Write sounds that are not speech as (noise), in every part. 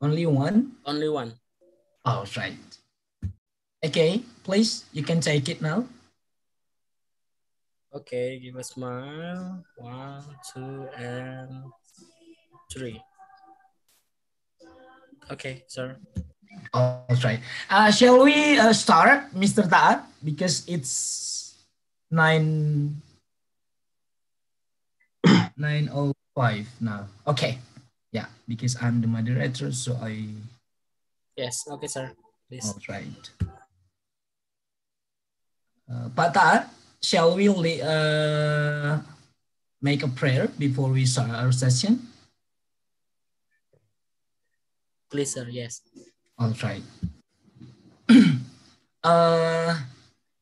Only one? Only one. All right. Okay, please, you can take it now. Okay, give a smile. One, two, and three. Okay, sir. All right. Uh, shall we uh, start, Mr. Taat? Because it's nine (coughs) nine oh five now. Okay. Yeah, because I'm the moderator, so I. Yes. Okay, sir. Please. All right. Uh, Pak Taat, shall we uh, make a prayer before we start our session? Please, sir. Yes. All right. (clears throat) uh,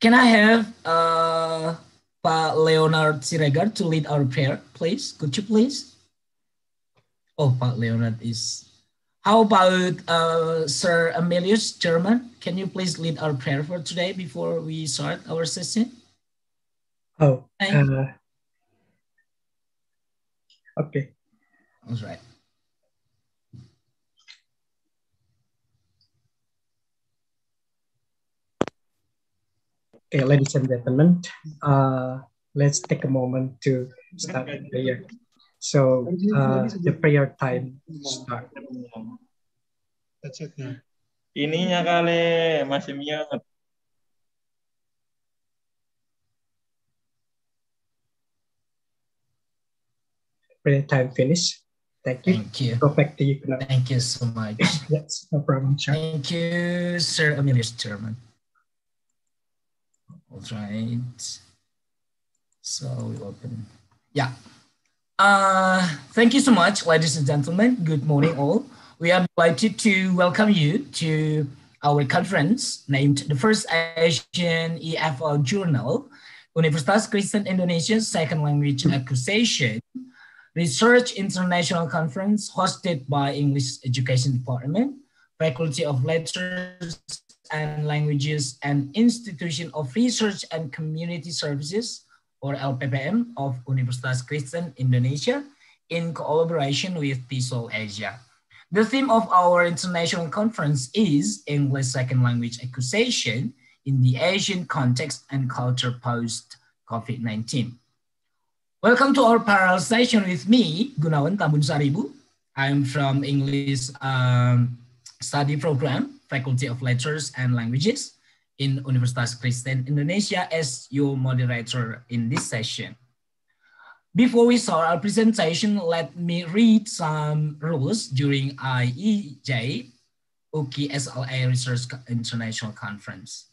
can I have uh, Pak Leonard Siregar to lead our prayer, please? Could you please? Oh, Pak Leonard is. How about uh, Sir Amelius German? Can you please lead our prayer for today before we start our session? Oh, uh, okay. That's right. Okay, ladies and gentlemen, uh, let's take a moment to start the prayer. So uh, the prayer time start. That's it. Ininya kali masih mute. Prayer time finish. Thank you. Thank you. Go back to you. Now. Thank you so much. yes, no problem, sir. Thank you, Sir Emilius German. All right. So we open. Yeah. Uh, thank you so much, ladies and gentlemen. Good morning, all. We are delighted to welcome you to our conference named the First Asian EFL Journal, Universitas Kristen Indonesia Second Language Acquisition Research International Conference hosted by English Education Department, Faculty of Letters and Languages and Institution of Research and Community Services, or LPPM, of Universitas Kristen Indonesia in collaboration with TESOL Asia. The theme of our international conference is English Second Language Acquisition in the Asian Context and Culture Post-COVID-19. Welcome to our parallel session with me, Gunawan Tambunsaribu. I'm from English um, Study Program, Faculty of Letters and Languages in Universitas Kristen Indonesia as your moderator in this session. Before we start our presentation, let me read some rules during AEJ UKI SLA Research International Conference.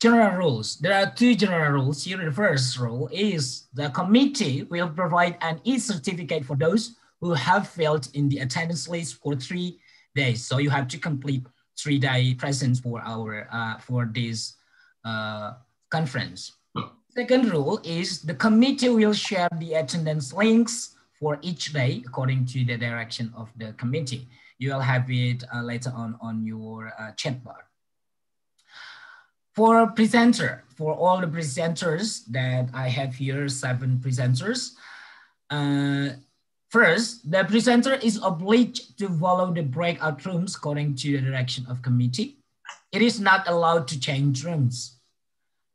General rules. There are two general rules here. The first rule is the committee will provide an e-certificate for those who have failed in the attendance list for three days. So you have to complete three day presence for our uh, for this uh, conference. Second rule is the committee will share the attendance links for each day according to the direction of the committee. You will have it uh, later on on your uh, chat bar. For presenter, for all the presenters that I have here, seven presenters, uh, First, the presenter is obliged to follow the breakout rooms according to the direction of committee. It is not allowed to change rooms.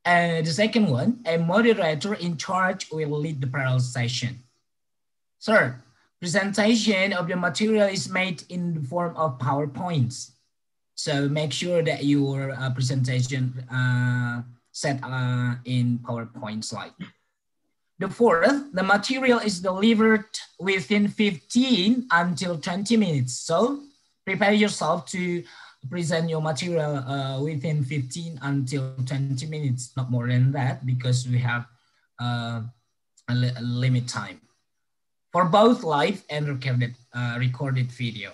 And the second one, a moderator in charge will lead the parallel session. Third, presentation of the material is made in the form of PowerPoints. So make sure that your uh, presentation uh, set uh, in PowerPoint slide. The fourth, the material is delivered within 15 until 20 minutes. So prepare yourself to present your material uh, within 15 until 20 minutes, not more than that, because we have uh, a, li a, limit time for both live and recorded, uh, recorded video.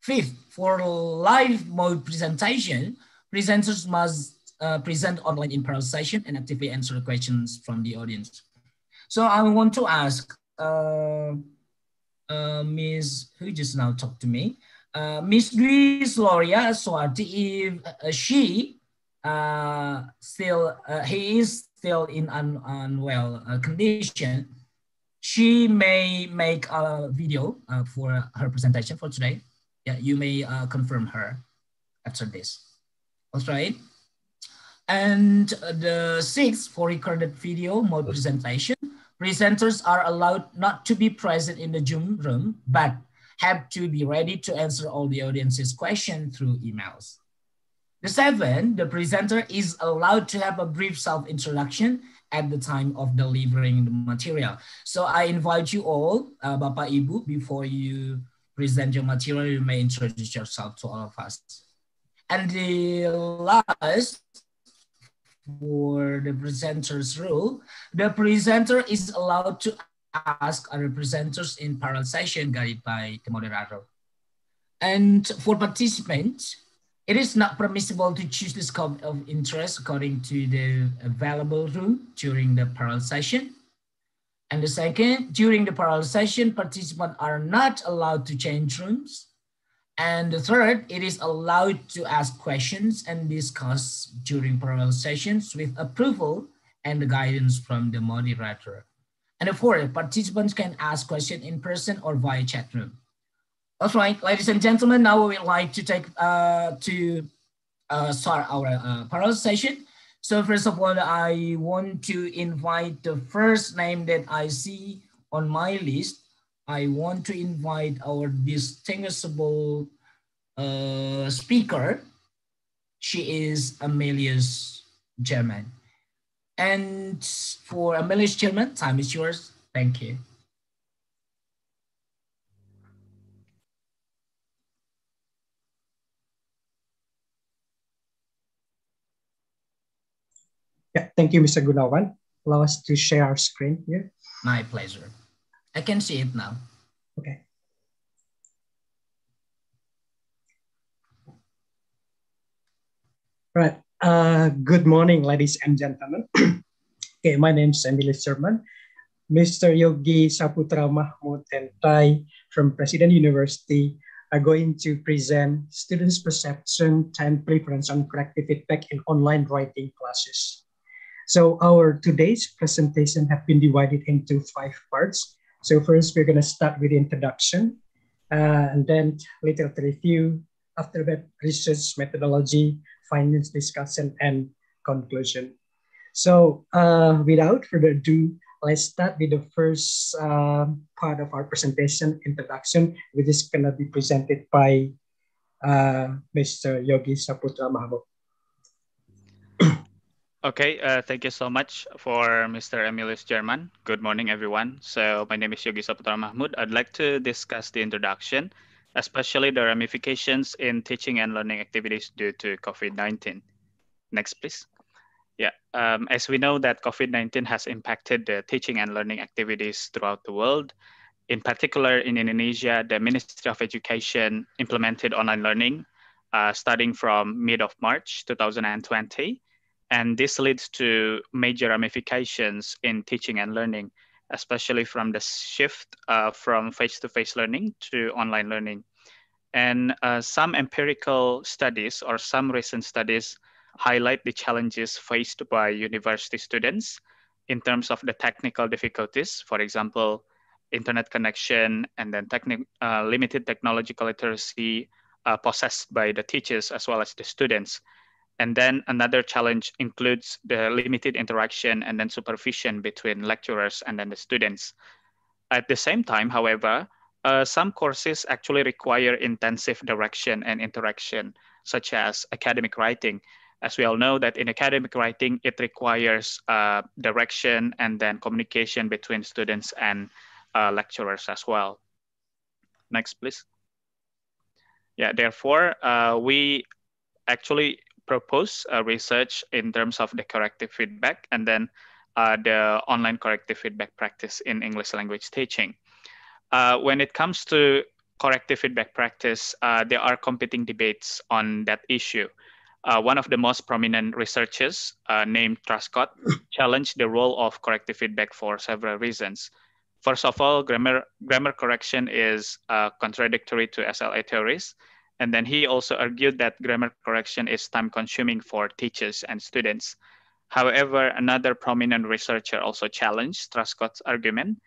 Fifth, for live mode presentation, presenters must uh, present online in parallel session and actively answer questions from the audience. So I want to ask uh, uh, Ms. who just now talked to me, uh, Ms. Dwi Gloria Suarti, if uh, she uh, still, uh, he is still in un unwell uh, condition, she may make a video uh, for her presentation for today. Yeah, you may uh, confirm her after this. All right. And the sixth, for recorded video mode presentation, presenters are allowed not to be present in the Zoom room, but have to be ready to answer all the audience's questions through emails. The seven, the presenter is allowed to have a brief self-introduction at the time of delivering the material. So I invite you all, uh, Ibu, before you present your material, you may introduce yourself to all of us. And the last, for the presenter's rule, the presenter is allowed to ask other presenters in parallel session guided by the moderator. And for participants, it is not permissible to choose the scope of interest according to the available room during the parallel session. And the second, during the parallel session, participants are not allowed to change rooms. And the third, it is allowed to ask questions and discuss during parallel sessions with approval and the guidance from the moderator. And the fourth, participants can ask questions in person or via chat room. All right, ladies and gentlemen, now we would like to take uh, to uh, start our uh, parallel session. So first of all, I want to invite the first name that I see on my list. I want to invite our distinguishable uh, speaker. She is Emilius German. And for Emilius German, time is yours. Thank you. Yeah, thank you, Mr. Gunawan. Allow us to share our screen here. My pleasure. I can see it now. Okay. Right. Uh, good morning, ladies and gentlemen. (clears throat) okay, my name is Emilius German. Mr. Yogi Saputra Mahmud and Tai from President University are going to present students' perception and preference on corrective feedback in online writing classes. So our today's presentation have been divided into five parts. So first, we're going to start with introduction, uh, and then literature review. After that, research methodology, findings discussion, and conclusion. So uh, without further ado, let's start with the first uh, part of our presentation, introduction, which is going to be presented by uh, Mr. Yogi Saputra Mahmud. Okay, uh, thank you so much for Mr. Emilius German. Good morning, everyone. So my name is Yogi Saputra Mahmud. I'd like to discuss the introduction, especially the ramifications in teaching and learning activities due to COVID-19. Next, please. Yeah, um, as we know that COVID-19 has impacted the teaching and learning activities throughout the world. In particular, in Indonesia, the Ministry of Education implemented online learning uh, starting from mid of March 2020 and this leads to major ramifications in teaching and learning, especially from the shift uh, from face-to-face learning to online learning. And uh, some empirical studies or some recent studies highlight the challenges faced by university students in terms of the technical difficulties, for example, internet connection and then techni- uh, limited technological literacy uh, possessed by the teachers as well as the students. And then another challenge includes the limited interaction and then supervision between lecturers and then the students. At the same time, however, uh, some courses actually require intensive direction and interaction, such as academic writing. As we all know that in academic writing, it requires uh, direction and then communication between students and uh, lecturers as well. Next, please. Yeah, therefore, uh, we actually propose uh, research in terms of the corrective feedback and then uh, the online corrective feedback practice in English language teaching. Uh, when it comes to corrective feedback practice, uh, there are competing debates on that issue. Uh, one of the most prominent researchers uh, named Truscott (coughs) challenged the role of corrective feedback for several reasons. First of all, grammar, grammar correction is contradictory to SLA theories and then he also argued that grammar correction is time consuming for teachers and students. However, another prominent researcher also challenged Truscott's argument,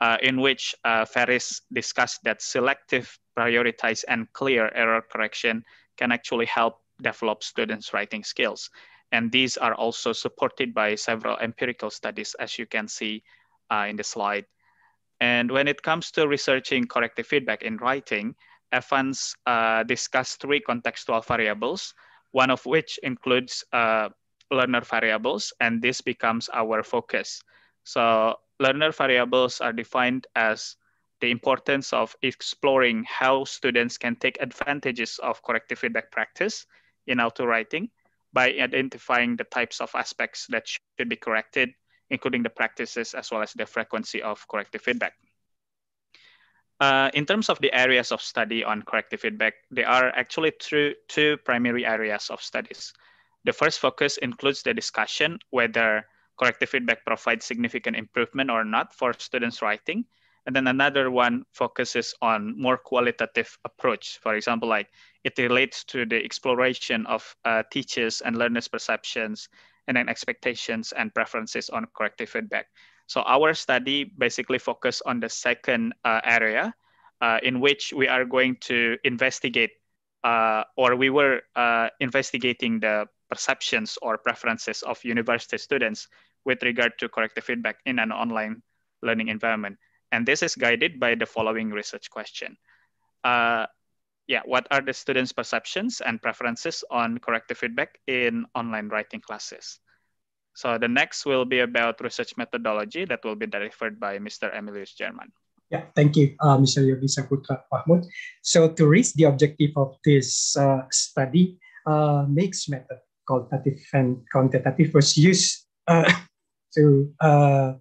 uh, in which uh, Ferris discussed that selective prioritized and clear error correction can actually help develop students' writing skills. And these are also supported by several empirical studies, as you can see uh, in the slide. And when it comes to researching corrective feedback in writing, Evans uh, discussed three contextual variables, one of which includes uh, learner variables, and this becomes our focus. So learner variables are defined as the importance of exploring how students can take advantages of corrective feedback practice in auto writing by identifying the types of aspects that should be corrected, including the practices as well as the frequency of corrective feedback. Uh, in terms of the areas of study on corrective feedback, there are actually two, two primary areas of studies. The first focus includes the discussion whether corrective feedback provides significant improvement or not for students' writing. And then another one focuses on more qualitative approach. For example, like it relates to the exploration of uh, teachers and learners' perceptions and then expectations and preferences on corrective feedback. So our study basically focused on the second uh, area uh, in which we are going to investigate uh, or we were uh, investigating the perceptions or preferences of university students with regard to corrective feedback in an online learning environment. And this is guided by the following research question. Uh, yeah, what are the students' perceptions and preferences on corrective feedback in online writing classes? So the next will be about research methodology that will be delivered by Mr. Emilius German. Yeah, thank you, uh, Mr. Yogi Saputra Mahmud. So to reach the objective of this uh, study, uh, mixed method, qualitative and quantitative, was used uh, (laughs) to uh,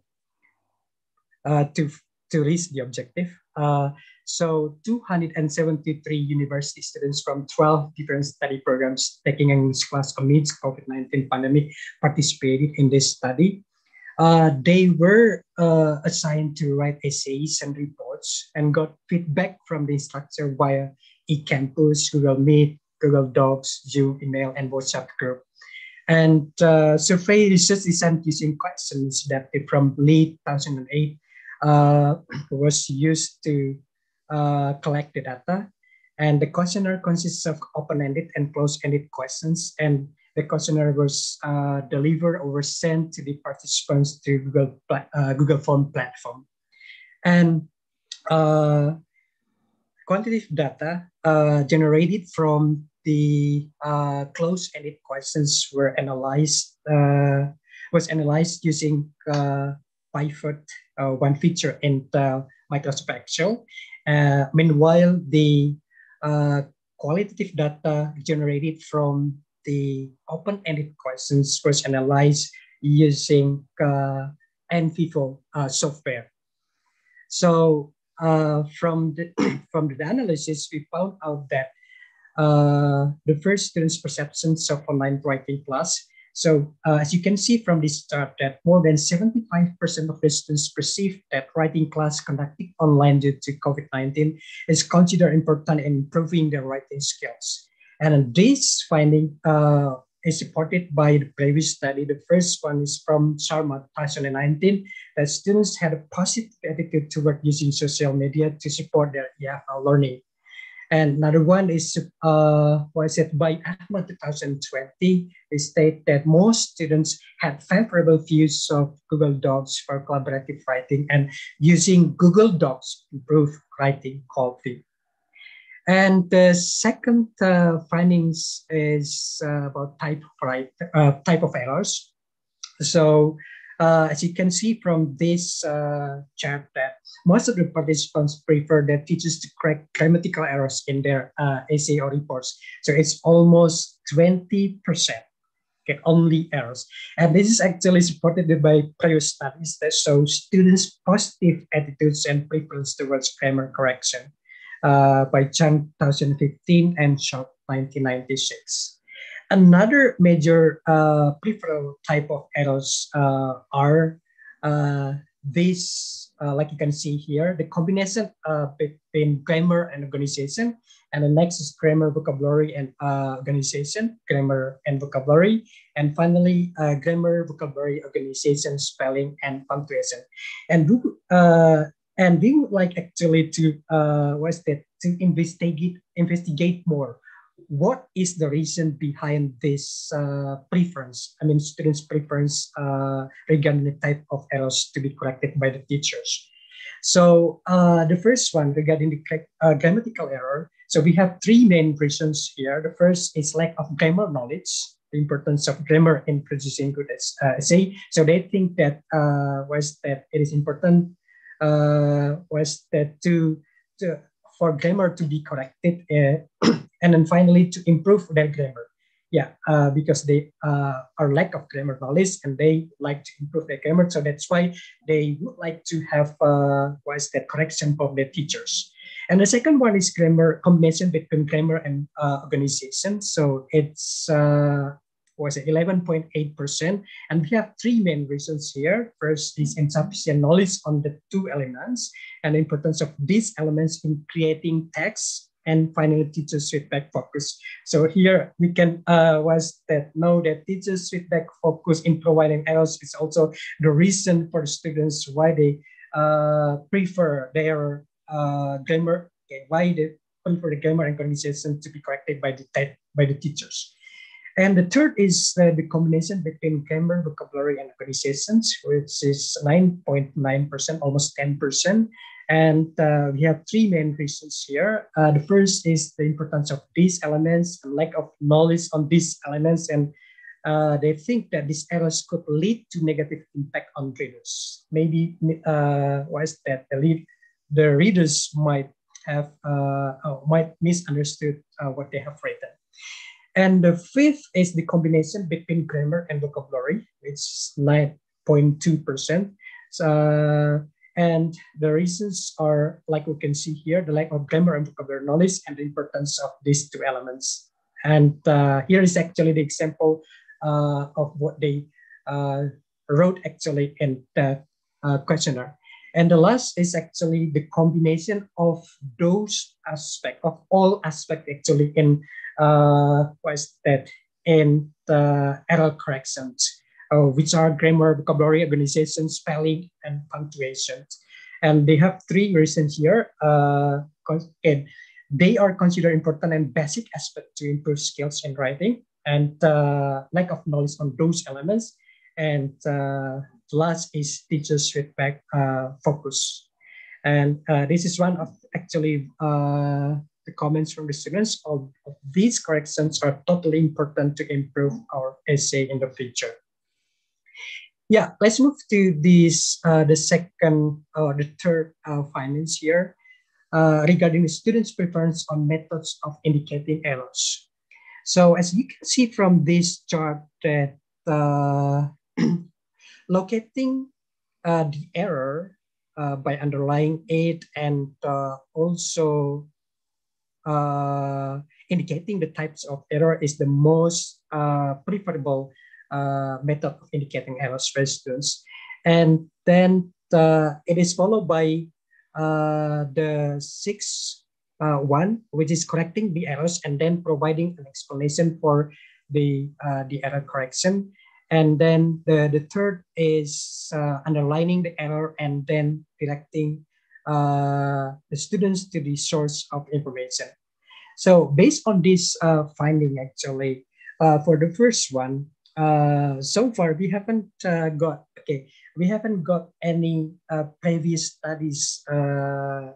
uh, to to reach the objective. So 273 university students from 12 different study programs taking English class amidst COVID-19 pandemic participated in this study. Uh, they were uh, assigned to write essays and reports and got feedback from the instructor via eCampus, Google Meet, Google Docs, Zoom, email, and WhatsApp group. And uh, survey research is sent using questions that from late 2008 uh, (clears throat) was used to uh, collect the data. And the questionnaire consists of open-ended and closed-ended questions. And the questionnaire was uh, delivered or sent to the participants through Google, uh, Google Form platform. And uh, quantitative data uh, generated from the closed-ended questions were analyzed was analyzed using uh, uh, one feature in the Microsoft Excel. Uh, meanwhile, the uh, qualitative data generated from the open-ended questions was analyzed using uh, NVivo uh, software. So uh, from the (coughs) from the analysis, we found out that uh, the first students' perceptions of online writing class. So uh, as you can see from this chart that more than 75% of the students perceive that writing class conducted online due to COVID-19 is considered important in improving their writing skills. And this finding uh, is supported by the previous study. The first one is from Sharma 2019, that students had a positive attitude toward using social media to support their EFL learning. And another one is uh, was it by Ahmad 2020. They state that most students had favorable views of Google Docs for collaborative writing and using Google Docs improve writing quality. And the second uh, findings is uh, about type of, right, uh, type of errors. So uh, as you can see from this uh, chart that most of the participants prefer their teachers to correct grammatical errors in their uh, essay or reports. So it's almost 20%, okay, only errors. And this is actually supported by previous studies that show students' positive attitudes and preference towards grammar correction uh, by Chang 2015 and Short 1996. Another major uh, peripheral type of errors uh, are uh, these, uh, like you can see here, the combination uh, between grammar and organization. And the next is grammar, vocabulary, and uh, organization, grammar and vocabulary. And finally, grammar, vocabulary, organization, spelling, and punctuation. And and we would like actually to uh, what's that to investigate investigate more what is the reason behind this uh, preference i mean students preference uh, regarding the type of errors to be corrected by the teachers? So uh, the first one regarding the uh, grammatical error. So we have three main reasons here. The first is lack of grammar knowledge the importance of grammar in producing good uh, essay. So they think that uh, was that it is important was that to, to for grammar to be corrected uh, (clears throat) and then finally to improve their grammar. Yeah uh, because they uh, are lack of grammar knowledge and they like to improve their grammar. So that's why they would like to have uh, was that correction from their teachers. And the second one is grammar combination between grammar and uh, organization. So it's uh, was 11.8%. And we have three main reasons here. First is insufficient knowledge on the two elements and the importance of these elements in creating text and finally teachers feedback focus. So here we can uh, was that know that teachers feedback focus in providing errors is also the reason for students why they uh, prefer their uh, grammar, okay, why they prefer the grammar and conversation to be corrected by the by the teachers. And the third is uh, the combination between grammar, vocabulary, and organizations, which is 9.9%, almost 10%. And uh, we have three main reasons here. Uh, the first is the importance of these elements, and lack of knowledge on these elements, and uh, they think that these errors could lead to negative impact on readers. Maybe uh, was that the, lead, the readers might have uh, might misunderstood uh, what they have written. And the fifth is the combination between grammar and vocabulary, which is 9.2%. Uh, and the reasons are, like we can see here, the lack of grammar and vocabulary knowledge and the importance of these two elements. And uh, here is actually the example uh, of what they uh, wrote actually in the uh, questionnaire. And the last is actually the combination of those aspects, of all aspects actually in uh, that in the error corrections, uh, which are grammar, vocabulary, organization, spelling, and punctuation. And they have three reasons here. Uh, and they are considered important and basic aspect to improve skills in writing and uh, lack of knowledge on those elements. And uh, last is teachers feedback uh, focus. And uh, this is one of actually uh, the comments from the students of, of, these corrections are totally important to improve our essay in the future. Yeah, let's move to this, uh, the second or the third uh, findings here uh, regarding the students' preference on methods of indicating errors. So as you can see from this chart that uh, (clears throat) locating uh, the error uh, by underlying it and also uh, indicating the types of error is the most preferable method of indicating for students. And then the, it is followed by uh, the sixth uh, one, which is correcting the errors and then providing an explanation for the, uh, the error correction. And then the, the third is underlining the error and then directing uh, the students to the source of information. So based on this uh, finding, actually, uh, for the first one, uh, so far we haven't uh, got okay, we haven't got any uh, previous studies uh,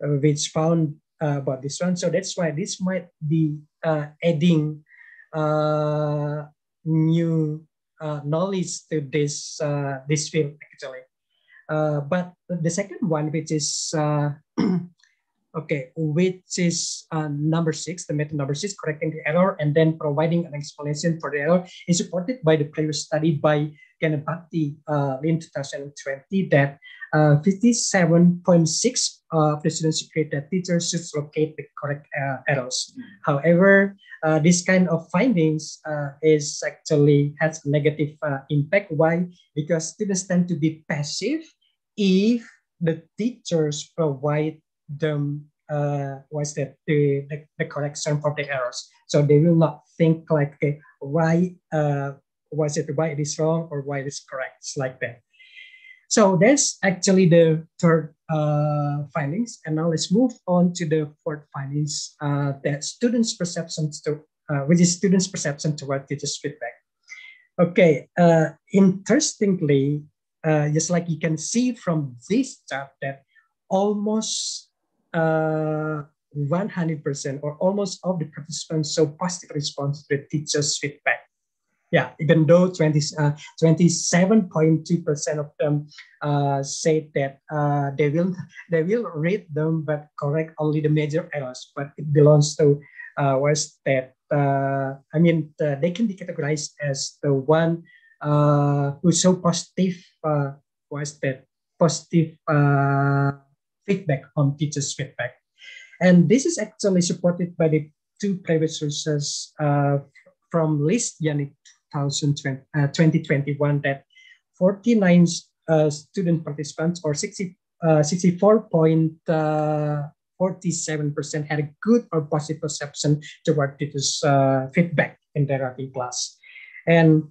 which found about this one. So that's why this might be adding new knowledge to this this field actually. Uh, but the second one, which is uh, (clears throat) okay, which is uh, number six, the method number six, correcting the error and then providing an explanation for the error, is supported by the previous study by Ganapati uh, in 2020 that 57.6 uh, of the students agreed that teachers should locate the correct uh, errors. However, uh, this kind of findings uh, is actually has a negative uh, impact. Why? Because students tend to be passive if the teachers provide them uh, what's that the, the, the correction for the errors. So they will not think like okay, why uh, was it why it is wrong or why it is correct. It's like that. So that's actually the third uh, findings. And now let's move on to the fourth findings uh, that students' perceptions to, uh, which is students' perception toward teachers' feedback. Okay, uh, interestingly, uh, just like you can see from this chart that almost 100% uh, or almost all the participants show positive response to the teacher's feedback yeah, even though 20, uh, 27.2% of them uh, say that uh, they will they will read them but correct only the major errors, but it belongs to uh, was that uh, I mean the, they can be categorized as the one uh, who so positive uh, was that positive uh, feedback on teachers' feedback, and this is actually supported by the two private sources uh, from List Yannick 2021 uh, that 49 uh, student participants or 60, uh, 64.47% had a good or positive perception toward teachers' feedback in their writing class. And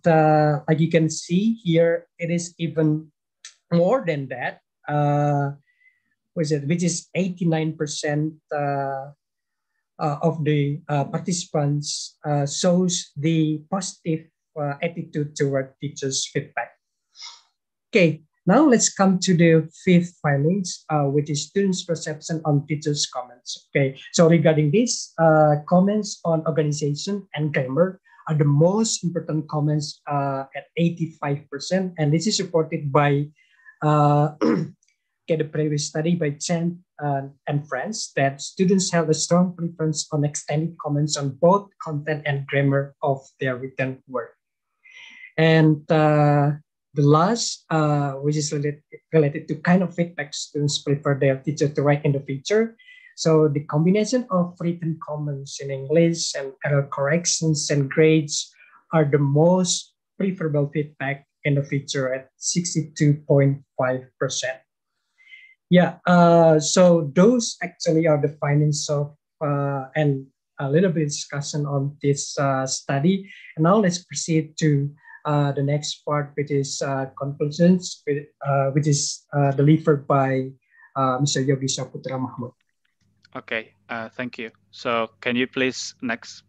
like you can see here, it is even more than that. Uh, which is 89% uh, uh, of the uh, participants uh, shows the positive uh, attitude toward teachers' feedback. Okay, now let's come to the fifth findings, uh, which is students' perception on teachers' comments. Okay, so regarding this, uh, comments on organization and grammar are the most important comments uh, at 85%, and this is supported by uh, (clears throat) the previous study by Chen uh, and friends that students have a strong preference on extended comments on both content and grammar of their written work. And uh, the last, uh, which is related, related to kind of feedback students prefer their teacher to write in the future. So the combination of written comments in English and error corrections and grades are the most preferable feedback in the future at 62.5%. Yeah, uh, so those actually are the findings of uh, and a little bit discussion on this uh, study. And now let's proceed to the next part, which is uh, conclusions, uh, which is uh, delivered by uh, Mr. Yogi Saputra Mahmud. Okay, uh, thank you. So can you please next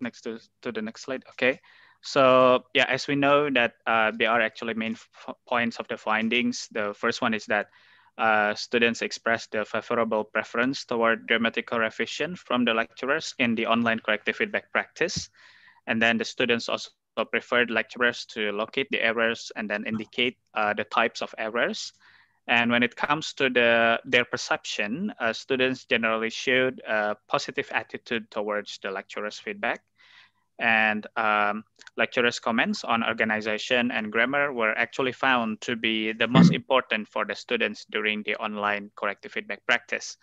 next to, to the next slide? Okay. So yeah, as we know that there are actually main points of the findings. The first one is that students express the favorable preference toward grammatical revision from the lecturers in the online corrective feedback practice. And then the students also so preferred lecturers to locate the errors and then indicate uh, the types of errors. And when it comes to the their perception, uh, students generally showed a positive attitude towards the lecturer's feedback. And um, lecturers' comments on organization and grammar were actually found to be the most important for the students during the online corrective feedback practice.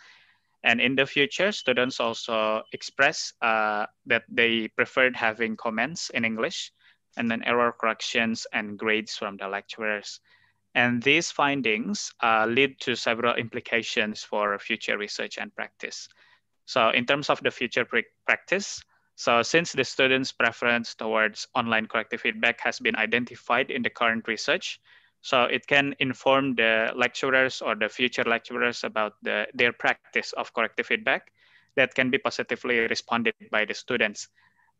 And in the future, students also express uh, that they preferred having comments in English and then error corrections and grades from the lecturers. And these findings uh, lead to several implications for future research and practice. So in terms of the future practice, so since the students' preference towards online corrective feedback has been identified in the current research, so it can inform the lecturers or the future lecturers about the, their practice of corrective feedback that can be positively responded by the students.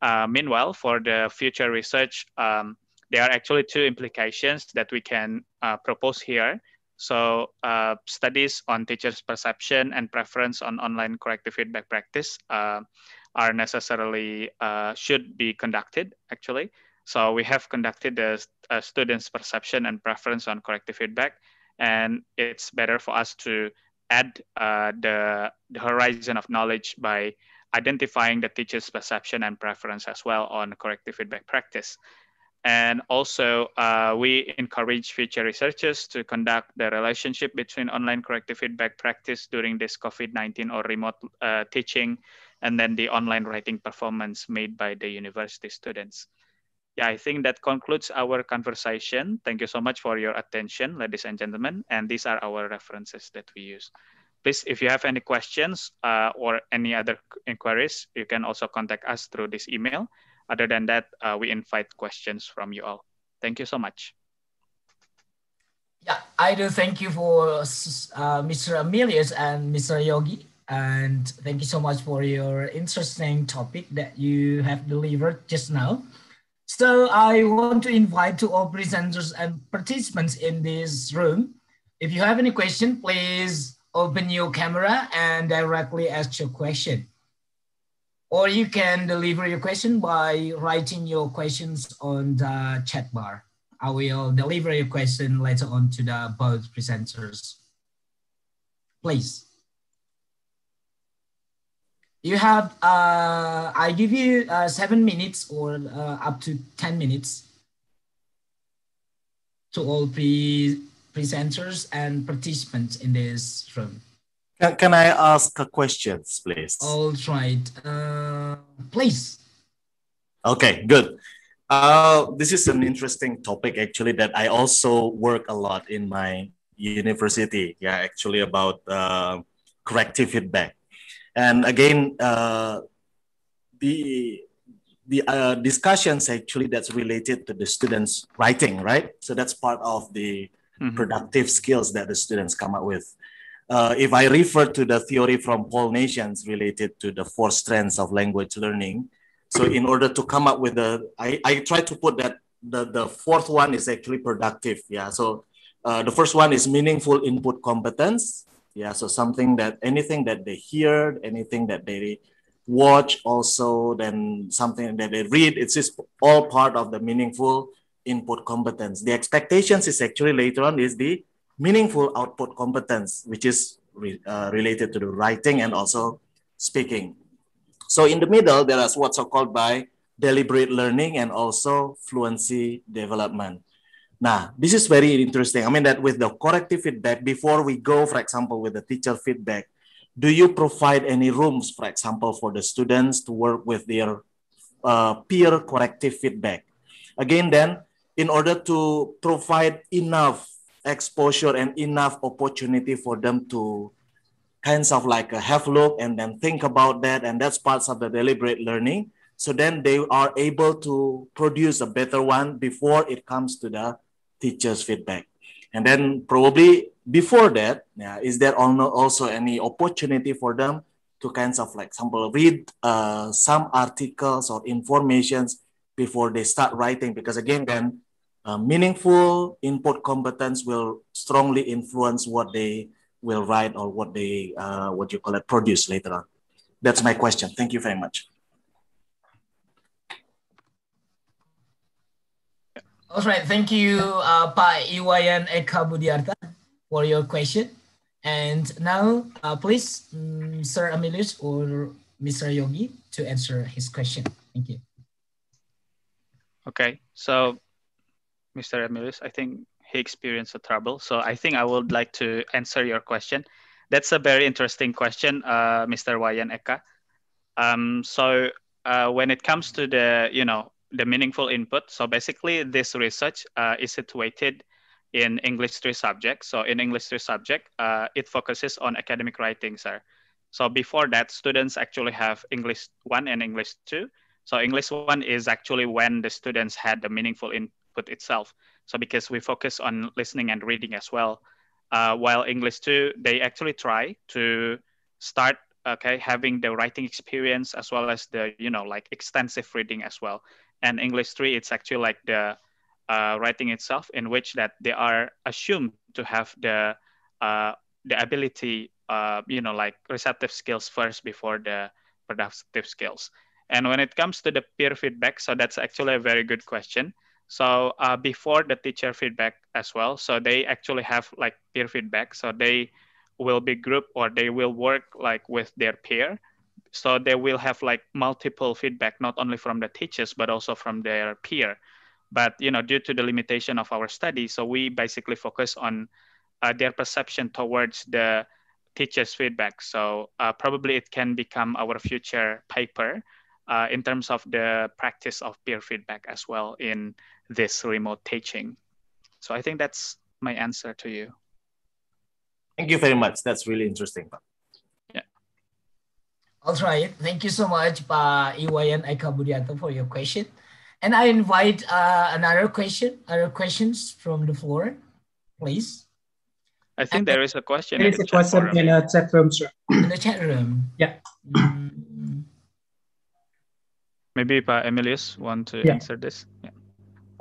Uh, meanwhile, for the future research, um, there are actually two implications that we can uh, propose here. So uh, studies on teachers' perception and preference on online corrective feedback practice uh, are necessarily, uh, should be conducted actually. So we have conducted the uh, students' perception and preference on corrective feedback, and it's better for us to add the, the horizon of knowledge by identifying the teacher's perception and preference as well on corrective feedback practice. And also, uh, we encourage future researchers to conduct the relationship between online corrective feedback practice during this COVID-19 or remote uh, teaching, and then the online writing performance made by the university students. Yeah, I think that concludes our conversation. Thank you so much for your attention, ladies and gentlemen. And these are our references that we use please, if you have any questions uh, or any other inquiries, you can also contact us through this email. Other than that, uh, we invite questions from you all. Thank you so much. Yeah, I do thank you for uh, Mr. Amelius and Mr. Yogi. And thank you so much for your interesting topic that you have delivered just now. So I want to invite to all presenters and participants in this room. If you have any question, please open your camera and directly ask your question. Or you can deliver your question by writing your questions on the chat bar. I will deliver your question later on to the both presenters. Please. You have, uh, I give you uh, seven minutes or uh, up to 10 minutes to all pre presenters and participants in this room. Can, can I ask a questions, please? All right, uh, please. Okay, good. Uh, this is an interesting topic actually that I also work a lot in my university. Yeah, actually about uh, corrective feedback. And again, uh, the the uh, discussions actually that's related to the students writing, right? So that's part of the mm-hmm. productive skills that the students come up with. Uh, if I refer to the theory from Paul Nations related to the four strands of language learning, so in order to come up with the, I, I try to put that the, the fourth one is actually productive. Yeah. So uh, the first one is meaningful input competence. Yeah, so something that anything that they hear, anything that they watch, also then something that they read, it's just all part of the meaningful input competence. The expectations is actually later on is the meaningful output competence, which is re, uh, related to the writing and also speaking. So in the middle, there is what's called by deliberate learning and also fluency development. Now, this is very interesting. I mean that with the corrective feedback, before we go, for example, with the teacher feedback, do you provide any rooms, for example, for the students to work with their uh, peer corrective feedback? Again, then, in order to provide enough exposure and enough opportunity for them to kinds of like have a look and then think about that, and that's parts of the deliberate learning. So then they are able to produce a better one before it comes to the teachers' feedback. And then probably before that, yeah, is there also any opportunity for them to kinds of like example read uh, some articles or informations before they start writing? Because again, then uh, meaningful input competence will strongly influence what they will write or what they uh, what you call it produce later on. That's my question. Thank you very much. All right, thank you, uh, Pak I Wayan Eka Budiarta, for your question. And now, uh, please, um, Sir Emilius or Mr. Yogi to answer his question. Thank you. Okay, so Mr. Emilius, I think he experienced a trouble. So I think I would like to answer your question. That's a very interesting question, uh, Mr. Wayan Eka. Um, so uh, when it comes to the, you know, the meaningful input. So basically, this research uh, is situated in English 3 subject. So in English 3 subject, uh, it focuses on academic writing, sir. So before that, students actually have English 1 and English 2. So English 1 is actually when the students had the meaningful input itself. So because we focus on listening and reading as well. Uh, while English 2, they actually try to start okay having the writing experience as well as the you know like extensive reading as well and English 3, it's actually like the uh, writing itself in which that they are assumed to have the uh, the ability, uh, you know, like receptive skills first before the productive skills. And when it comes to the peer feedback, so that's actually a very good question. So uh, before the teacher feedback as well, so they actually have like peer feedback. So they will be group or they will work like with their peer. So they will have like multiple feedback not only from the teachers but also from their peer. But you know due to the limitation of our study so we basically focus on uh, their perception towards the teachers feedback. So uh, probably it can become our future paper uh, in terms of the practice of peer feedback as well in this remote teaching so i think that's my answer to you thank you very much that's really interesting Yeah. all right. Thank you so much, Pa I Wayan Eka for your question. And I invite uh, another question, other questions from the floor. please. I think there is a question. There in the a chat question forum. in a chat room, sir. In the chat room. Yeah. Mm, Maybe Pak Emilius want to Yeah. answer this. Yeah.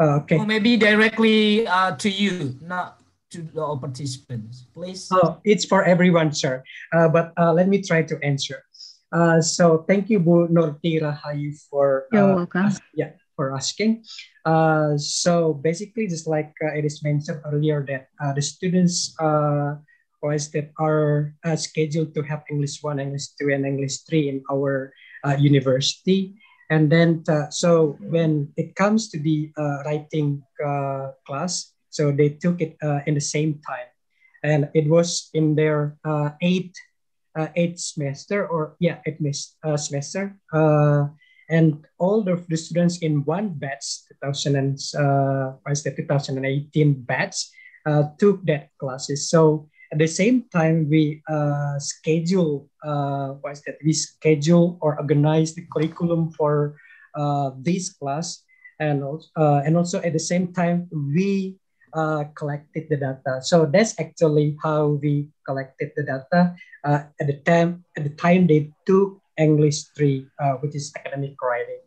Uh, okay. Or maybe directly uh, to you, not to the all participants, please. Oh, it's for everyone, sir. Uh, but uh, let me try to answer. Uh, so thank you, Bu Nurti Rahayu, for You're uh, welcome. as- yeah for asking. Uh, so basically, just like uh, it is mentioned earlier, that uh, the students uh, was that are uh, scheduled to have English one, English two, and English three in our uh, university. And then, uh, so when it comes to the uh, writing uh, class, so they took it uh, in the same time, and it was in their uh, eighth uh, eighth semester, or yeah, eighth mes- uh, semester. Uh, and all of the students in one batch, 2000 and uh, the 2018 batch, uh, took that classes. So at the same time, we uh, schedule uh, was that we schedule or organize the curriculum for uh, this class, and also, uh, and also at the same time we uh, collected the data. So that's actually how we collected the data uh, at the time at the time they took English three, uh, which is academic writing.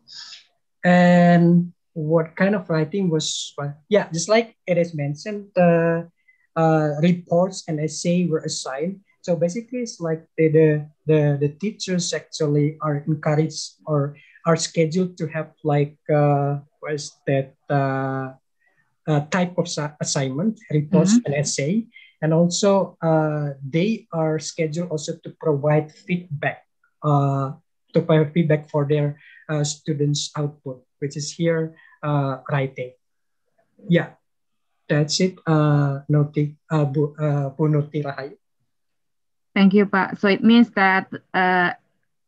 And what kind of writing was? Yeah, just like it is mentioned, uh, uh, reports and essay were assigned. So basically, it's like the the the, the teachers actually are encouraged or are scheduled to have like uh, what is that uh, uh, type of assignment, reports and essay, and also uh, they are scheduled also to provide feedback uh, to provide feedback for their uh, students' output, which is here uh, writing. Yeah, that's it. Uh, Nurti, uh, Bu, uh, Bu Nurti Rahayu. Thank you, Pak. So it means that uh,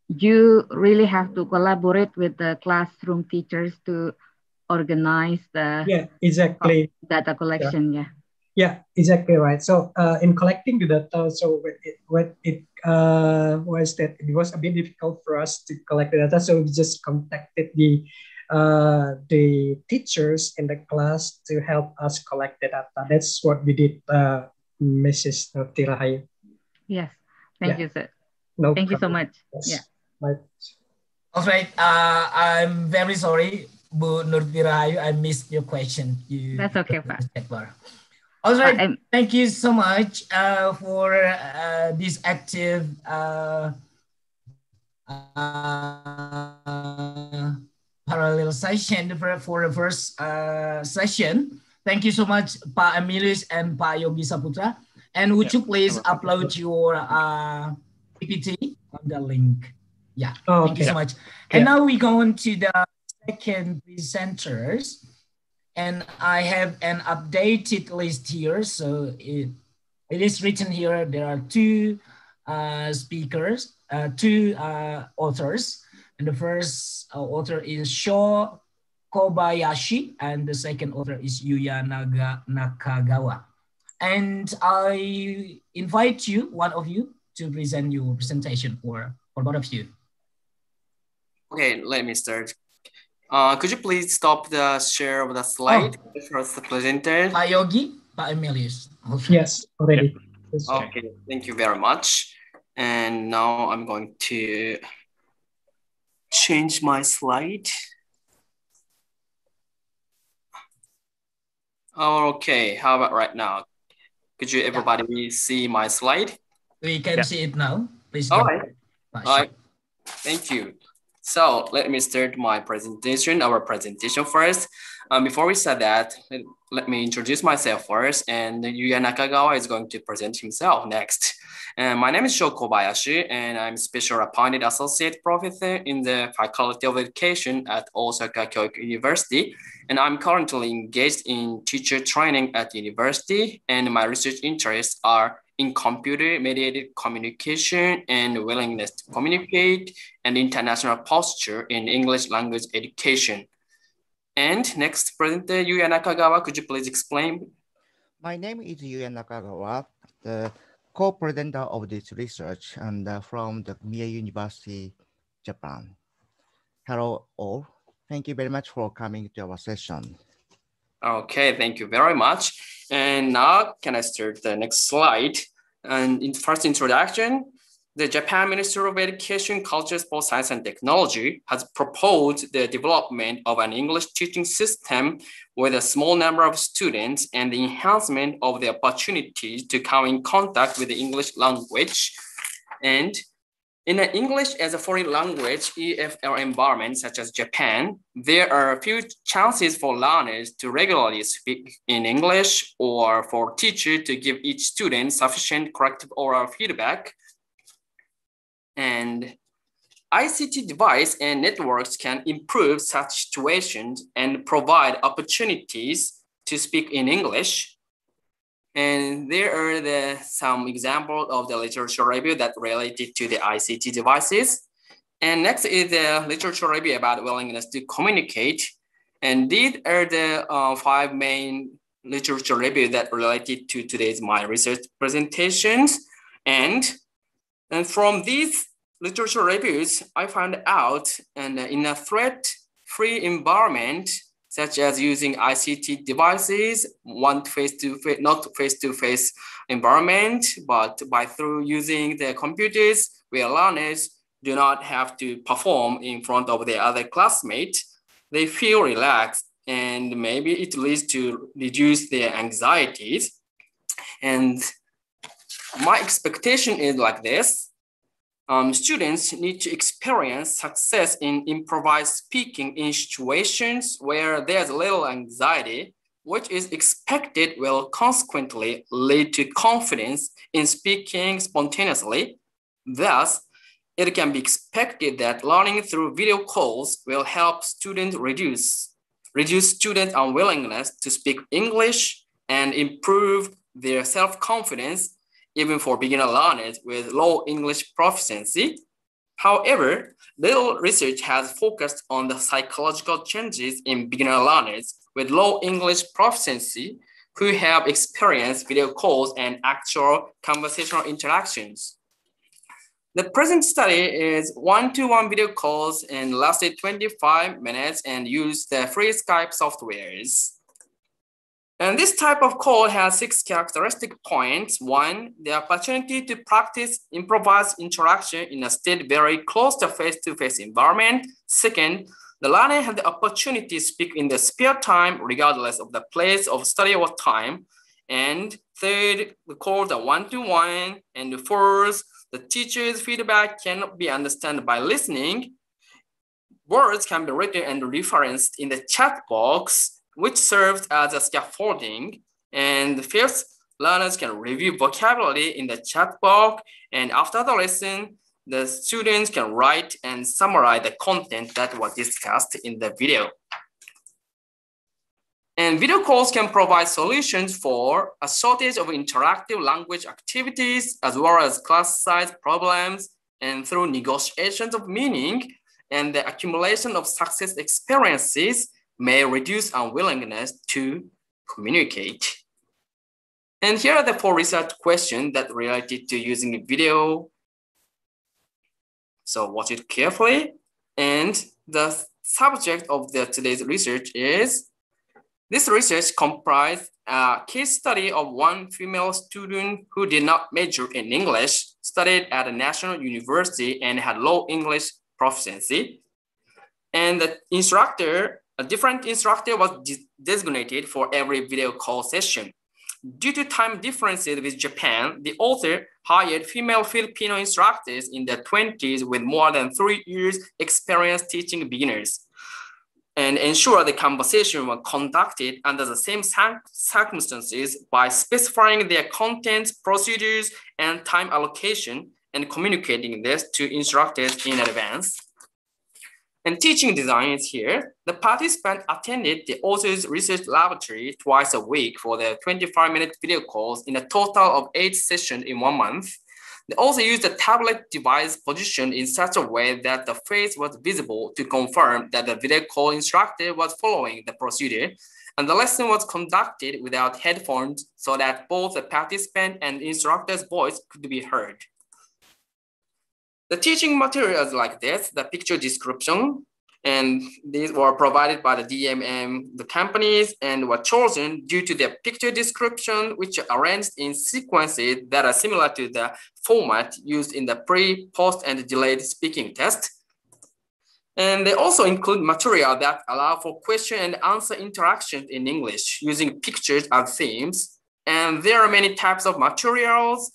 you really have to collaborate with the classroom teachers to organize the Yeah, exactly. data collection. Yeah. Yeah, exactly right. So uh, in collecting the data, so when it, when it uh, was that it was a bit difficult for us to collect the data, so we just contacted the uh, the teachers in the class to help us collect the data. That's what we did, uh, Mrs. Tirahayu. Yes. Thank Yeah. you, sir. No Thank you so much. Yes. Yeah. My- All right. Uh, I'm very sorry, Bu Nurti Rahayu. I missed your question. You That's okay, Pak. (laughs) All right. I'm- Thank you so much uh, for uh, this active uh, uh, parallel session for, for the first uh, session. Thank you so much, Pa Emilius and Pa Yogi Saputra. And would Yeah, you please you're upload your uh, PPT on the link? Yeah. Oh, Thank you so much. And now we go on to the second presenters. And I have an updated list here. So it, it is written here. There are two uh, speakers, uh, two uh, authors. And the first uh, author is Sho Kobayashi, and the second author is Yuya Naga, Nakagawa. And I invite you, one of you, to present your presentation for, for both of you. Okay, let me start. Uh, could you please stop the share of the slide for the presenter? Pak Yogi, Pak Emilius. Also. (laughs) Yes, already. Yes. Okay, thank you very much. And now I'm going to change my slide. Oh, Okay, how about right now? Could you everybody see my slide? We can Yeah. see it now. Please All go, right. Pak All Sho. right, thank you. So let me start my presentation, our presentation first. Um, before we start that, let, let me introduce myself first, and Yuya Nakagawa is going to present himself next. My name is Sho Kobayashi, and I'm a special appointed associate professor in the Faculty of Education at Osaka Kyoiku University. And I'm currently engaged in teacher training at the university, and my research interests are in computer mediated communication and willingness to communicate and international posture in English language education. And next, presenter Yuya Nakagawa, could you please explain? My name is Yuya Nakagawa, the co-presenter of this research and uh, from the Mie University, Japan. Hello all. Thank you very much for coming to our session. Okay, thank you very much. And now can I start the next slide? And in first introduction, the Japan Ministry of Education, Culture, Sports, Science, and Technology has proposed the development of an English teaching system with a small number of students and the enhancement of the opportunities to come in contact with the English language. And in an English as a foreign language EFL environment, such as Japan, there are a few chances for learners to regularly speak in English or for teacher to give each student sufficient corrective oral feedback and ICT device and networks can improve such situations and provide opportunities to speak in English. And there are the, some examples of the literature review that related to the ICT devices. And next is the literature review about willingness to communicate. And these are the uh, five main literature review that related to today's my research presentations. And and from these literature reviews, I found out and uh, in a threat-free environment, such as using ICT devices, one face-to-face, not face-to-face environment, but by through using the computers, where learners do not have to perform in front of their other classmates, they feel relaxed and maybe it leads to reduce their anxieties. And my expectation is like this. Um, students need to experience success in improvised speaking in situations where there's little anxiety, which is expected will consequently lead to confidence in speaking spontaneously. Thus, it can be expected that learning through video calls will help students reduce, reduce student unwillingness to speak English and improve their self-confidence even for beginner learners with low English proficiency. However, little research has focused on the psychological changes in beginner learners with low English proficiency who have experienced video calls and actual conversational interactions. The present study is one-to-one -one video calls and lasted 25 minutes and used the free Skype softwares. And this type of call has six characteristic points. One, the opportunity to practice improvised interaction in a state very close to face-to-face environment. Second, the learner has the opportunity to speak in the spare time, regardless of the place of study or time. And third, we call the one-to-one. And the fourth, the teacher's feedback cannot be understood by listening. Words can be written and referenced in the chat box which serves as a scaffolding. And fifth, learners can review vocabulary in the chat box. And after the lesson, the students can write and summarize the content that was discussed in the video. And video calls can provide solutions for a shortage of interactive language activities, as well as class size problems, and through negotiations of meaning and the accumulation of success experiences, may reduce unwillingness to communicate. And here are the four research questions that related to using video. So watch it carefully. And the subject of the today's research is, this research comprised a case study of one female student who did not major in English, studied at a national university and had low English proficiency. And the instructor a different instructor was designated for every video call session. Due to time differences with Japan, the author hired female Filipino instructors in their 20s with more than three years experience teaching beginners and ensure the conversation was conducted under the same circumstances by specifying their contents, procedures, and time allocation and communicating this to instructors in advance. And teaching design is here. The participant attended the author's research laboratory twice a week for their 25 minute video calls in a total of eight sessions in one month. They also used a tablet device positioned in such a way that the face was visible to confirm that the video call instructor was following the procedure. And the lesson was conducted without headphones so that both the participant and instructor's voice could be heard. The teaching materials like this, the picture description, And these were provided by the DMM, the companies, and were chosen due to their picture description, which are arranged in sequences that are similar to the format used in the pre, post, and delayed speaking test. And they also include material that allow for question and answer interactions in English using pictures as themes. And there are many types of materials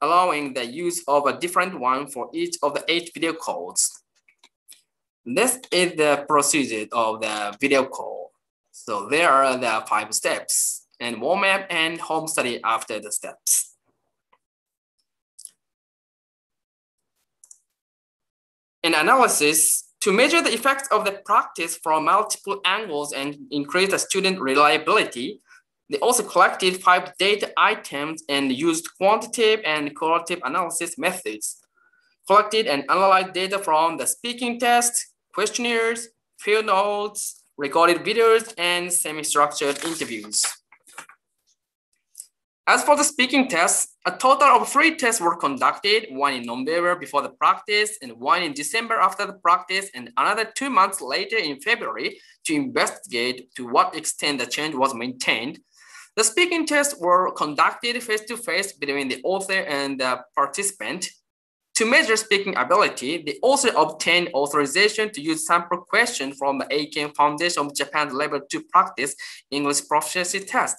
allowing the use of a different one for each of the eight video calls. This is the procedure of the video call. So there are the five steps and warm up and home study after the steps. In analysis, to measure the effects of the practice from multiple angles and increase the student reliability, they also collected five data items and used quantitative and qualitative analysis methods. Collected and analyzed data from the speaking test, questionnaires, field notes, recorded videos, and semi-structured interviews. As for the speaking tests, a total of three tests were conducted, one in November before the practice and one in December after the practice and another two months later in February to investigate to what extent the change was maintained. The speaking tests were conducted face-to-face -face between the author and the participant to measure speaking ability, they also obtained authorization to use sample questions from the Eiken Foundation of Japan level to practice English proficiency test.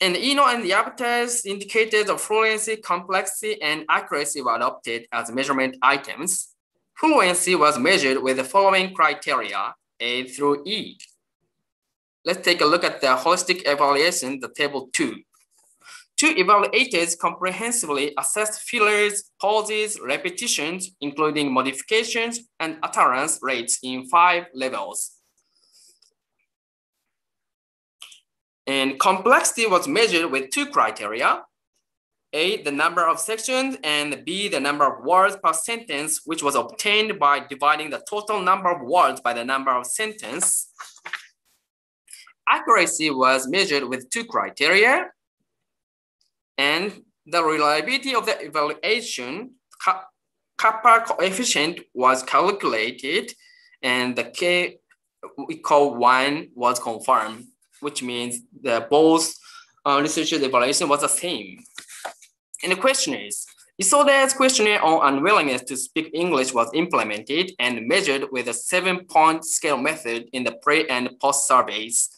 And ENO and the other indicated the fluency, complexity, and accuracy were adopted as measurement items. Fluency was measured with the following criteria, A through E. Let's take a look at the holistic evaluation, the table two. Two evaluators comprehensively assessed fillers, pauses, repetitions, including modifications and utterance rates in five levels. And complexity was measured with two criteria. A, the number of sections, and B, the number of words per sentence, which was obtained by dividing the total number of words by the number of sentence. Accuracy was measured with two criteria and the reliability of the evaluation kappa coefficient was calculated and the K call one was confirmed, which means the both uh, researchers evaluation was the same. And the question is, Isoda's questionnaire on unwillingness to speak English was implemented and measured with a seven point scale method in the pre and post surveys.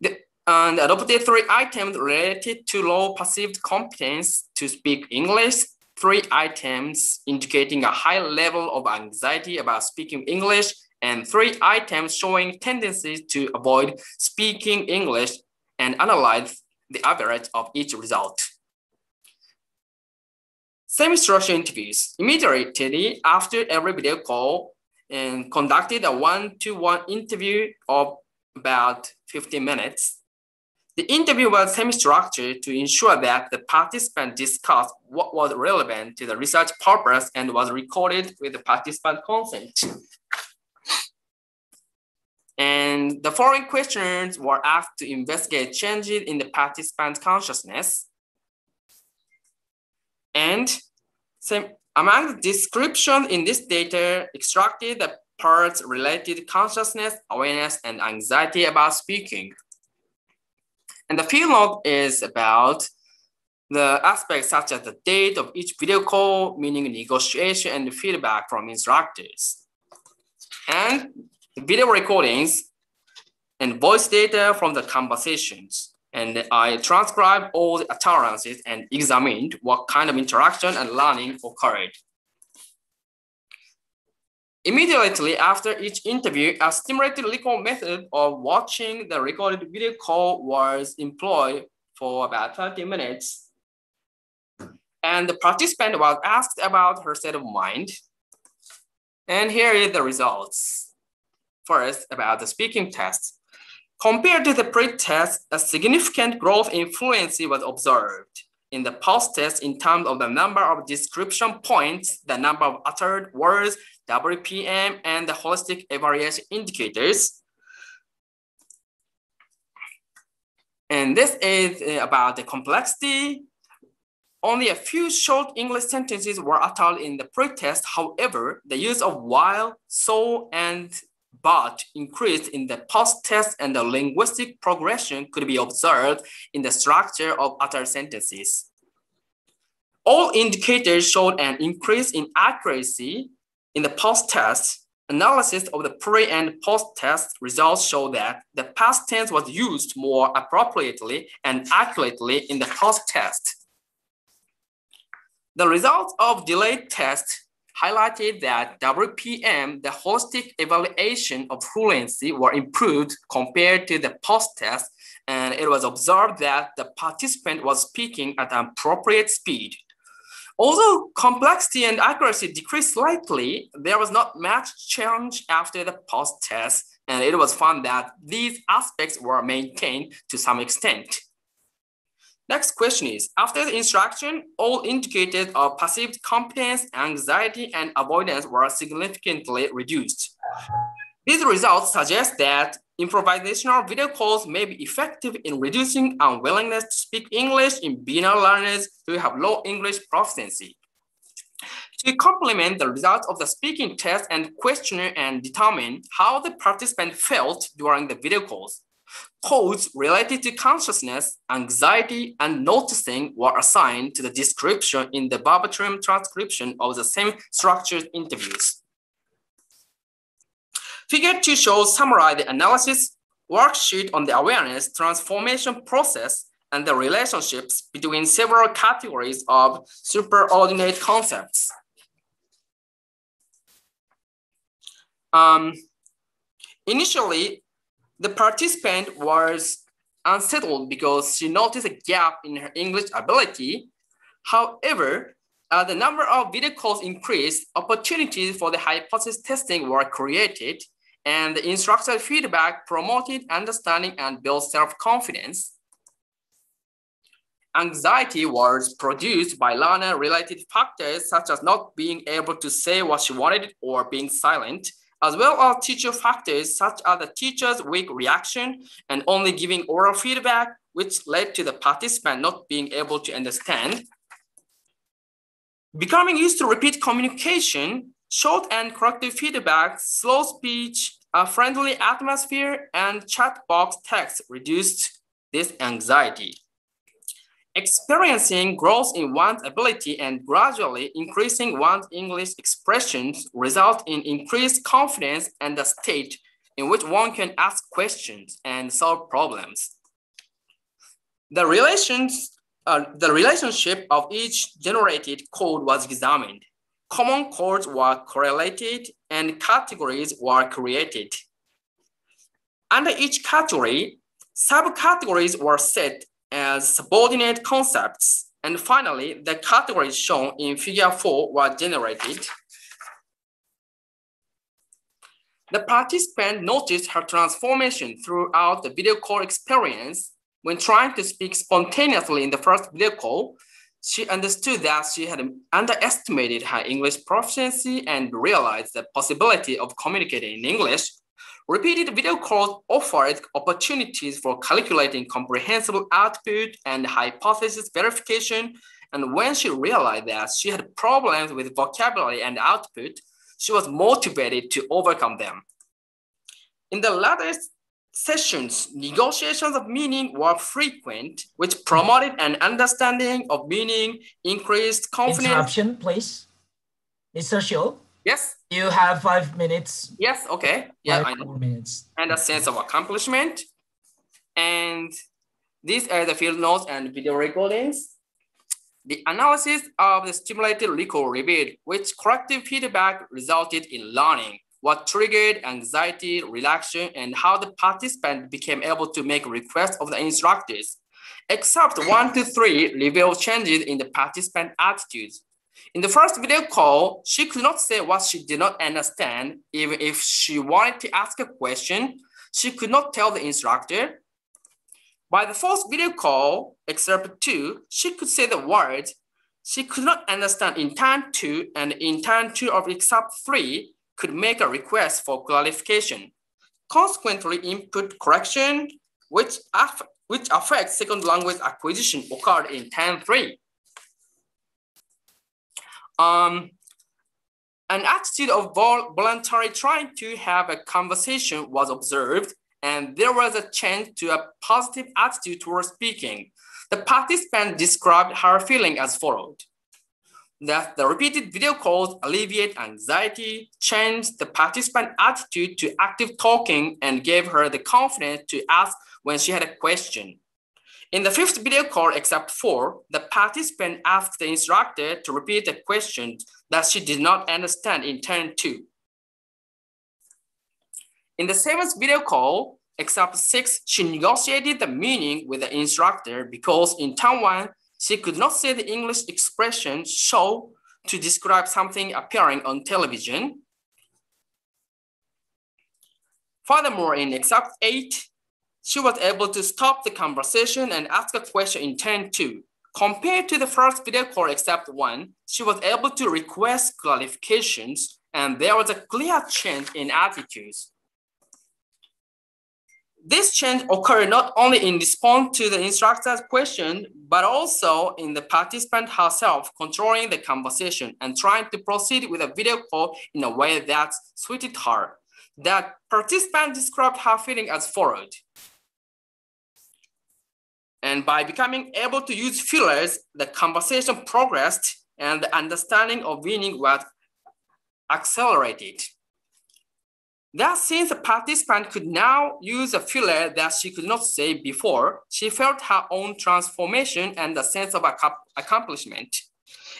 The and adopted three items related to low perceived competence to speak English, three items indicating a high level of anxiety about speaking English, and three items showing tendencies to avoid speaking English and analyze the average of each result. Semi-structured interviews. Immediately after every video call and conducted a one-to-one -one interview of about 15 minutes the interview was semi-structured to ensure that the participant discussed what was relevant to the research purpose and was recorded with the participant consent. And the following questions were asked to investigate changes in the participant consciousness. And among the description in this data extracted the parts related consciousness, awareness, and anxiety about speaking. And the field note is about the aspects such as the date of each video call, meaning negotiation and feedback from instructors. And video recordings and voice data from the conversations. And I transcribed all the utterances and examined what kind of interaction and learning occurred. Immediately after each interview, a stimulated recall method of watching the recorded video call was employed for about 30 minutes. And the participant was asked about her state of mind. And here are the results. First, about the speaking test. Compared to the pre-test, a significant growth in fluency was observed. In the post-test, in terms of the number of description points, the number of uttered words, WPM, and the holistic evaluation indicators. And this is uh, about the complexity. only a few short English sentences were uttered in the pre-test. However, the use of while, so, and but increased in the post-test and the linguistic progression could be observed in the structure of uttered sentences. All indicators showed an increase in accuracy in the post-test. Analysis of the pre and post-test results show that the past tense was used more appropriately and accurately in the post-test. The results of delayed test highlighted that WPM, the holistic evaluation of fluency were improved compared to the post-test, and it was observed that the participant was speaking at an appropriate speed. Although complexity and accuracy decreased slightly, there was not much change after the post-test, and it was found that these aspects were maintained to some extent. Next question is, after the instruction, all indicators of perceived competence, anxiety, and avoidance were significantly reduced. These results suggest that improvisational video calls may be effective in reducing unwillingness to speak English in beginner learners who have low English proficiency. To complement the results of the speaking test and questionnaire and determine how the participant felt during the video calls, Codes related to consciousness, anxiety, and noticing were assigned to the description in the verbatim transcription of the same structured interviews. Figure 2 shows summarize the analysis worksheet on the awareness transformation process and the relationships between several categories of superordinate concepts. Um, initially, the participant was unsettled because she noticed a gap in her English ability. However, as the number of video calls increased, opportunities for the hypothesis testing were created, and the instructor feedback promoted understanding and built self-confidence. Anxiety was produced by learner-related factors such as not being able to say what she wanted or being silent, as well as teacher factors such as the teacher's weak reaction and only giving oral feedback, which led to the participant not being able to understand. Becoming used to repeat communication, short and corrective feedback, slow speech, a friendly atmosphere, and chat box text reduced this anxiety. Experiencing growth in one's ability and gradually increasing one's English expressions result in increased confidence and the state in which one can ask questions and solve problems. The, relations, uh, the relationship of each generated code was examined. Common codes were correlated and categories were created. Under each category, subcategories were set as subordinate concepts. And finally, the categories shown in figure four were generated. The participant noticed her transformation throughout the video call experience. When trying to speak spontaneously in the first video call, she understood that she had underestimated her English proficiency and realized the possibility of communicating in English Repeated video calls offered opportunities for calculating comprehensible output and hypothesis verification. And when she realized that she had problems with vocabulary and output, she was motivated to overcome them. In the latter sessions, negotiations of meaning were frequent, which promoted an understanding of meaning, increased confidence. Interruption, please. Mr. Sho. Yes. You have five minutes. Yes, okay. Yeah, five I know. minutes. And a sense of accomplishment. And these are the field notes and video recordings. The analysis of the stimulated recall revealed which corrective feedback resulted in learning, what triggered anxiety, relaxation, and how the participant became able to make requests of the instructors. Except one to three revealed changes in the participant attitudes. In the first video call, she could not say what she did not understand. Even if she wanted to ask a question, she could not tell the instructor. By the first video call, except two, she could say the words. She could not understand in turn two, and in turn two of except three could make a request for clarification. Consequently, input correction, which, aff which affects second language acquisition occurred in turn three. Um, an attitude of voluntary trying to have a conversation was observed, and there was a change to a positive attitude towards speaking. The participant described her feeling as followed. That the repeated video calls alleviate anxiety, changed the participant attitude to active talking, and gave her the confidence to ask when she had a question. In the fifth video call, except four, the participant asked the instructor to repeat the question that she did not understand in turn two. In the seventh video call, except six, she negotiated the meaning with the instructor because in turn one, she could not say the English expression show to describe something appearing on television. Furthermore, in except eight, she was able to stop the conversation and ask a question in turn two. Compared to the first video call except one, she was able to request clarifications and there was a clear change in attitudes. This change occurred not only in response to the instructor's question, but also in the participant herself controlling the conversation and trying to proceed with a video call in a way that suited her. That participant described her feeling as followed. And by becoming able to use fillers, the conversation progressed and the understanding of meaning was accelerated. That since the participant could now use a filler that she could not say before, she felt her own transformation and a sense of accomplishment.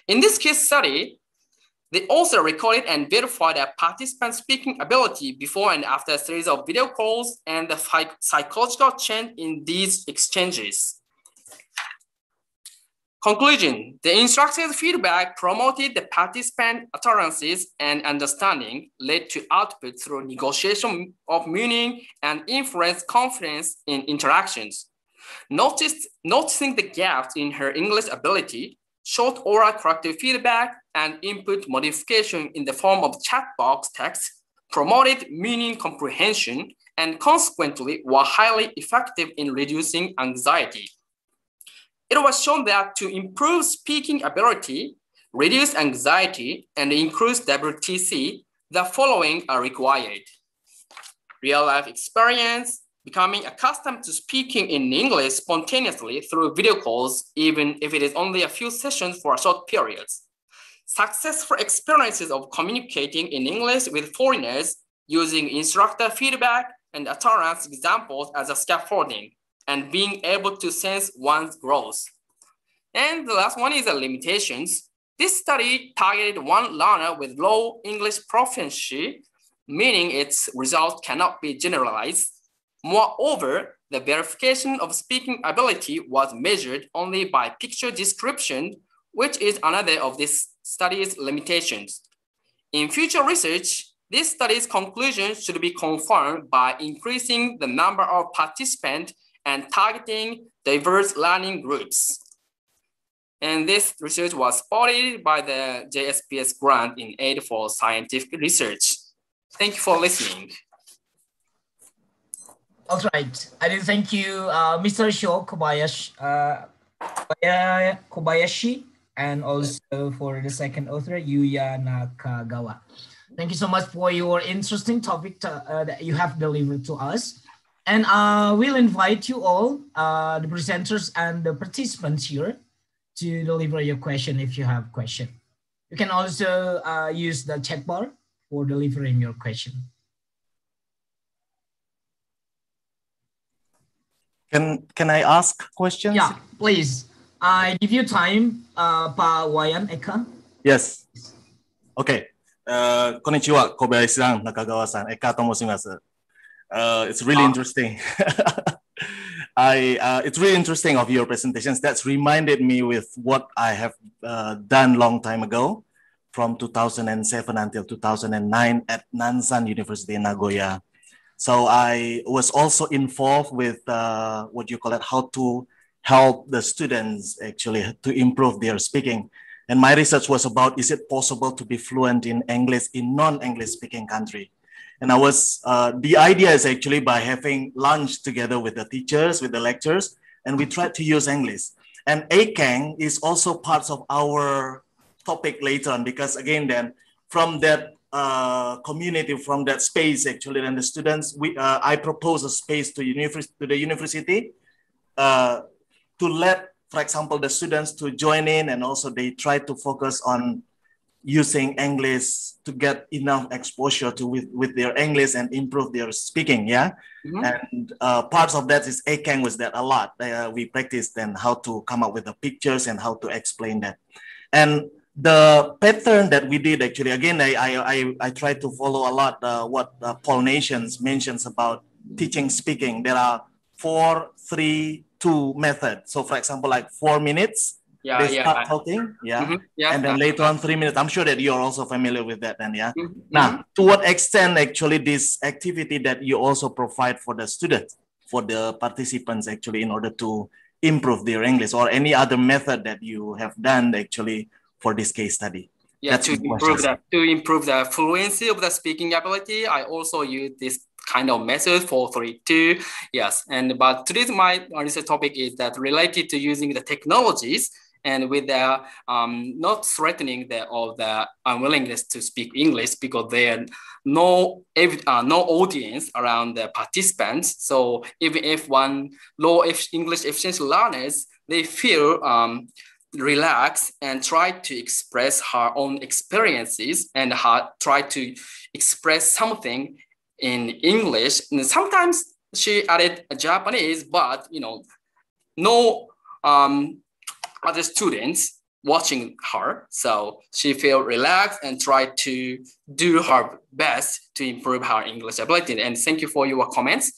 In this case study, they also recorded and verified a participant speaking ability before and after a series of video calls and the psychological change in these exchanges. Conclusion, the instructor's feedback promoted the participant utterances and understanding led to output through negotiation of meaning and influenced confidence in interactions. Noticed, noticing the gaps in her English ability, short oral corrective feedback and input modification in the form of chat box text promoted meaning comprehension and consequently were highly effective in reducing anxiety. It was shown that to improve speaking ability, reduce anxiety, and increase WTC, the following are required. Real life experience, becoming accustomed to speaking in English spontaneously through video calls, even if it is only a few sessions for a short periods. Successful experiences of communicating in English with foreigners using instructor feedback and utterance examples as a scaffolding and being able to sense one's growth. And the last one is the limitations. This study targeted one learner with low English proficiency, meaning its results cannot be generalized. Moreover, the verification of speaking ability was measured only by picture description, which is another of this study's limitations. In future research, this study's conclusions should be confirmed by increasing the number of participants and targeting diverse learning groups. And this research was supported by the JSPS grant in aid for scientific research. Thank you for listening. All right. I do thank you, uh, Mr. Sho Kobayashi, uh, Kobayashi, and also for the second author, Yuya Nakagawa. Thank you so much for your interesting topic to, uh, that you have delivered to us. And uh, we'll invite you all, uh, the presenters and the participants here to deliver your question if you have question. You can also uh, use the chat bar for delivering your question. Can, can I ask questions? Yeah, please. I give you time, uh, Pa Wayan Eka. Yes. Okay. Uh, konnichiwa, Kobayashi-san, Nakagawa-san, Eka tomo uh, it's really oh. interesting. (laughs) I uh, it's really interesting of your presentations. That's reminded me with what I have uh, done long time ago, from 2007 until 2009 at Nanzan University in Nagoya. So I was also involved with uh, what you call it, how to help the students actually to improve their speaking. And my research was about, is it possible to be fluent in English in non-English speaking country? And I was, uh, the idea is actually by having lunch together with the teachers, with the lecturers, and we tried to use English. And ACANG is also part of our topic later on because again, then from that uh, community, from that space, actually, then the students, we uh, I propose a space to university to the university uh, to let, for example, the students to join in, and also they try to focus on using English to get enough exposure to with, with their English and improve their speaking. Yeah. Mm-hmm. And uh, parts of that is Ekang was that a lot. Uh, we practiced then how to come up with the pictures and how to explain that. And the pattern that we did actually, again, I, I, I, I try to follow a lot uh, what uh, Paul Nation's mentions about teaching speaking. There are four, three, two method. So for example, like four minutes, yeah, they yeah. start talking, yeah, Mhm, yeah. and then later on three minutes. I'm sure that you're also familiar with that, then, yeah. Mhm, Now, to what extent actually this activity that you also provide for the students, for the participants actually in order to improve their English or any other method that you have done actually for this case study? Yeah, That's to improve the to improve the fluency of the speaking ability, I also use this kind of method for three two. Yes, and but today's my research topic is that related to using the technologies and with the um, not threatening the of the unwillingness to speak English because there are no uh, no audience around the participants. So even if one low English efficiency learners, they feel um, relax and try to express her own experiences and her, try to express something in English. And sometimes she added Japanese, but you know, no um, other students watching her. So she feel relaxed and try to do her best to improve her English ability. And thank you for your comments.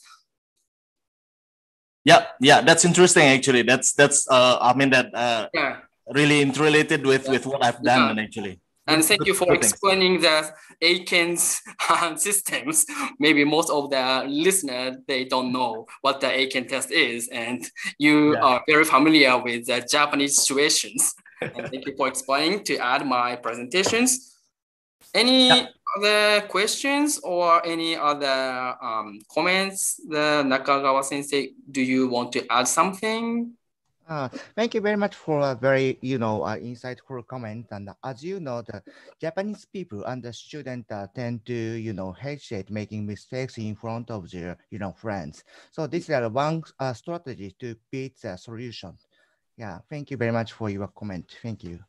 Yeah, yeah, that's interesting actually. That's that's uh, I mean that uh, Yeah. really interrelated with with what I've done actually. And thank you for Good things. explaining the Eiken's (laughs) systems. Maybe most of the listeners, they don't know what the Aiken test is. And you Yeah. are very familiar with the Japanese situations. and thank you for explaining to add my presentations. Any other questions or any other um, comments? The Nakagawa sensei, do you want to add something? Uh, thank you very much for a very, you know, uh, insightful comment. And as you know, the Japanese people and the student uh, tend to, you know, hesitate making mistakes in front of their, you know, friends. So this is one uh, strategy to beat the solution. Yeah, thank you very much for your comment. Thank you.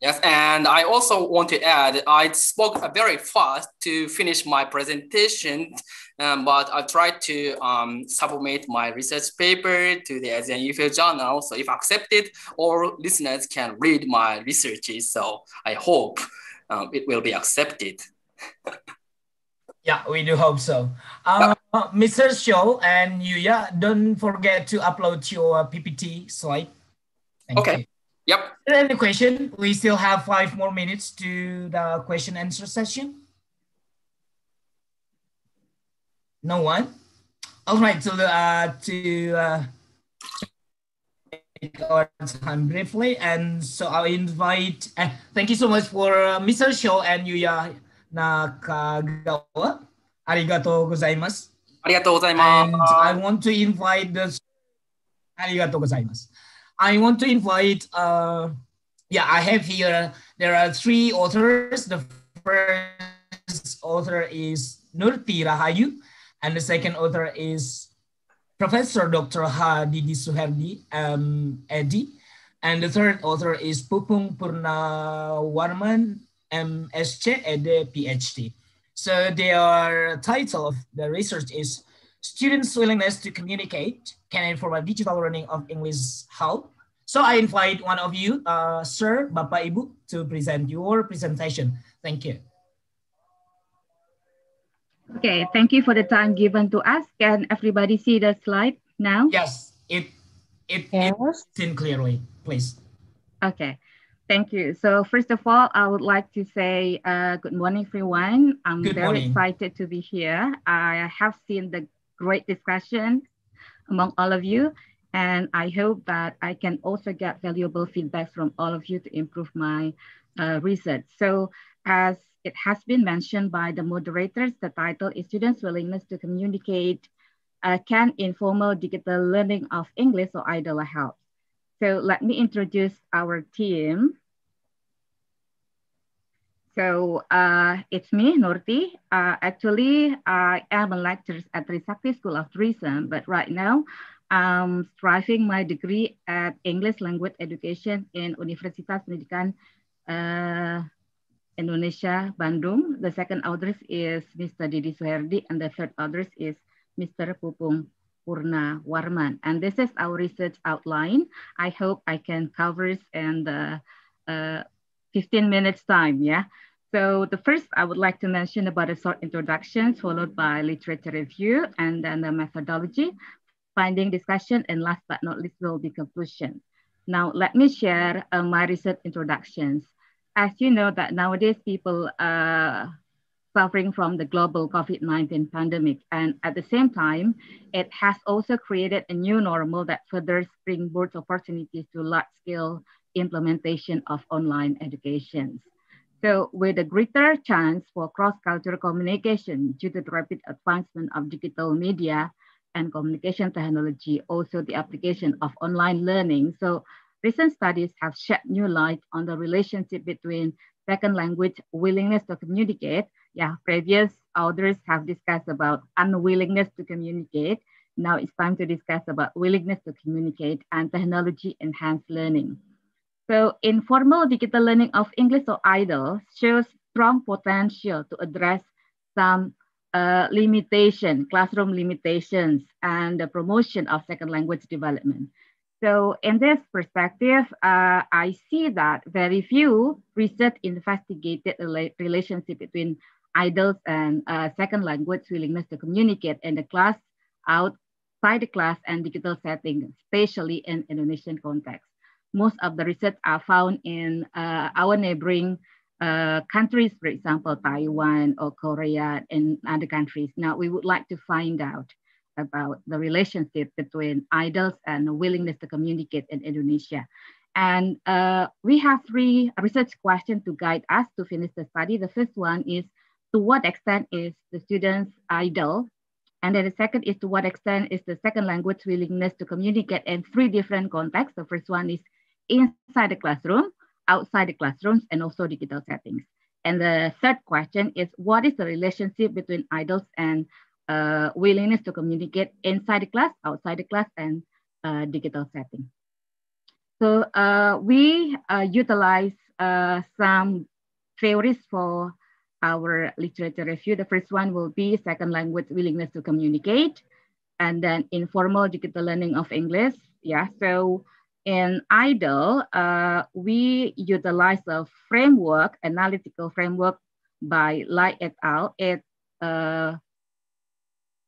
Yes, and I also want to add, I spoke very fast to finish my presentation, um, but I tried to um, submit my research paper to the Asian EFL journal. So if accepted, all listeners can read my researches. So I hope um, it will be accepted. (laughs) Yeah, we do hope so. Uh, Mr. Sho and Yuya, don't forget to upload your PPT slide. Thank Okay. you. Yep. And question, we still have five more minutes to the question answer session. No one? All right, so uh, to uh, our time briefly, and so I invite, uh, thank you so much for uh, Mr. Sho and Yuya Nakagawa. Arigato gozaimasu. Arigato gozaimasu. And I want to invite the... Arigato gozaimasu. I want to invite, uh, yeah, I have here, there are three authors. The first author is Nurti Rahayu, and the second author is Professor Dr. Hadidi Suherdi, um, Edi. And the third author is Pupung Purnawarman, MSc, Ed, PhD. So their title of the research is Students' Willingness to Communicate, Can Informal Digital Learning of English Help? So I invite one of you, uh, Sir, Bapak Ibu, to present your presentation. Thank you. Okay, thank you for the time given to us. Can everybody see the slide now? Yes, it, it, Yes. it's seen clearly, please. Okay, thank you. So first of all, I would like to say uh, good morning, everyone. I'm Good very morning. excited to be here. I have seen the great discussion among all of you, and I hope that I can also get valuable feedback from all of you to improve my uh, research. So as it has been mentioned by the moderators, the title is Students' Willingness to Communicate, uh, Can Informal Digital Learning of English or IDLE Help? So let me introduce our team. So uh, it's me, Nurti. Uh, actually, I am a lecturer at Trisakti School of Tourism, but right now I'm striving my degree at English Language Education in Universitas Pendidikan uh, Indonesia, Bandung. The second author is Mr. Didi Suherdi, and the third author is Mr. Pupung Purnawarman. And this is our research outline. I hope I can cover it in the uh, 15 minutes time, yeah? So the first I would like to mention about a short introduction followed by literature review and then the methodology, finding discussion, and last but not least will be conclusion. Now let me share uh, my research introductions. As you know that nowadays people are suffering from the global COVID-19 pandemic. And at the same time, it has also created a new normal that further springboards opportunities to large scale implementation of online education. So with a greater chance for cross-cultural communication due to the rapid advancement of digital media and communication technology, also the application of online learning. So recent studies have shed new light on the relationship between second language willingness to communicate. Yeah, previous authors have discussed about unwillingness to communicate. Now it's time to discuss about willingness to communicate and technology enhanced learning. So informal digital learning of English or IDLE shows strong potential to address some uh, limitation, classroom limitations, and the promotion of second language development. So in this perspective, uh, I see that very few research investigated the relationship between IDLEs and uh, second language willingness to communicate in the class, outside the class, and digital setting, especially in Indonesian context most of the research are found in uh, our neighboring uh, countries, for example, Taiwan or Korea and other countries. Now, we would like to find out about the relationship between IDLEs and willingness to communicate in Indonesia. And uh, we have three research questions to guide us to finish the study. The first one is, to what extent is the students IDLE? and then the second is to what extent is the second language willingness to communicate in three different contexts. The first one is inside the classroom, outside the classrooms, and also digital settings. And the third question is, what is the relationship between IDLEs and uh, willingness to communicate inside the class, outside the class, and uh, digital setting? So uh, we uh, utilize uh, some theories for our literature review. The first one will be second language willingness to communicate, and then informal digital learning of English. Yeah, so in IDLE, uh, we utilize a framework, analytical framework by Lai et al. It uh,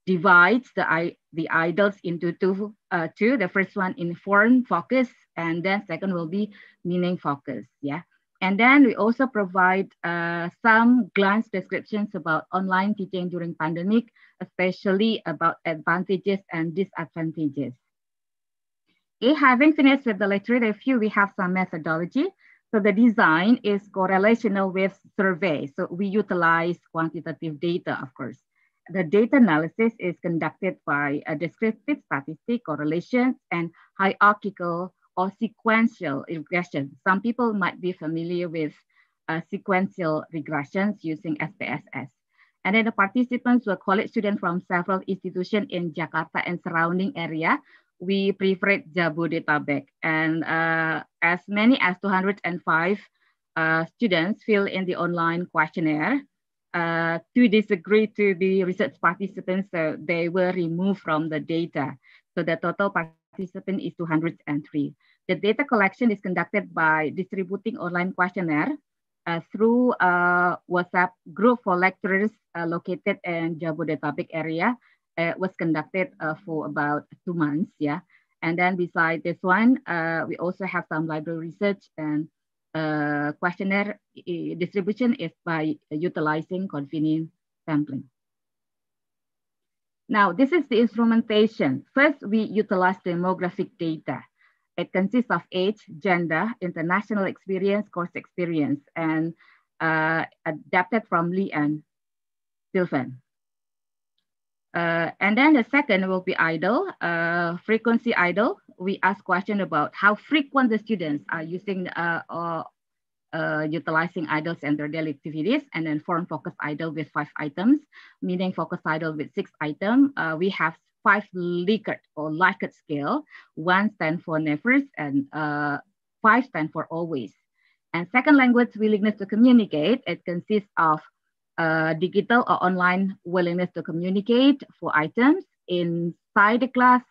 divides the, the IDLEs into two, uh, two. The first one inform focus, and then second will be meaning focus. Yeah. And then we also provide uh, some glance descriptions about online teaching during pandemic, especially about advantages and disadvantages. Having finished with the literature review, we have some methodology. So the design is correlational with survey. So we utilize quantitative data, of course. The data analysis is conducted by a descriptive statistic, correlation, and hierarchical or sequential regression. Some people might be familiar with uh, sequential regressions using SPSS. And then the participants were college students from several institutions in Jakarta and surrounding area we preferred Jabodetabek. And uh, as many as 205 uh, students fill in the online questionnaire. Uh, to disagree to the research participants, so they were removed from the data. So the total participant is 203. The data collection is conducted by distributing online questionnaire uh, through a uh, WhatsApp group for lecturers uh, located in Jabodetabek area uh, was conducted uh, for about two months, yeah. And then beside this one, uh, we also have some library research and questionnaire distribution is by utilizing convenient sampling. Now, this is the instrumentation. First, we utilize demographic data. It consists of age, gender, international experience, course experience, and uh, adapted from Lee and Sylvén. Uh, and then the second will be IDLE, uh, frequency IDLE, we ask question about how frequent the students are using uh, or uh, utilizing IDLES and their daily activities, and then foreign focus IDLE with five items, meaning focus IDLE with six items. Uh, we have five Likert or Likert scale. One stand for never, and uh, five stand for always. And second language willingness to communicate, it consists of uh, digital or online willingness to communicate for items inside the class,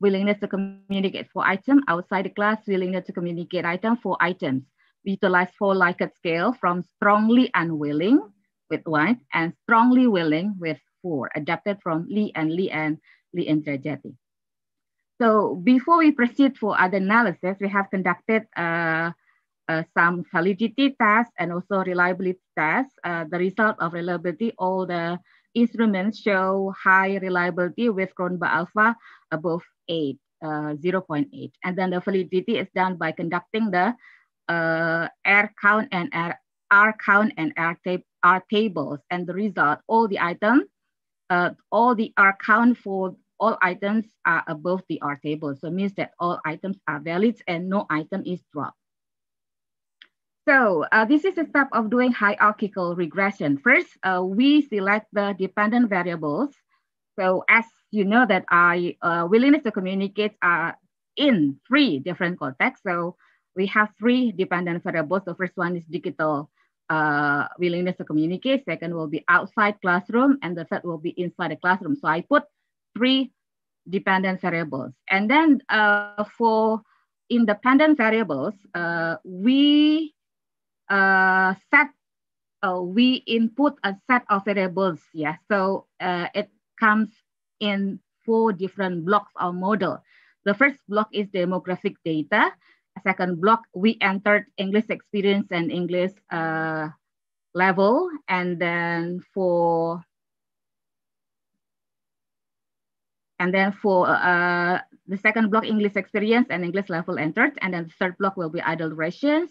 willingness to communicate for item, outside the class, willingness to communicate item for items. We utilize four Likert scale from strongly unwilling with one and strongly willing with four, adapted from Lee and Lee and Lee and Drajati. So before we proceed for other analysis, we have conducted uh, uh, some validity tests and also reliability tests. Uh, the result of reliability, all the instruments show high reliability with Cronbach alpha above 8, uh, 0.8. And then the validity is done by conducting the uh, R count and R, R count and R, tab R tables. And the result, all the items, uh, all the R count for all items are above the R table. So it means that all items are valid and no item is dropped. So uh, this is a step of doing hierarchical regression. First, uh, we select the dependent variables. So as you know that our uh, willingness to communicate are in three different contexts. So we have three dependent variables. The first one is digital uh, willingness to communicate. Second will be outside classroom. And the third will be inside the classroom. So I put three dependent variables. And then uh, for independent variables, uh, we uh, set, uh, we input a set of variables. Yeah, so uh, it comes in four different blocks or model. The first block is demographic data. Second block, we entered English experience and English uh, level. And then for and then for uh, the second block, English experience and English level entered. And then the third block will be idle durations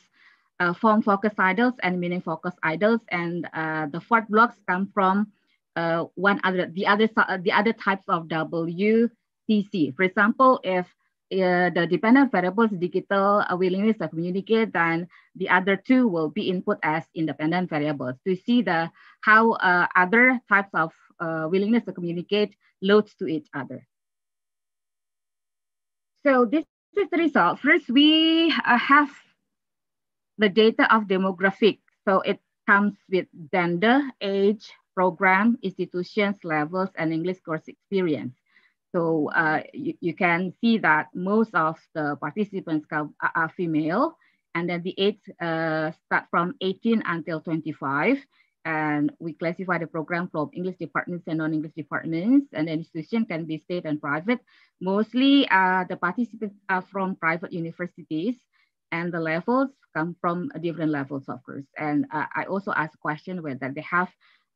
uh, form focus IDLEs and meaning focus IDLEs. And uh, the fourth blocks come from uh, one other, the other, the other types of WTC. For example, if uh, the dependent variables digital willingness to communicate, then the other two will be input as independent variables to see the how uh, other types of uh, willingness to communicate loads to each other. So this is the result. First, we have the data of demographic. So it comes with gender, age, program, institutions, levels, and English course experience. So uh, you, you, can see that most of the participants are, female, and then the age uh, start from 18 until 25. And we classify the program from English departments and non-English departments, and the institution can be state and private. Mostly uh, the participants are from private universities, and the levels come from different levels, of course. And uh, I also asked a question whether they have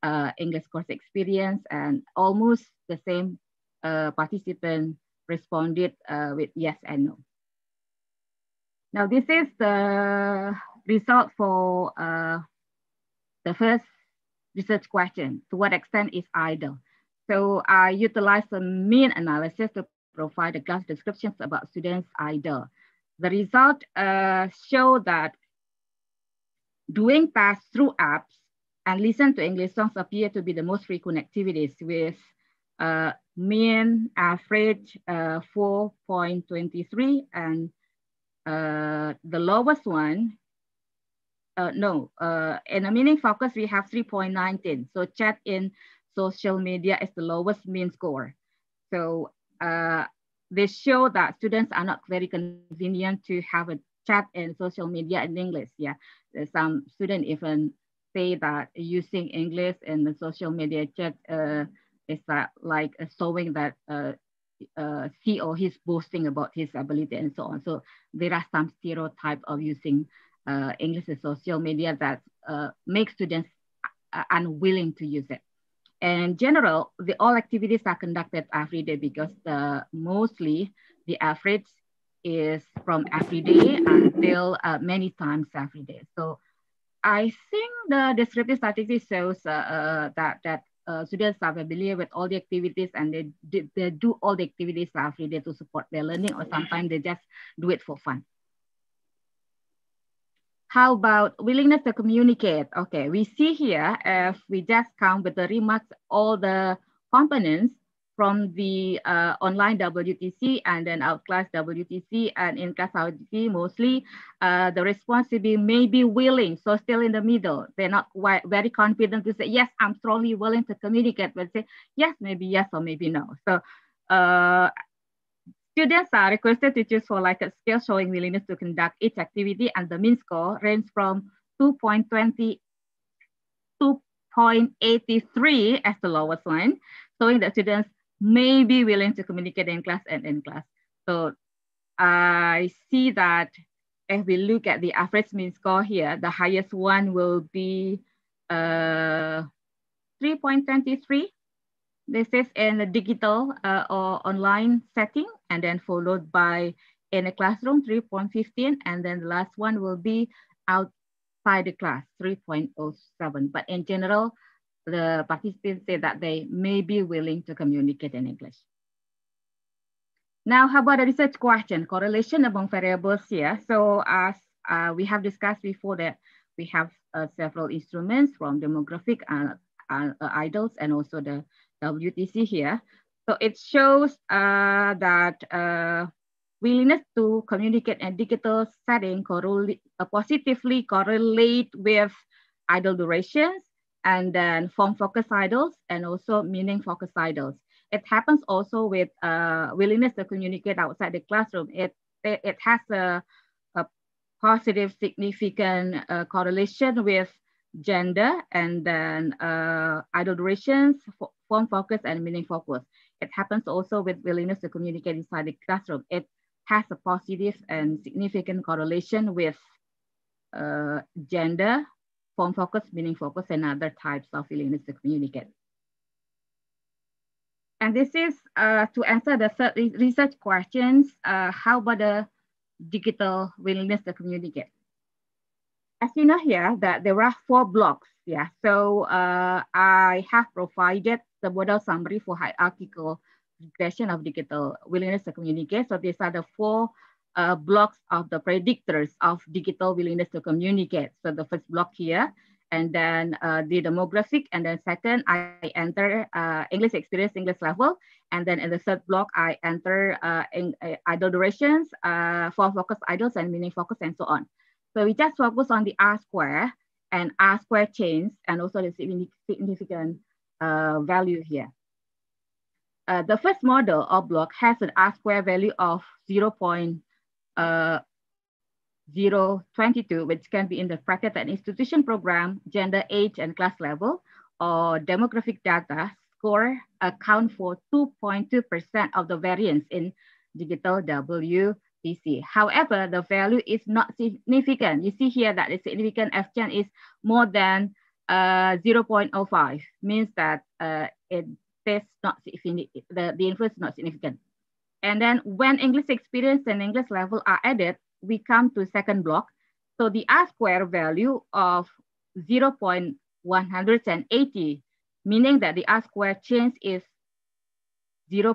uh, English course experience and almost the same uh, participant responded uh, with yes and no. Now this is the result for uh, the first research question. To what extent is idle? So I utilized the mean analysis to provide the class descriptions about students idle. The result uh, show that doing tasks through apps and listen to English songs appear to be the most frequent activities with uh, mean average uh, 4.23 and uh, the lowest one, uh, no, uh, in a meaning focus, we have 3.19. So chat in social media is the lowest mean score. So uh, they show that students are not very convenient to have a chat in social media in English. Yeah, some students even say that using English in the social media chat uh, is uh, like showing that uh, uh, he or he's boasting about his ability and so on. So there are some stereotype of using uh, English in social media that uh, make students uh, unwilling to use it in general, the all activities are conducted every day because the mostly the average is from every day until uh, many times every day. So I think the descriptive statistics shows uh, uh, that that uh, students are familiar with all the activities and they, they, they do all the activities every day to support their learning or sometimes they just do it for fun. How about willingness to communicate? Okay, we see here, if we just count with the remarks, all the components from the uh, online WTC and then outclass WTC and in-class WTC, mostly uh, the response to be maybe willing, so still in the middle. They're not quite very confident to say, yes, I'm strongly willing to communicate, but say, yes, maybe yes, or maybe no. So uh, students are requested to choose for like a scale showing willingness to conduct each activity and the mean score range from 2.20 2.83 as the lowest one, showing that students may be willing to communicate in class and in class. So I see that if we look at the average mean score here, the highest one will be uh, 3.23. This is in a digital uh, or online setting, and then followed by in a classroom, 3.15, and then the last one will be outside the class, 3.07. But in general, the participants say that they may be willing to communicate in English. Now, how about a research question, correlation among variables here? So as uh, we have discussed before that we have uh, several instruments from demographic and uh, IDLES and also the WTC here. So it shows uh, that uh, willingness to communicate in digital setting uh, positively correlate with idle durations and then form focus IDLEs and also meaning focus IDLEs. It happens also with uh, willingness to communicate outside the classroom. It, it, it has a, a, positive significant uh, correlation with gender and then uh, idle durations, form focus and meaning focus. It happens also with willingness to communicate inside the classroom. It has a positive and significant correlation with uh, gender, form focus, meaning focus, and other types of willingness to communicate. And this is uh, to answer the third research questions, uh, how about the digital willingness to communicate? As you know here, that there are four blocks, yeah. So uh, I have provided the model summary for hierarchical regression of digital willingness to communicate. So these are the four uh, blocks of the predictors of digital willingness to communicate. So the first block here, and then uh, the demographic, and then second, I enter uh, English experience, English level, and then in the third block, I enter uh, in, uh, idle durations, uh, for focus IDLES, and meaning focus, and so on. So we just focus on the R square and R square chains, and also the significant value here. the first model or block has an R square value of 0 uh, 022, which can be in the bracket and institution program, gender, age, and class level, or demographic data score account for 2.2% of the variance in digital WTC. However, the value is not significant. You see here that the significant F10 is more than uh, 0.05, means that uh, it is not the, the influence is not significant. And then when English experience and English level are added, we come to second block. So the R square value of 0 0.180, meaning that the R square change is 0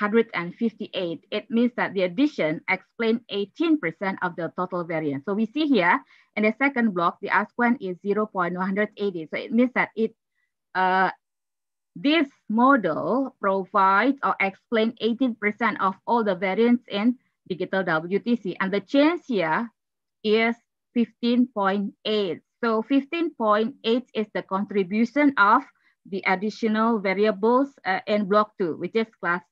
0.158. It means that the addition explained 18% of the total variance. So we see here in the second block, the R square is 0 0.180. So it means that it uh, this model provides or explains 18% of all the variance in digital WTC. And the change here is 15.8. So 15.8 is the contribution of the additional variables uh, in block two, which is class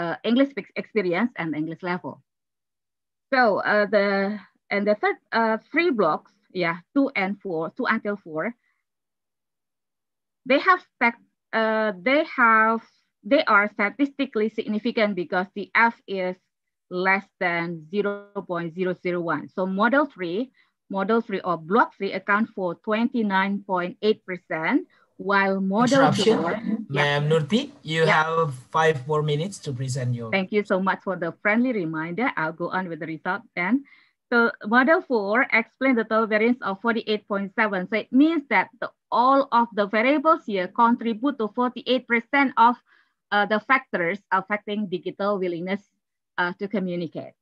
uh, English experience and English level. So uh, the and the third uh, three blocks, yeah, two and four, two until four, they have uh, they have they are statistically significant because the F is less than 0.001. So model three, model three or block three account for 29.8%, while model four. Ma'am Nurti, you yeah. have five more minutes to present your. Thank you so much for the friendly reminder. I'll go on with the result then. So model four explains the total variance of 48.7. So it means that the, all of the variables here contribute to 48% of uh, the factors affecting digital willingness uh, to communicate.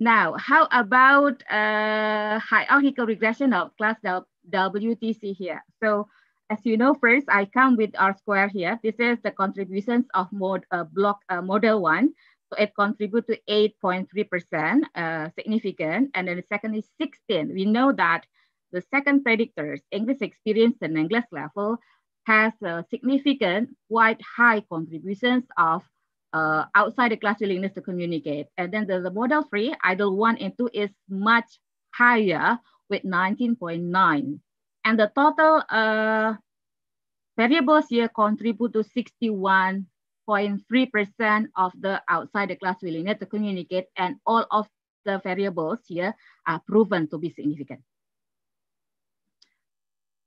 Now, how about uh, hierarchical regression of class WTC here? So as you know, first I come with R square here. This is the contributions of mod, uh, block uh, model one. So it contribute to 8.3% uh, significant. And then the second is 16. We know that the second predictors, English experience and English level, has a significant, quite high contributions of uh, outside the class willingness to communicate. And then the, the model three, IDLE one and two is much higher with 19.9. And the total uh, variables here contribute to 61.3% of the outside the class willingness to communicate and all of the variables here are proven to be significant.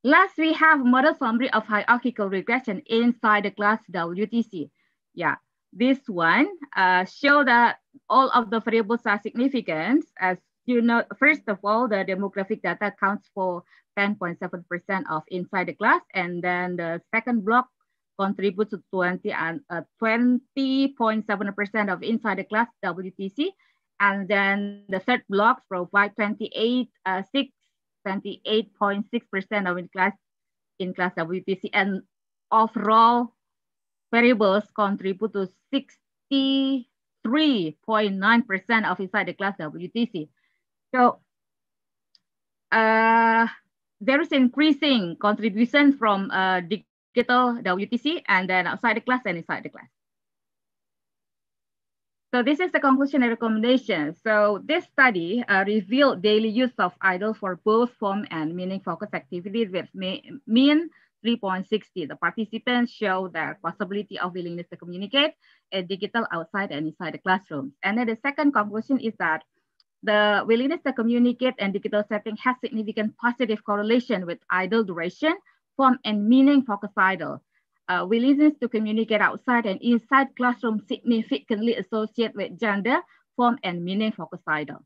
Last, we have model summary of hierarchical regression inside the class WTC. Yeah, this one uh, show that all of the variables are significant. As you know, first of all, the demographic data accounts for 10.7% of inside the class. And then the second block contributes to 20 and 20.7% uh, of inside the class WTC. And then the third block provide 28, uh, 6, 28.6% of in class in class WTC and overall variables contribute to 63.9% of inside the class WTC. So uh, there is increasing contribution from uh, digital WTC and then outside the class and inside the class. So this is the conclusion and recommendation. So this study uh, revealed daily use of IDLE for both form and meaning focused activities with mean 3.60. The participants show their possibility of willingness to communicate in digital outside and inside the classroom. And then the second conclusion is that the willingness to communicate and digital setting has significant positive correlation with IDLE duration, form, and meaning focus IDLE. Uh, willingness to communicate outside and inside classroom significantly associate with gender, form, and meaning focus IDLE.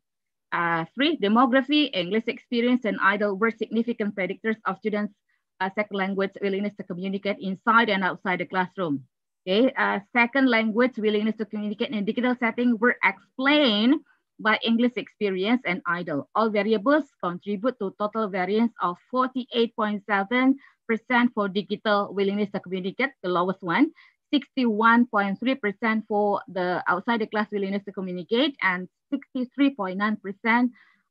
Uh, three, demography, English experience, and IDLE were significant predictors of students' uh, second language willingness to communicate inside and outside the classroom. Okay, uh, second language willingness to communicate in digital setting were explained by English experience and IDLE. All variables contribute to total variance of 48.7% for digital willingness to communicate, the lowest one, 61.3% for the outside the class willingness to communicate, and 63.9%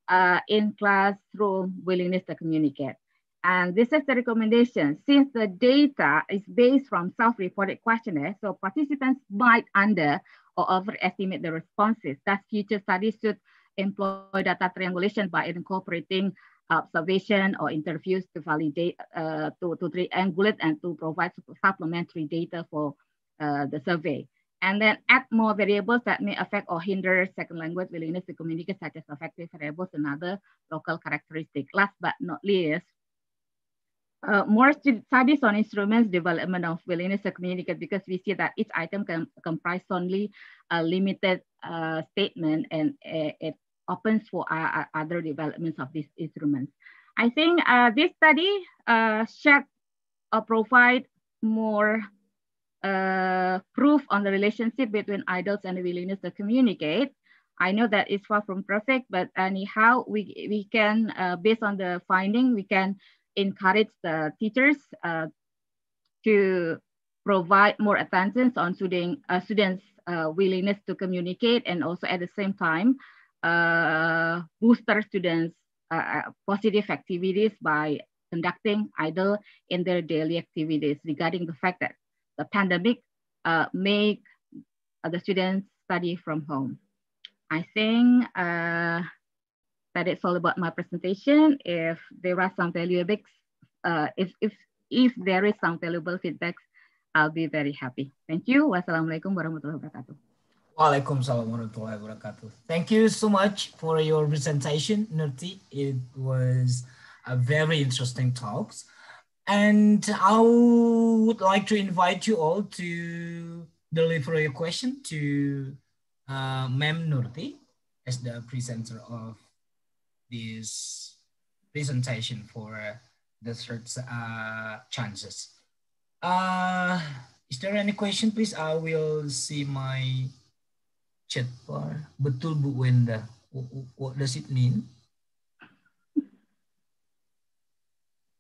uh, in classroom willingness to communicate. And this is the recommendation. Since the data is based from self-reported questionnaire, so participants might under or overestimate the responses. Thus, future studies should employ data triangulation by incorporating observation or interviews to validate, uh, to, to triangulate and to provide supplementary data for uh, the survey. And then add more variables that may affect or hinder second language willingness to communicate, such as affective variables and other local characteristics. Last but not least, uh, more studies on instruments development of willingness to communicate because we see that each item can comprise only a limited uh, statement and uh, it opens for uh, other developments of these instruments. I think uh, this study uh, shed or provide more proof on the relationship between IDLEs and willingness to communicate. I know that it's far from perfect, but anyhow, we, we can, based on the finding, we can encourage the teachers uh, to provide more attention on student, uh, students' uh, willingness to communicate and also at the same time uh, booster students' uh, uh, positive activities by conducting IDLE in their daily activities regarding the fact that the pandemic make the students study from home. I think that is all about my presentation. If there are some valuable, uh, if, if, if there is some valuable feedback, I'll be very happy. Thank you. Wassalamualaikum warahmatullahi wabarakatuh. Waalaikumsalam warahmatullahi wabarakatuh. Thank you so much for your presentation, Nurti. It was a very interesting talk. And I would like to invite you all to deliver your question to uh, Ma'am Nurti. as the presenter of this presentation for the third uh, chances. Uh, is there any question, please? I will see my chat bar. Betul Bu Wenda. What does it mean?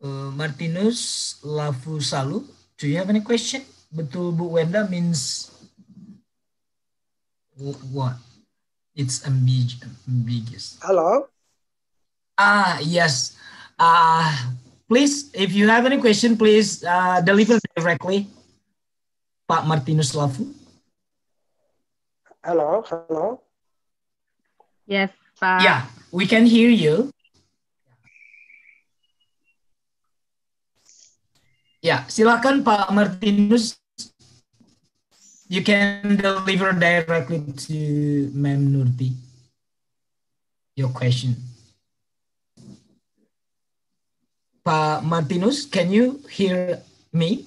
Uh, Martinus Lafu Salu, do you have any question? Betul Bu Wenda means what? It's ambiguous. Hello? Ah, yes. Uh, please, if you have any question, please uh, deliver directly. Pak Martinus Lafu. Hello, hello. Yes, Pak. Yeah, we can hear you. Ya, silakan Pak Martinus you can deliver directly to Ma'am Nurti your question. Pa Martinus, can you hear me?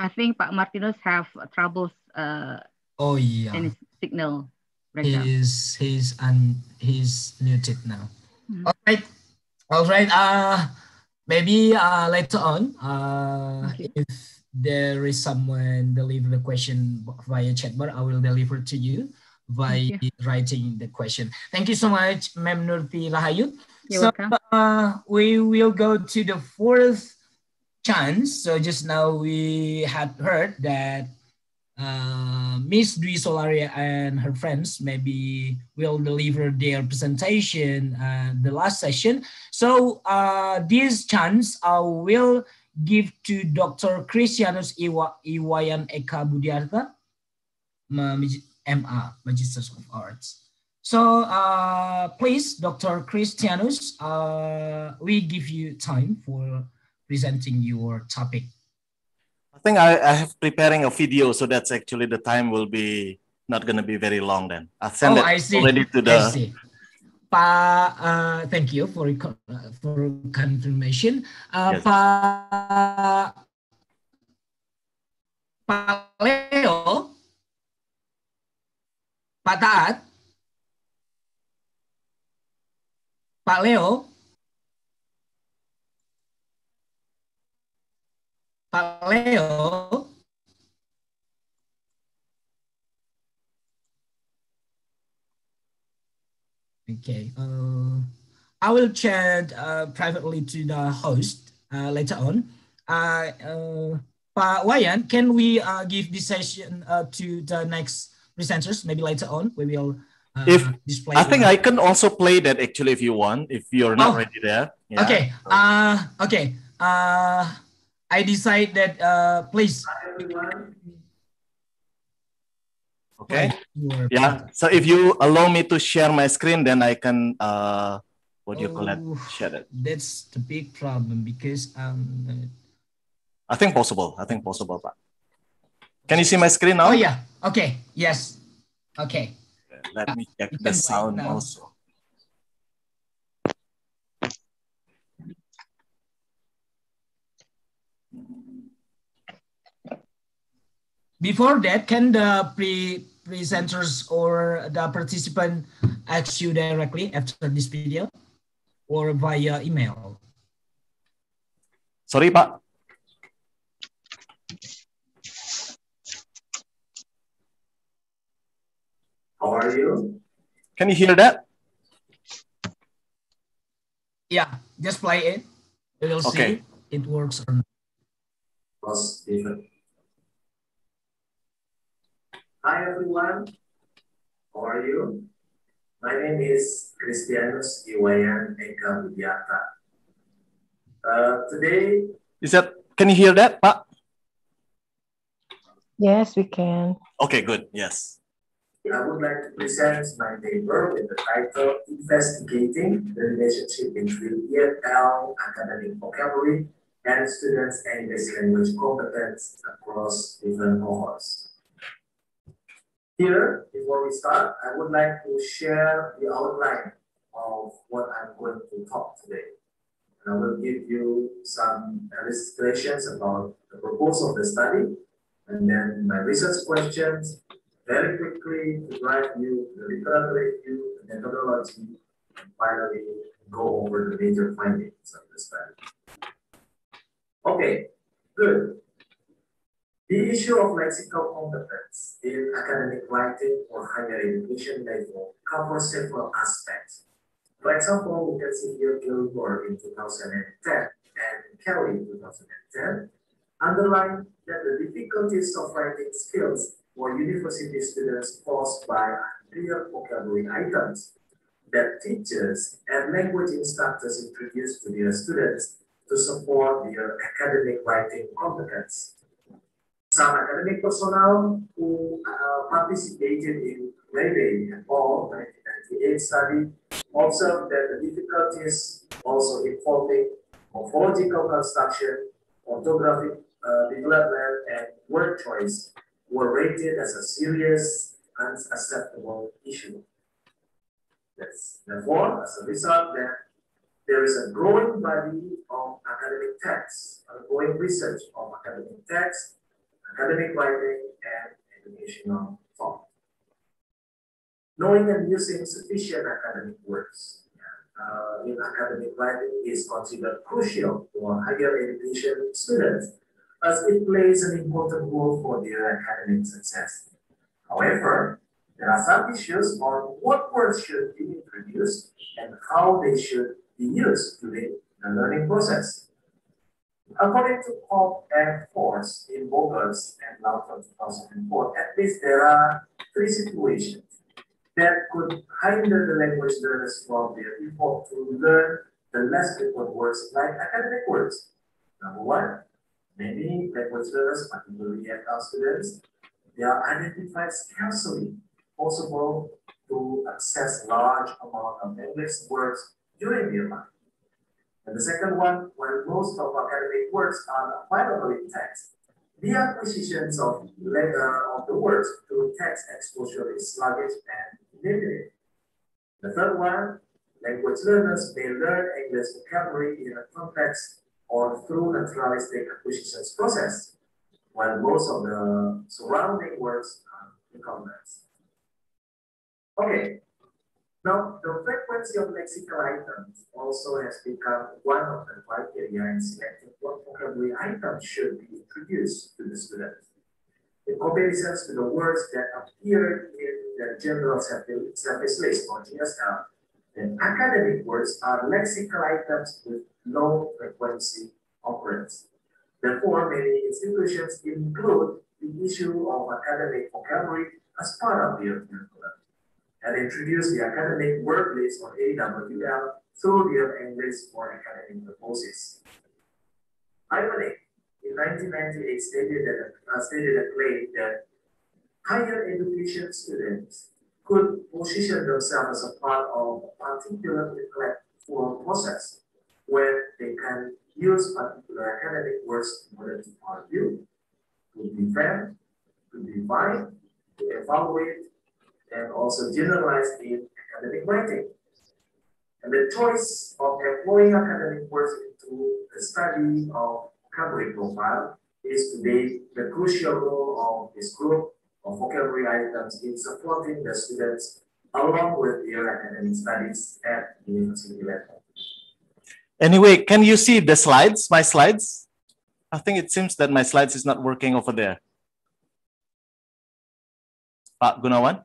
I think Pak Martinus have troubles uh, oh yeah his signal. He's he's un he's muted now. Mm -hmm. All right, all right. Uh maybe uh, later on, uh, okay. if there is someone deliver the question via chat bar, I will deliver to you by writing the question. Thank you so much, Mem Nurti. You're so welcome. Uh, we will go to the fourth chance. So just now we had heard that uh, Miss Dwi Solaria and her friends maybe will deliver their presentation uh, the last session. So uh, this chance I will give to Dr. Christianus Iwa, I Wayan Eka Budiarta, MA, Magister of Arts. So uh, please, Dr. Christianus, uh, we give you time for presenting your topic. I think I, I have preparing a video, so that's actually the time will be not going to be very long then. I'll send oh, it I see. already to the... I see. Pa, uh, thank you for for confirmation. Uh, yes. Pa, Pa Leo, Pak Taat, Pak Leo, Pak Leo, Okay. Uh, I will chat uh, privately to the host uh, later on. Uh, uh, Wayan, can we uh, give this session uh, to the next presenters? Maybe later on we will uh, if display. I think I can also play that actually if you want, if you're not Oh. ready there. Yeah. Okay. Uh, okay. Uh, I decide that. Uh, please. Okay. Yeah. So if you allow me to share my screen, then I can uh, what do you call it? Oh, Share it. That's the big problem because um. I think possible. I think possible, Pak. Can you see my screen now? Oh yeah. Okay. Yes. Okay. Let me check the sound now. also. Before that, can the pre presenters or the participant ask you directly after this video or via email? Sorry, Pak. How are you? Can you hear that? Yeah, just play it. We will Okay. see it works or not. Was Hi everyone. How are you? My name is Christianus I Wayan Eka Budiarta. Uh, today, Is that? Can you hear that, Pak? Yes, we can. Okay, good. Yes. I would like to present my paper with the title Investigating the Relationship Between EFL Academic Vocabulary and Students' English Language Competence across different cohorts. Here, before we start, I would like to share the outline of what I'm going to talk today. And I will give you some illustrations about the purpose of the study And then my research questions, very quickly to drive you the literature review, the methodology, and finally go over the major findings of the study. Okay, good. The issue of lexical competence in academic writing or higher education level covers several aspects. For example, we can see here Gilmore in 2010 and Kelly in 2010 underline that the difficulties of writing skills for university students caused by unclear vocabulary items that teachers and language instructors introduce to their students to support their academic writing competence. Some academic personnel who uh, participated in Mayday and all 1998 study observed that the difficulties also involving morphological construction, orthographic uh, development, and word choice were rated as a serious and acceptable issue. Yes. Therefore, as a result, that there is a growing body of academic texts, ongoing research of academic texts, academic writing, and educational thought. Knowing and using sufficient academic words uh, in academic writing is considered crucial for higher education students as it plays an important role for their academic success. However, there are some issues on what words should be introduced and how they should be used during the learning process. According to Cobb and Force in Bogaards and Laufer 2004, at least there are three situations that could hinder the language learners from their effort to learn the less frequent words like academic words. Number one, Many learners, particularly EFL students, they are identified scarcely possible to access large amount of English words during their life. And the second one, while most of academic works are available in text, the acquisitions of, letter of the words through text exposure is sluggish and limited. The third one, language learners may learn English vocabulary in a context or through naturalistic acquisitions process, while most of the surrounding words are incumbents. Okay, now the frequency of lexical items also has become one of the criteria in selecting what vocabulary items should be introduced to the students. In comparison to the words that appear in the General Service List or GSL, the academic words are lexical items with low frequency occurrence. Therefore, many institutions include the issue of academic vocabulary as part of their curriculum and introduce the academic word list or AWL through their English for academic purposes. Ivanič, in 1998 stated, that, uh, stated a claim that higher education students could position themselves as a part of a particular intellectual process where they can use particular academic words in order to argue, to defend, to define, to evaluate, and also generalize in academic writing. And the choice of employing academic words into the study of vocabulary profile is today the crucial role of this group of vocabulary items in supporting the students along with their academic studies at university level. Anyway, can you see the slides, my slides? I think it seems that my slides is not working over there. Pak Gunawan?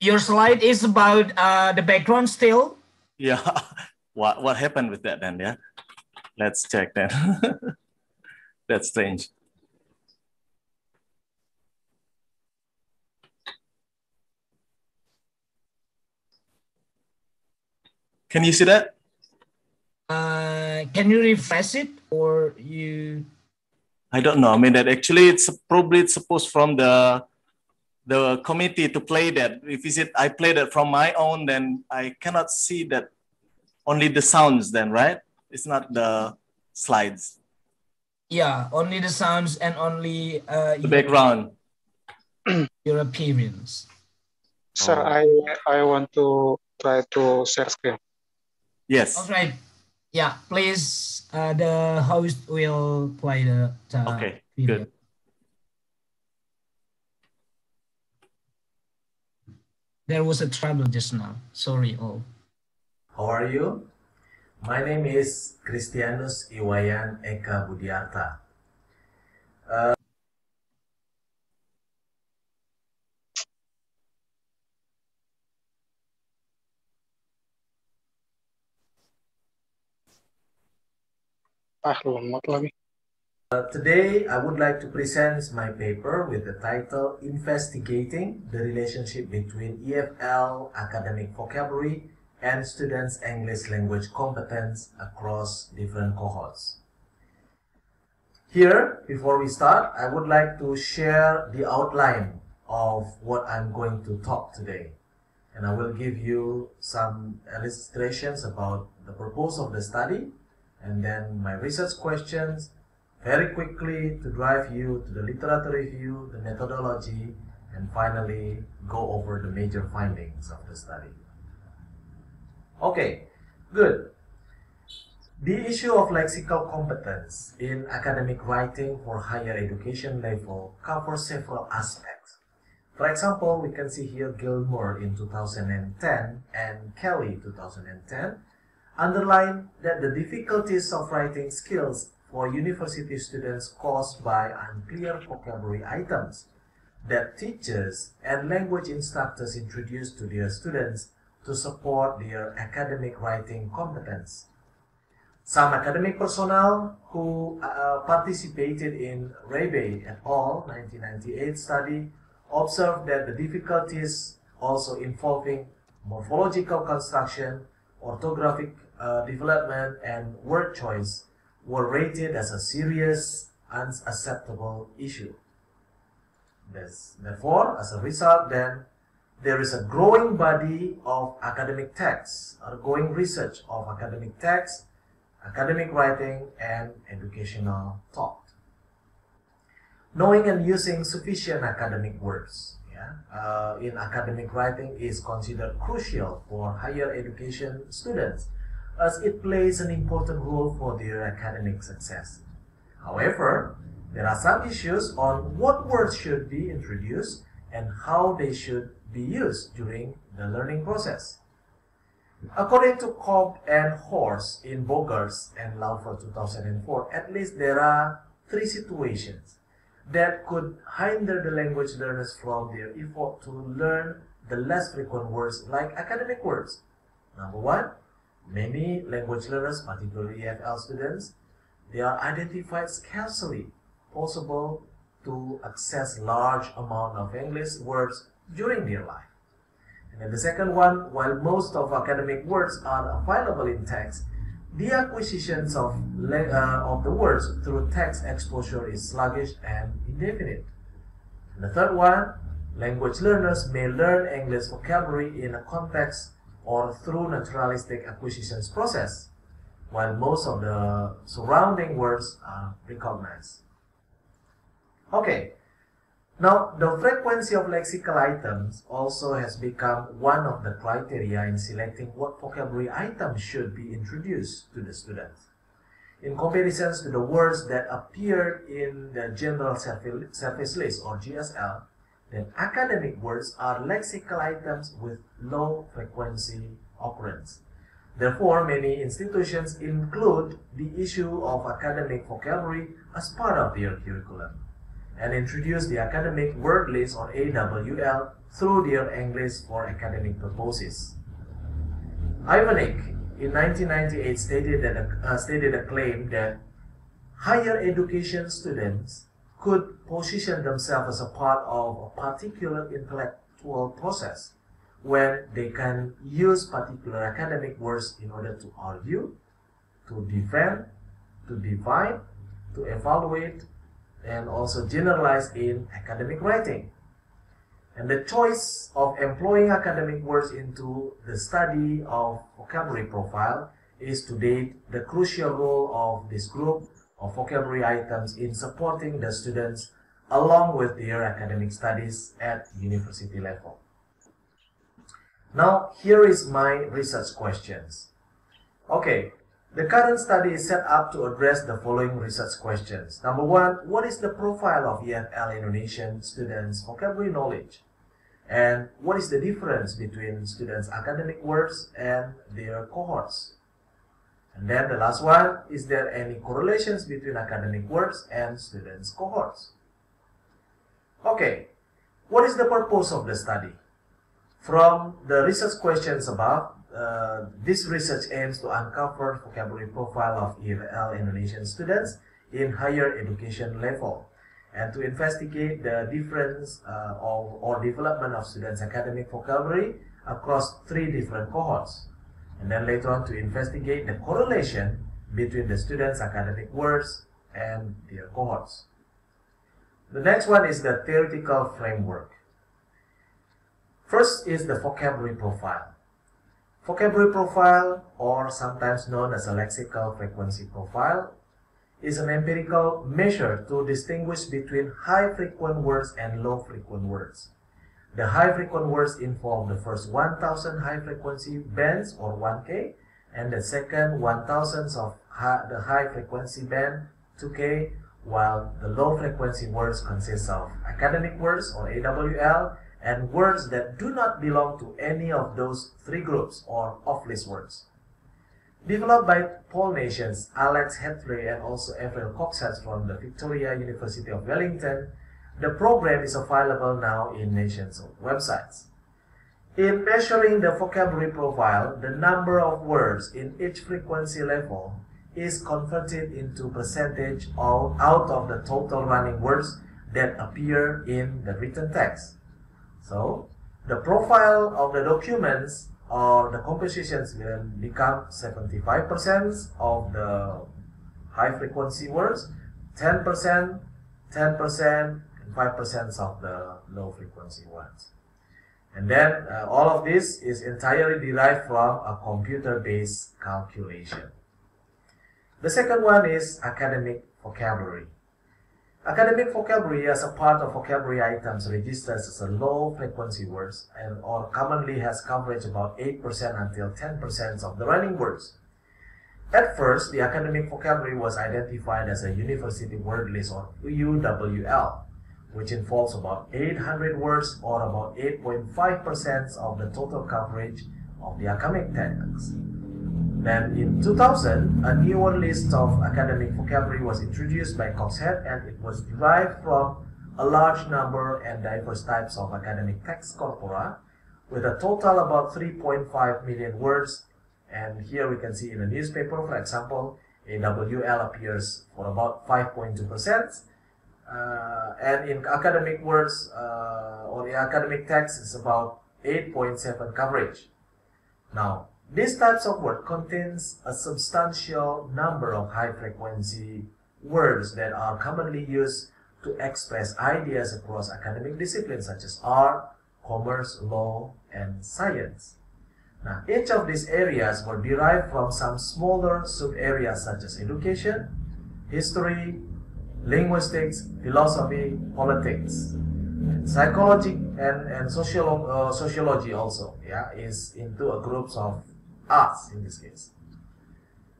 Your slide is about uh, the background still? Yeah. (laughs) what, what happened with that then, yeah? Let's check then. (laughs) That's strange. Can you see that? Uh, can you refresh it or you? I don't know. I mean that actually it's probably it's supposed from the the committee to play that. If is it I play that from my own, then I cannot see that only the sounds then, right? It's not the slides. Yeah, only the sounds and only uh, the background. (clears throat) Your appearance. Sir, oh. I I want to try to share screen. Yes. All right. Yeah, please. Uh, the host will play the. okay. Good. There was a trouble just now. Sorry, all. How are you? My name is Christianus I Wayan Eka Budiarta. Uh, Uh, today, I would like to present my paper with the title Investigating the Relationship Between EFL Academic Vocabulary and Students' English Language Competence across different cohorts. Here, before we start, I would like to share the outline of what I'm going to talk today. And I will give you some illustrations about the purpose of the study and then my research questions very quickly to drive you to the literature review, the methodology, and finally go over the major findings of the study. Okay, good. The issue of lexical competence in academic writing for higher education level covers several aspects. For example, we can see here Gilmore in 2010 and Kelly 2010 underline that the difficulties of writing skills for university students caused by unclear vocabulary items that teachers and language instructors introduce to their students to support their academic writing competence. Some academic personnel who uh, participated in Rebe et al. 1998 study observed that the difficulties also involving morphological construction, orthographic uh, development, and word choice were rated as a serious, unacceptable issue. This, therefore, as a result, then, there is a growing body of academic texts, ongoing research of academic texts, academic writing, and educational thought. Knowing and using sufficient academic words yeah, uh, in academic writing is considered crucial for higher education students as it plays an important role for their academic success. However, there are some issues on what words should be introduced and how they should be used during the learning process. According to Cobb and Horst in Bogaards and Laufer 2004, at least there are three situations that could hinder the language learners from their effort to learn the less frequent words like academic words. Number one, many language learners, particularly EFL students, they are identified scarcely possible to access large amount of English words during their life. And then the second one, while most of academic words are available in text, the acquisitions of, uh, of the words through text exposure is sluggish and indefinite. And the third one, language learners may learn English vocabulary in a context or through naturalistic acquisitions process, while most of the surrounding words are recognized. Okay, now the frequency of lexical items also has become one of the criteria in selecting what vocabulary items should be introduced to the students. In comparison to the words that appeared in the General Service List or GSL, then academic words are lexical items with low frequency occurrence. Therefore, many institutions include the issue of academic vocabulary as part of their curriculum and introduce the academic word list or AWL through their English for academic purposes. Ivanič in 1998 stated, that, uh, stated a claim that higher education students could position themselves as a part of a particular intellectual process where they can use particular academic words in order to argue, to defend, to define, to evaluate, and also generalize in academic writing. And the choice of employing academic words into the study of vocabulary profile is to date the crucial role of this group of vocabulary items in supporting the students along with their academic studies at university level. Now, here is my research questions. Okay, The current study is set up to address the following research questions. Number one, what is the profile of EFL Indonesian students' vocabulary knowledge? And what is the difference between students' academic words and their cohorts? And then the last one, is there any correlations between academic words and students' cohorts? Okay, what is the purpose of the study? From the research questions above, uh, this research aims to uncover vocabulary profile of EFL Indonesian students in higher education level and to investigate the difference uh, of, or development of students' academic vocabulary across three different cohorts. And then later on to investigate the correlation between the students' academic words and their cohorts. The next one is the theoretical framework. First is the vocabulary profile. Vocabulary profile, or sometimes known as a lexical frequency profile, is an empirical measure to distinguish between high frequent words and low frequent words. The high frequency words involve the first 1000 high frequency bands or 1K and the second 1000s of high, the high frequency band 2K while the low frequency words consist of academic words or AWL and words that do not belong to any of those three groups or off-list words. Developed by Paul Nations, Alex Heatley, and also Avril Coxhead from the Victoria University of Wellington, the program is available now in Nations websites. In measuring the vocabulary profile, the number of words in each frequency level is converted into percentage of, out of the total running words that appear in the written text. So the profile of the documents or the compositions will become 75% of the high frequency words, 10%, 10%, and 5% of the low frequency ones. And then uh, all of this is entirely derived from a computer-based calculation. The second one is academic vocabulary. Academic vocabulary as a part of vocabulary items registers as a low frequency words and or commonly has coverage about 8% until 10% of the running words. At first, the academic vocabulary was identified as a university word list or UWL, which involves about 800 words or about 8.5% of the total coverage of the academic text. Then in 2000, a newer list of academic vocabulary was introduced by Coxhead and it was derived from a large number and diverse types of academic text corpora with a total about 3.5 million words. And here we can see in the newspaper, for example, AWL appears for about 5.2%. Uh, and in academic words uh, or academic text is about 8.7 coverage. Now, these types of work contains a substantial number of high frequency words that are commonly used to express ideas across academic disciplines such as art, commerce, law, and science. Now, each of these areas were derived from some smaller sub-areas such as education, history, linguistics, philosophy, politics, psychology, and, and sociolo uh, sociology also, yeah, is into a groups of arts in this case.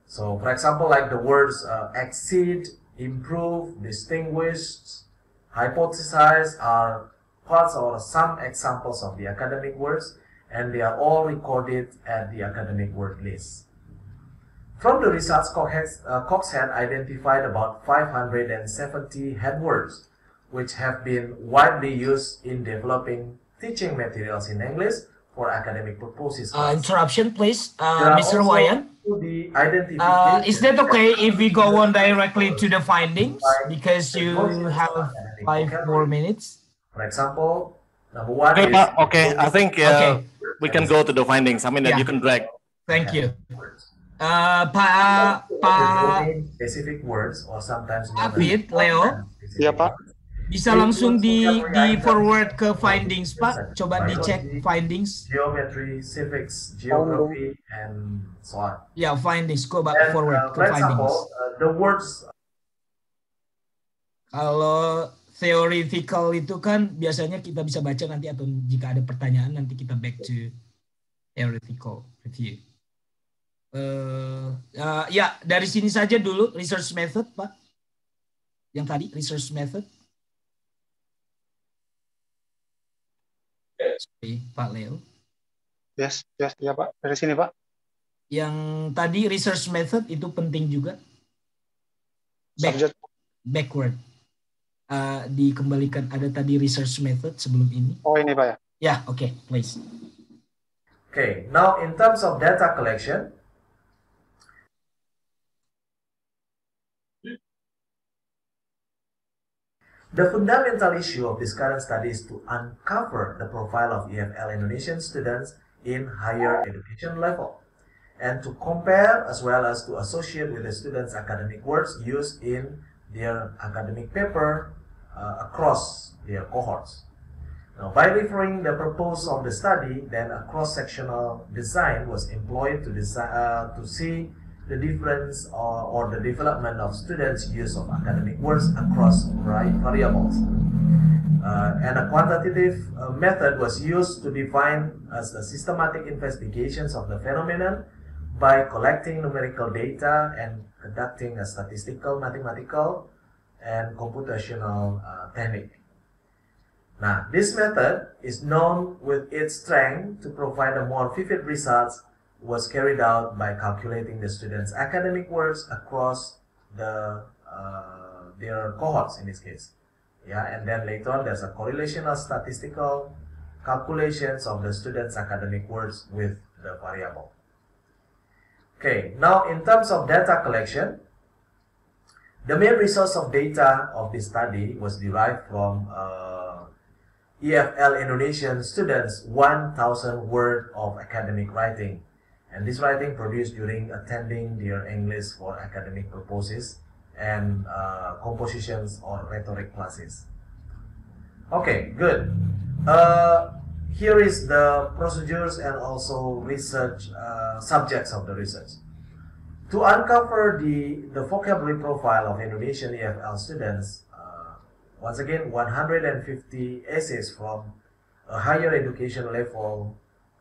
So, for example, like the words uh, exceed, improve, distinguished, hypothesize are parts or some examples of the academic words, and they are all recorded at the academic word list. From the results, Cox, uh, Coxhead identified about 570 headwords, which have been widely used in developing teaching materials in English for academic purposes. Uh, interruption, please, uh, Mr. also Wayan. The identification. Uh, is that okay if we go on directly to the findings because you have five more minutes? For example, number one Okay, is okay. I think uh, Okay. we can go to the findings. I mean that Yeah. you can drag. Thank you. Uh, Pak Pak specific words or sometimes David, Leo, Iya Pak. bisa langsung di di forward ke findings Pak. Coba dicek findings. geometry, civics, geography, and so on. Ya findings, coba And, forward uh, ke findings. example, uh, the words Kalau theoretical itu kan biasanya kita bisa baca nanti atau jika ada pertanyaan nanti kita back to theoretical review. Uh, uh, ya, dari sini saja dulu research method, Pak. Yang tadi research method. Sorry, Pak Leo. Yes, yes, ya Pak. Dari sini Pak. Yang tadi research method itu penting juga. Back, Subject. backward. Uh, dikembalikan ada tadi research method sebelum ini. Oh ini Pak ya. Ya, oke, okay, please. Okay, now in terms of data collection, The fundamental issue of this current study is to uncover the profile of EFL Indonesian students in higher education level and to compare as well as to associate with the students' academic works used in their academic paper uh, across their cohorts. Now, by referring the purpose of the study, then a cross-sectional design was employed to, design, uh, to see the difference or, or the development of students' use of academic words across variables. Uh, and a quantitative uh, method was used to define as the systematic investigations of the phenomenon by collecting numerical data and conducting a statistical, mathematical, and computational uh, technique. Now, this method is known with its strength to provide a more vivid results was carried out by calculating the students' academic works across the uh, their cohorts in this case. Yeah, and then later on there's a correlational statistical calculations of the students' academic works with the variable. Okay, now in terms of data collection, the main resource of data of this study was derived from uh, EFL Indonesian students' 1,000 word of academic writing and this writing produced during attending their English for academic purposes and uh, compositions or rhetoric classes. Okay, good. Uh, here is the procedures and also research uh, subjects of the research. To uncover the, the vocabulary profile of Indonesian EFL students, uh, once again, 150 essays from a higher education level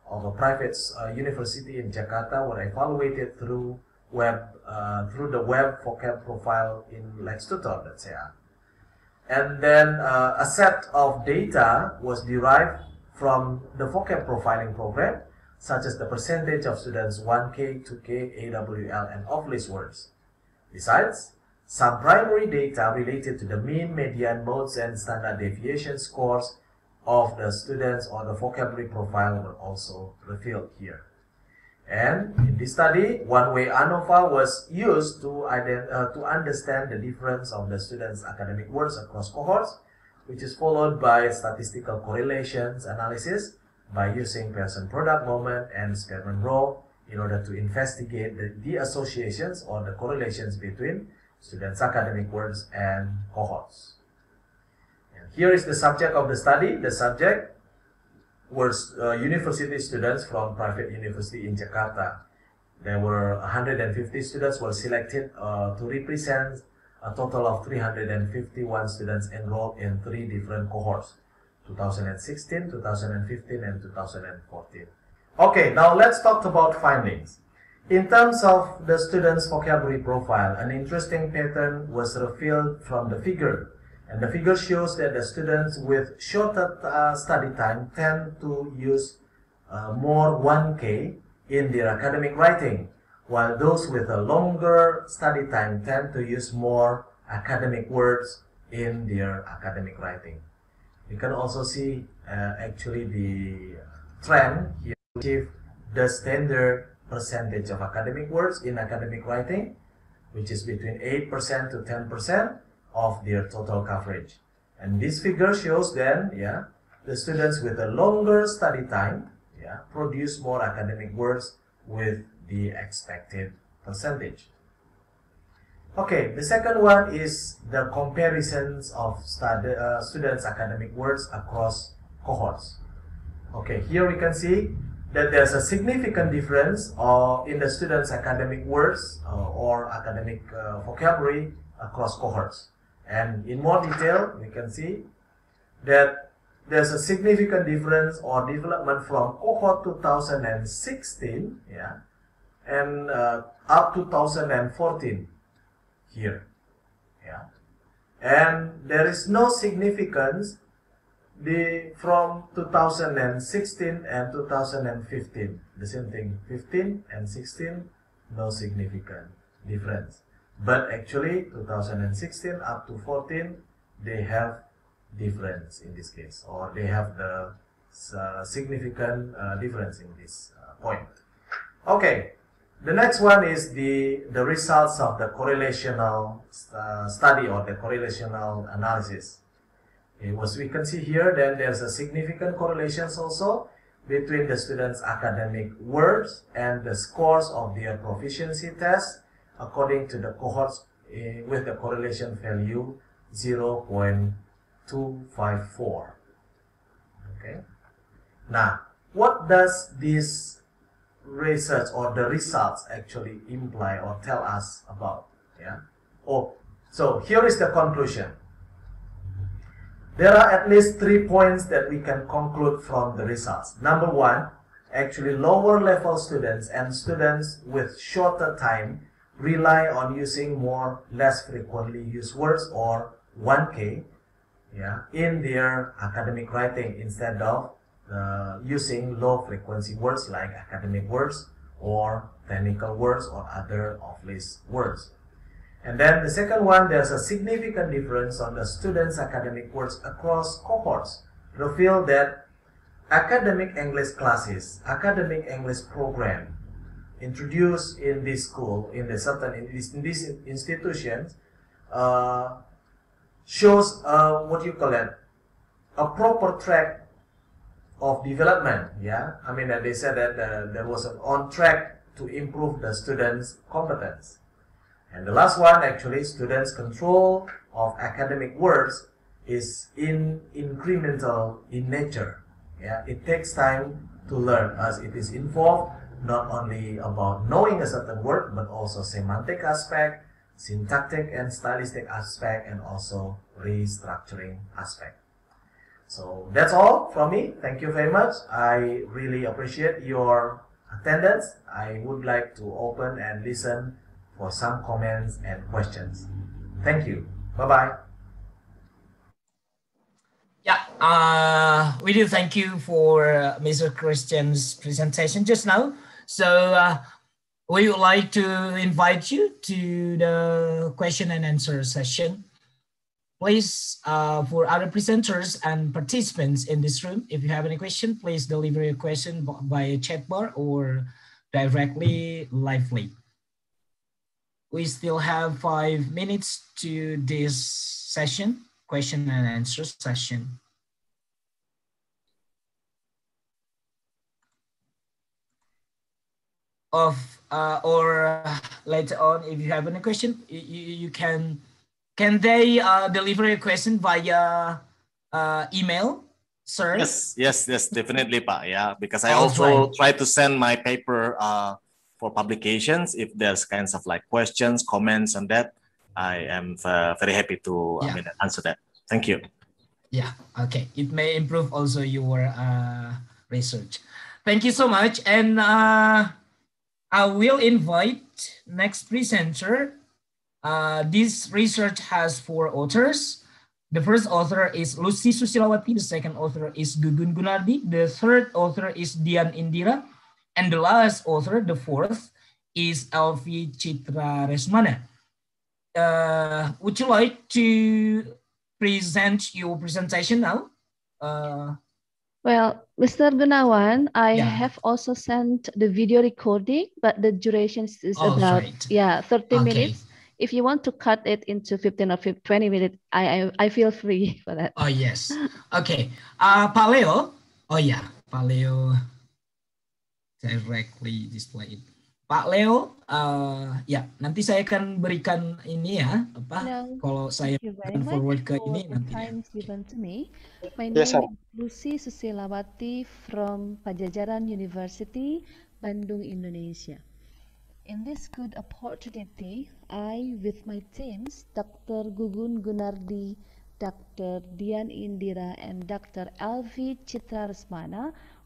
of a private uh, university in Jakarta were evaluated through web uh, through the web vocab profile in LexTutor, let's say. And then uh, a set of data was derived from the vocab profiling program, such as the percentage of students 1K, 2K, AWL, and off-list words. Besides, some primary data related to the mean, median, modes, and standard deviation scores of the students or the vocabulary profile were also revealed here. And in this study, one-way ANOVA was used to, uh, to understand the difference of the students' academic words across cohorts, which is followed by statistical correlations analysis by using Pearson product moment and Spearman rho in order to investigate the, the associations or the correlations between students' academic words and cohorts. Here is the subject of the study. The subject was uh, university students from private university in Jakarta. There were 150 students were selected uh, to represent a total of 351 students enrolled in three different cohorts, 2016, 2015, and 2014. Okay, now let's talk about findings. In terms of the students' vocabulary profile, an interesting pattern was revealed from the figure and the figure shows that the students with shorter uh, study time tend to use uh, more 1K in their academic writing, while those with a longer study time tend to use more academic words in their academic writing. You can also see uh, actually the trend here achieve the standard percentage of academic words in academic writing, which is between 8% to 10%, of their total coverage. And this figure shows then, yeah, the students with a longer study time, yeah, produce more academic words with the expected percentage. Okay, the second one is the comparisons of study, uh, students' academic words across cohorts. Okay, here we can see that there's a significant difference uh, in the students' academic words uh, or academic uh, vocabulary across cohorts. And in more detail, we can see that there's a significant difference or development from cohort 2016, yeah, and uh, up to 2014 here. Yeah. And there is no significance the from 2016 and 2015 the same thing 15 and 16 no significant difference but actually 2016 up to 14 they have difference in this case or they have the uh, significant uh, difference in this uh, point. Okay the next one is the the results of the correlational uh, study or the correlational analysis. As we can see here, then there's a significant correlations also between the students' academic words and the scores of their proficiency test according to the cohorts uh, with the correlation value 0.254. Okay. Now, what does this research or the results actually imply or tell us about? Yeah. Oh, so here is the conclusion. There are at least three points that we can conclude from the results. Number one, actually lower level students and students with shorter time rely on using more less frequently used words or 1K yeah, in their academic writing instead of uh, using low frequency words like academic words or technical words or other off list words. And then the second one, there's a significant difference on the students' academic words across cohorts. Reveal that academic English classes, academic English program introduced in this school, in the certain in this, in institutions, uh, shows uh, what you call it, a proper track of development. Yeah, I mean that they said that uh, there was an on track to improve the students' competence. And the last one, actually, students' control of academic words is in incremental in nature. Yeah, it takes time to learn as it is involved not only about knowing a certain word, but also semantic aspect, syntactic and stylistic aspect, and also restructuring aspect. So that's all from me. Thank you very much. I really appreciate your attendance. I would like to open and listen for some comments and questions. Thank you. Bye bye. Yeah, uh, we do thank you for uh, Mr. Christian's presentation just now. So uh, we would like to invite you to the question and answer session. Please, uh, for other presenters and participants in this room, if you have any question, please deliver your question via chat bar or directly lively we still have five minutes to this session, question and answer session. Of uh, or uh, later on, if you have any question, you, you can can they uh, deliver a question via uh, email, sir? Yes, yes, yes, definitely, pa. Yeah, because I also right. try to send my paper uh, for publications. If there's kinds of like questions, comments on that, I am uh, very happy to yeah. I mean, answer that. Thank you. Yeah, okay. It may improve also your uh, research. Thank you so much. And uh, I will invite next presenter. Uh, this research has four authors. The first author is Lucy Susilawati. The second author is Gugun Gunardi. The third author is Dian Indira. And the last author, the fourth, is Alvi Chitra Resmana. Uh, would you like to present your presentation now? Uh, well, Mr. Gunawan, I yeah. have also sent the video recording, but the duration is oh, about right. yeah 30 okay. minutes. If you want to cut it into 15 or 20 minutes, I, I, I feel free (laughs) for that. Oh, yes. Okay. Uh, Pak Leo. Oh, yeah. Pak Leo directly displayed. Pak Leo, uh, ya nanti saya akan berikan ini ya apa Hello. kalau saya akan forward ke ini nanti. Given to me. My name yes, is Lucy Susilawati from Pajajaran University, Bandung, Indonesia. In this good opportunity, I with my teams, Dr. Gugun Gunardi, Dr. Dian Indira, and Dr. Alvi Chitra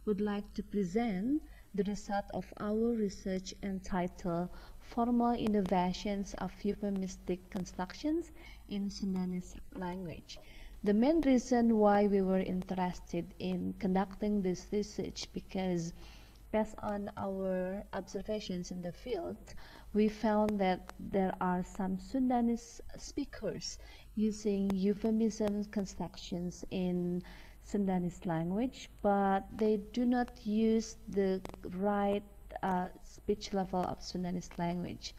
would like to present the result of our research entitled Formal Innovations of Euphemistic Constructions in Sundanese Language. The main reason why we were interested in conducting this research because based on our observations in the field, we found that there are some Sundanese speakers using euphemism constructions in Sundanese language, but they do not use the right uh, speech level of Sundanese language.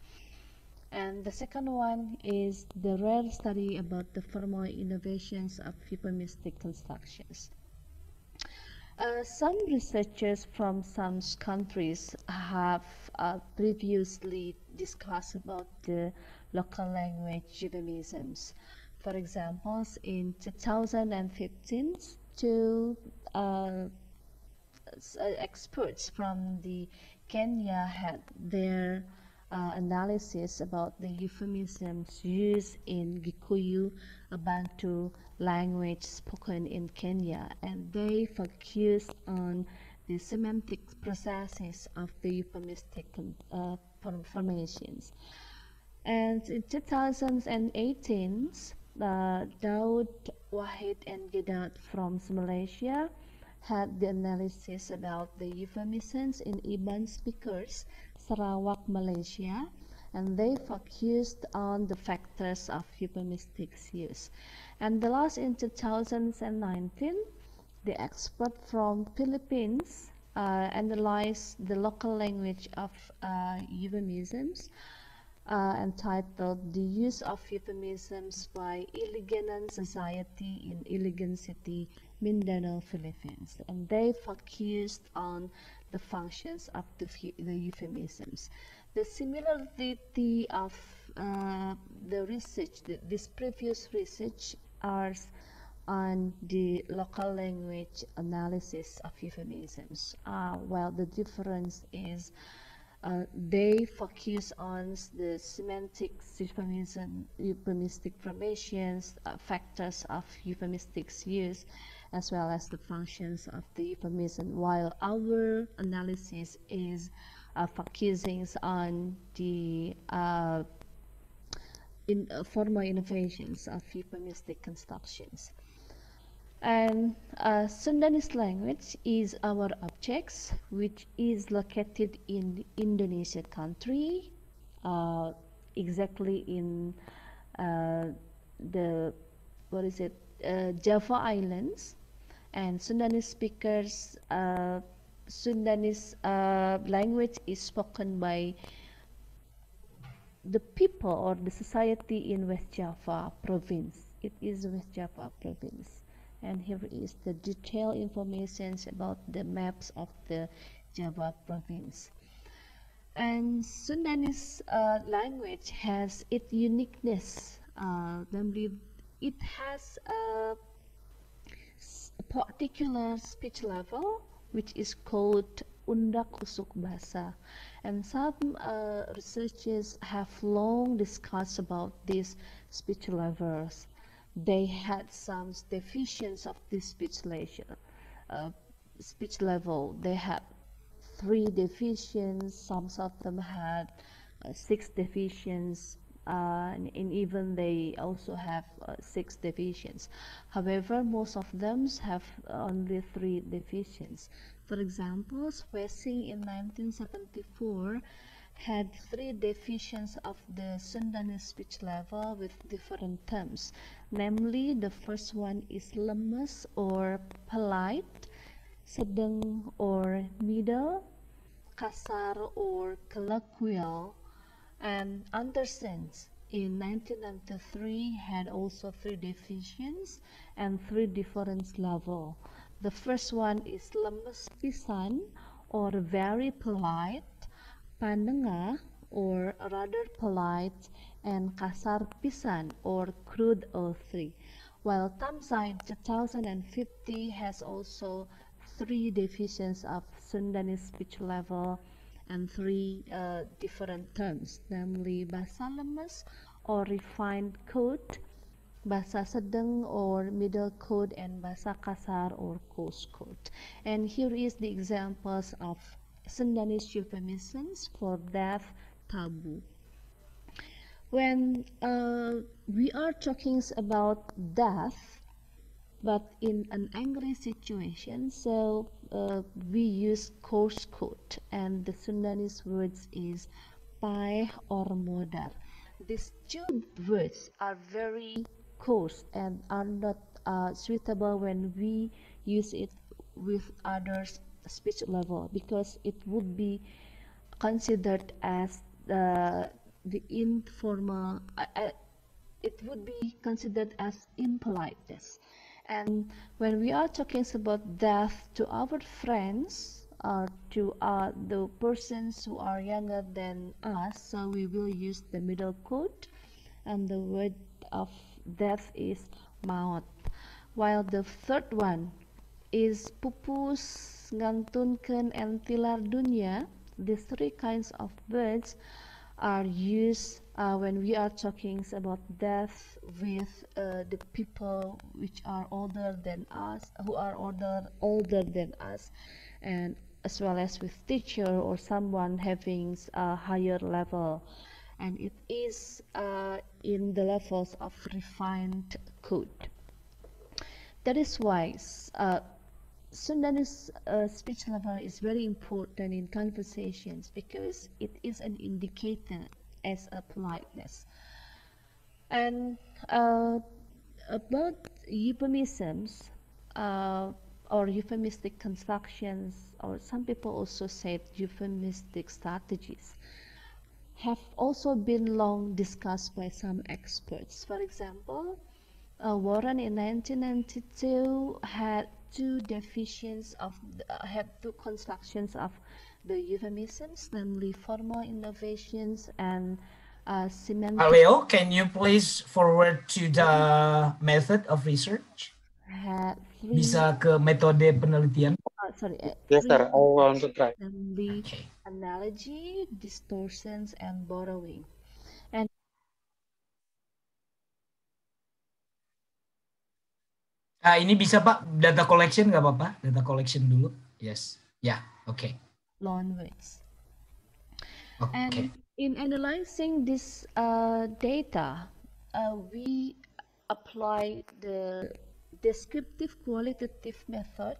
And the second one is the rare study about the formal innovations of euphemistic constructions. Uh, some researchers from some countries have uh, previously discussed about the local language euphemisms. For example, in 2015, two uh, experts from the Kenya had their uh, analysis about the euphemisms used in Gikuyu, a Bantu language spoken in Kenya, and they focused on the semantic processes of the euphemistic uh, formations. And in 2018, uh, Daud Wahid and Gedat from Malaysia had the analysis about the euphemisms in Iban speakers Sarawak, Malaysia, and they focused on the factors of euphemistics use. And the last in 2019, the expert from Philippines uh, analyzed the local language of uh, euphemisms uh, entitled The Use of Euphemisms by Iliganan Society in Iligan City, Mindanao, Philippines. And they focused on the functions of the, the euphemisms. The similarity of uh, the research, the, this previous research are on the local language analysis of euphemisms, uh, while the difference is uh, they focus on the semantic euphemism, euphemistic formations, uh, factors of euphemistics use, as well as the functions of the euphemism, while our analysis is uh, focusing on the uh, in, uh, formal innovations of euphemistic constructions. And uh, Sundanese language is our objects, which is located in Indonesia country, uh, exactly in uh, the, what is it, uh, Java Islands and Sundanese speakers, uh, Sundanese uh, language is spoken by the people or the society in West Java province. It is West Java province. And here is the detailed information about the maps of the Java province. And Sundanese uh, language has its uniqueness. Uh, namely, it has a particular speech level which is called undak usuk bahasa and some uh, researchers have long discussed about these speech levels they had some deficiencies of this speech level uh, speech level they had three deficiencies some of them had uh, six deficiencies uh, and, and, even they also have uh, six divisions. However, most of them have only three divisions. For example, Wessing in 1974 had three divisions of the Sundanese speech level with different terms. Namely, the first one is lemes or polite, sedang or middle, kasar or colloquial, and Anderson's in 1993 had also three divisions and three different levels. The first one is lemes pisan or very polite, panengah or rather polite, and kasar pisan or crude or three. While Tamside 2050 has also three divisions of Sundanese speech level and three uh, different terms, namely bahasa lemes or refined code, bahasa sedang or middle code, and bahasa kasar or coarse code. And here is the examples of Sundanese euphemisms for death taboo. When uh, we are talking about death, but in an angry situation, so uh, we use coarse code, and the Sundanese words is paeh or modar. These two words are very coarse and are not uh, suitable when we use it with others speech level because it would be considered as the the informal uh, uh, it would be considered as impoliteness. And when we are talking about death to our friends or to uh, the persons who are younger than us so we will use the middle code and the word of death is maut while the third one is pupus ngantunkeun and tilar dunia these three kinds of words are used uh, when we are talking about death with uh, the people which are older than us who are older older than us and as well as with teacher or someone having a higher level. And it is uh, in the levels of refined code. That is why uh, Sundanese uh, speech level is very important in conversations because it is an indicator as a politeness. And uh, about euphemisms uh, or euphemistic constructions, or some people also said euphemistic strategies, have also been long discussed by some experts. For example, uh, Warren in 1992 had two definitions of uh, have two constructions of the euphemisms, namely formal innovations and uh, semantic. Leo, can you please forward to the method of research? Three, Bisa ke metode penelitian. uh, sorry, uh, Yes, sir. I want to try. namely Okay. analogy, distortions, and borrowing. And Ah, ini bisa Pak, data collection nggak apa-apa? Data collection dulu. Yes. Ya, oke. loan words. Oke. And in analyzing this uh, data, uh, we apply the descriptive qualitative method.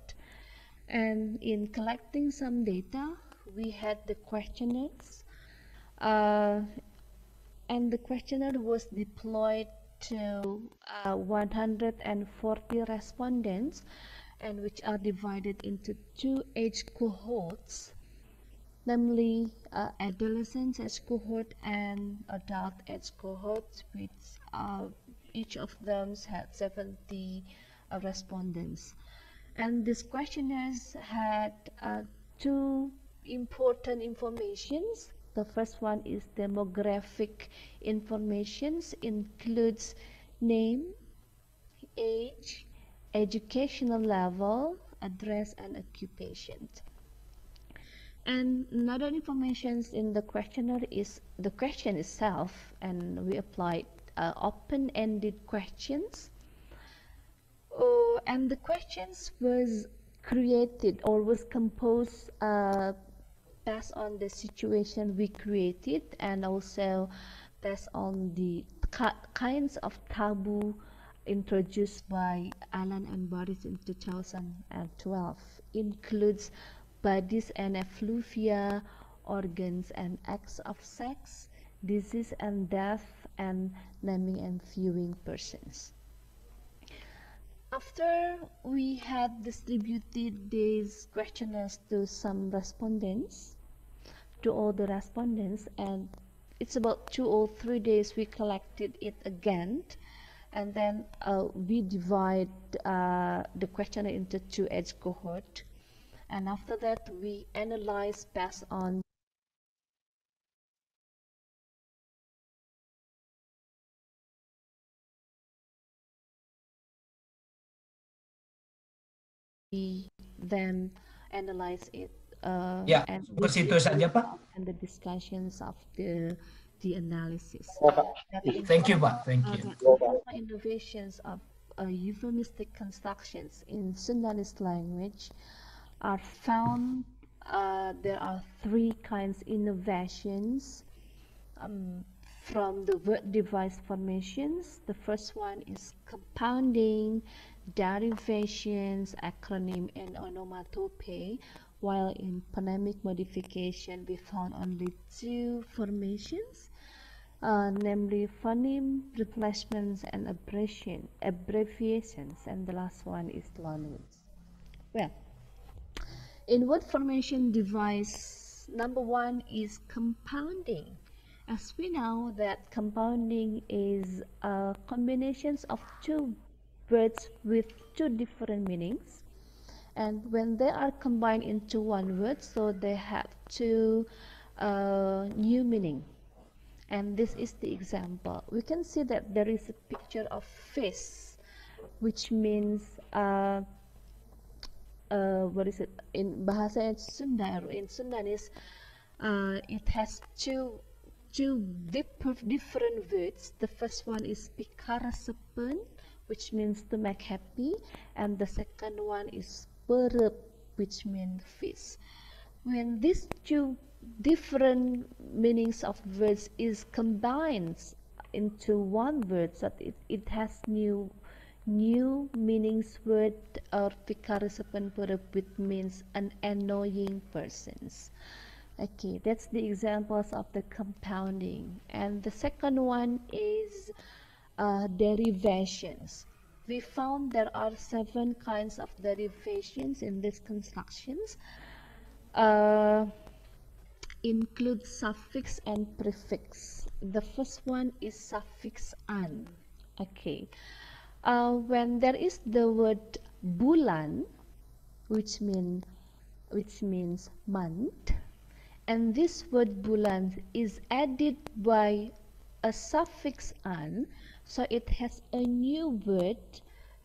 And in collecting some data, we had the questionnaires. Uh, and the questionnaire was deployed to uh, 140 respondents and which are divided into two age cohorts namely uh, adolescent age cohort and adult age cohort which uh, each of them had 70 uh, respondents. And these questionnaires had uh, two important informations the first one is demographic informations includes name age educational level address and occupation. And another information in the questionnaire is the question itself and we applied uh, open-ended questions. Oh, and the questions was created or was composed uh, based on the situation we created and also based on the kinds of taboo introduced by Allan and Burridge in 2012 includes bodies and effluvia, organs and acts of sex, disease and death, and naming and viewing persons. After we had distributed these questionnaires to some respondents, to all the respondents, and it's about two or three days we collected it again, and then uh, we divide uh, the questionnaire into two age cohort, and after that we analyze based on we then analyze it uh, Ya, and ke situ saja Pak. and the discussions of the the analysis. Thank you Pak, thank Uh, you. the informal innovations of uh, euphemistic constructions in Sundanese language are found uh, there are three kinds innovations um, from the word device formations. The first one is compounding, derivations, acronym, and onomatopoeia, while in phonemic modification we found only two formations, uh, namely phoneme replacements and abbreviation, abbreviations, and the last one is loanwords. Well, in word formation device, number one is compounding. As we know that compounding is a combinations of two words with two different meanings. And when they are combined into one word so they have two uh, new meaning. And this is the example. We can see that there is a picture of fish which means uh, uh, what is it? In bahasa Sunda in Sundanese uh, it has two two different words. The first one is pikara pikarasepen which means to make happy and the second one is perep which means fish when these two different meanings of words is combined into one word so it, it has new new meanings word or perep which means an annoying persons. Okay that's the examples of the compounding. And the second one is uh, derivations. We found there are seven kinds of derivations in these constructions. Uh, include suffix and prefix. The first one is suffix an. Okay. Uh, when there is the word bulan, which mean which means month, and this word bulan is added by a suffix an, so it has a new word.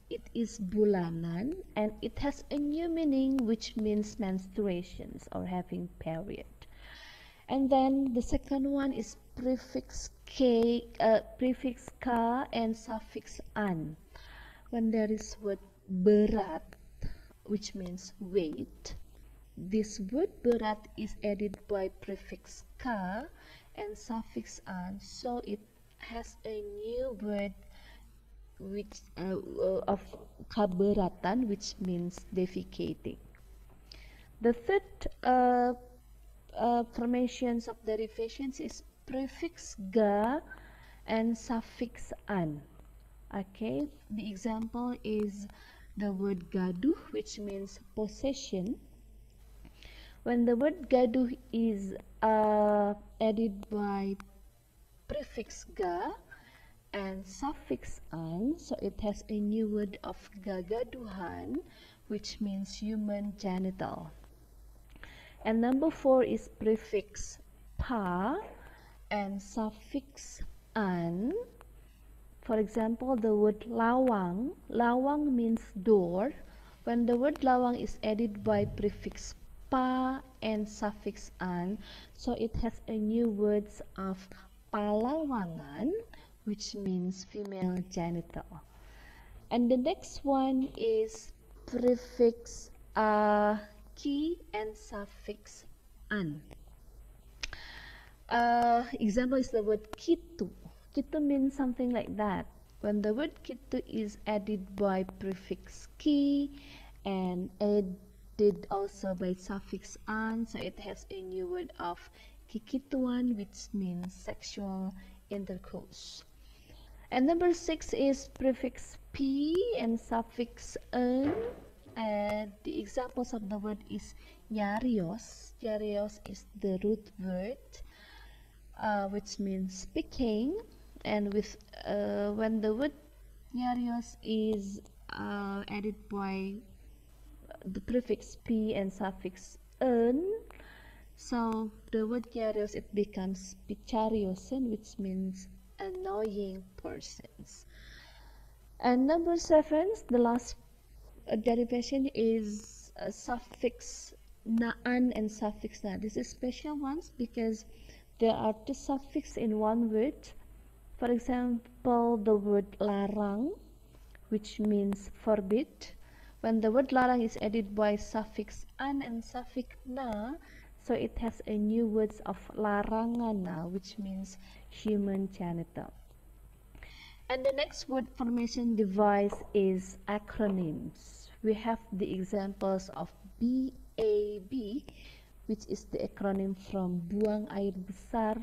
It is bulanan and it has a new meaning which means menstruations or having period. And then the second one is prefix k, uh, prefix ka and suffix an. When there is word berat, which means weight, this word berat is added by prefix ka and suffix an, so it has a new word which uh, uh, of kaberatan which means defecating. The third uh, uh, formations of derivations is prefix ga and suffix an. Okay the example is the word gaduh which means possession. When the word gaduh is uh, added by prefix ga and suffix an so it has a new word of gagaduhan which means human genital. And number four is prefix pa and suffix an. For example the word lawang lawang means door. When the word lawang is added by prefix pa and suffix an so it has a new words of palawangan which means female genital and the next one is prefix uh, ki and suffix an uh, example is the word kitu. Kitu means something like that. When the word kitu is added by prefix ki and added also by suffix an so it has a new word of kikituan which means sexual intercourse. And number six is prefix p and suffix n. And the examples of the word is yarios. Yarios is the root word uh, which means speaking. And with uh, when the word yarios is uh, added by the prefix p and suffix n so the word gyarios it becomes pichariosen which means annoying persons. And number seven, the last uh, derivation is a suffix naan and suffix na. This is special ones because there are two suffix in one word. For example, the word larang, which means forbid, when the word larang is added by suffix an and suffix na, so it has a new words of larangana, which means human genital. And the next word formation device is acronyms. We have the examples of BAB, which is the acronym from buang air besar.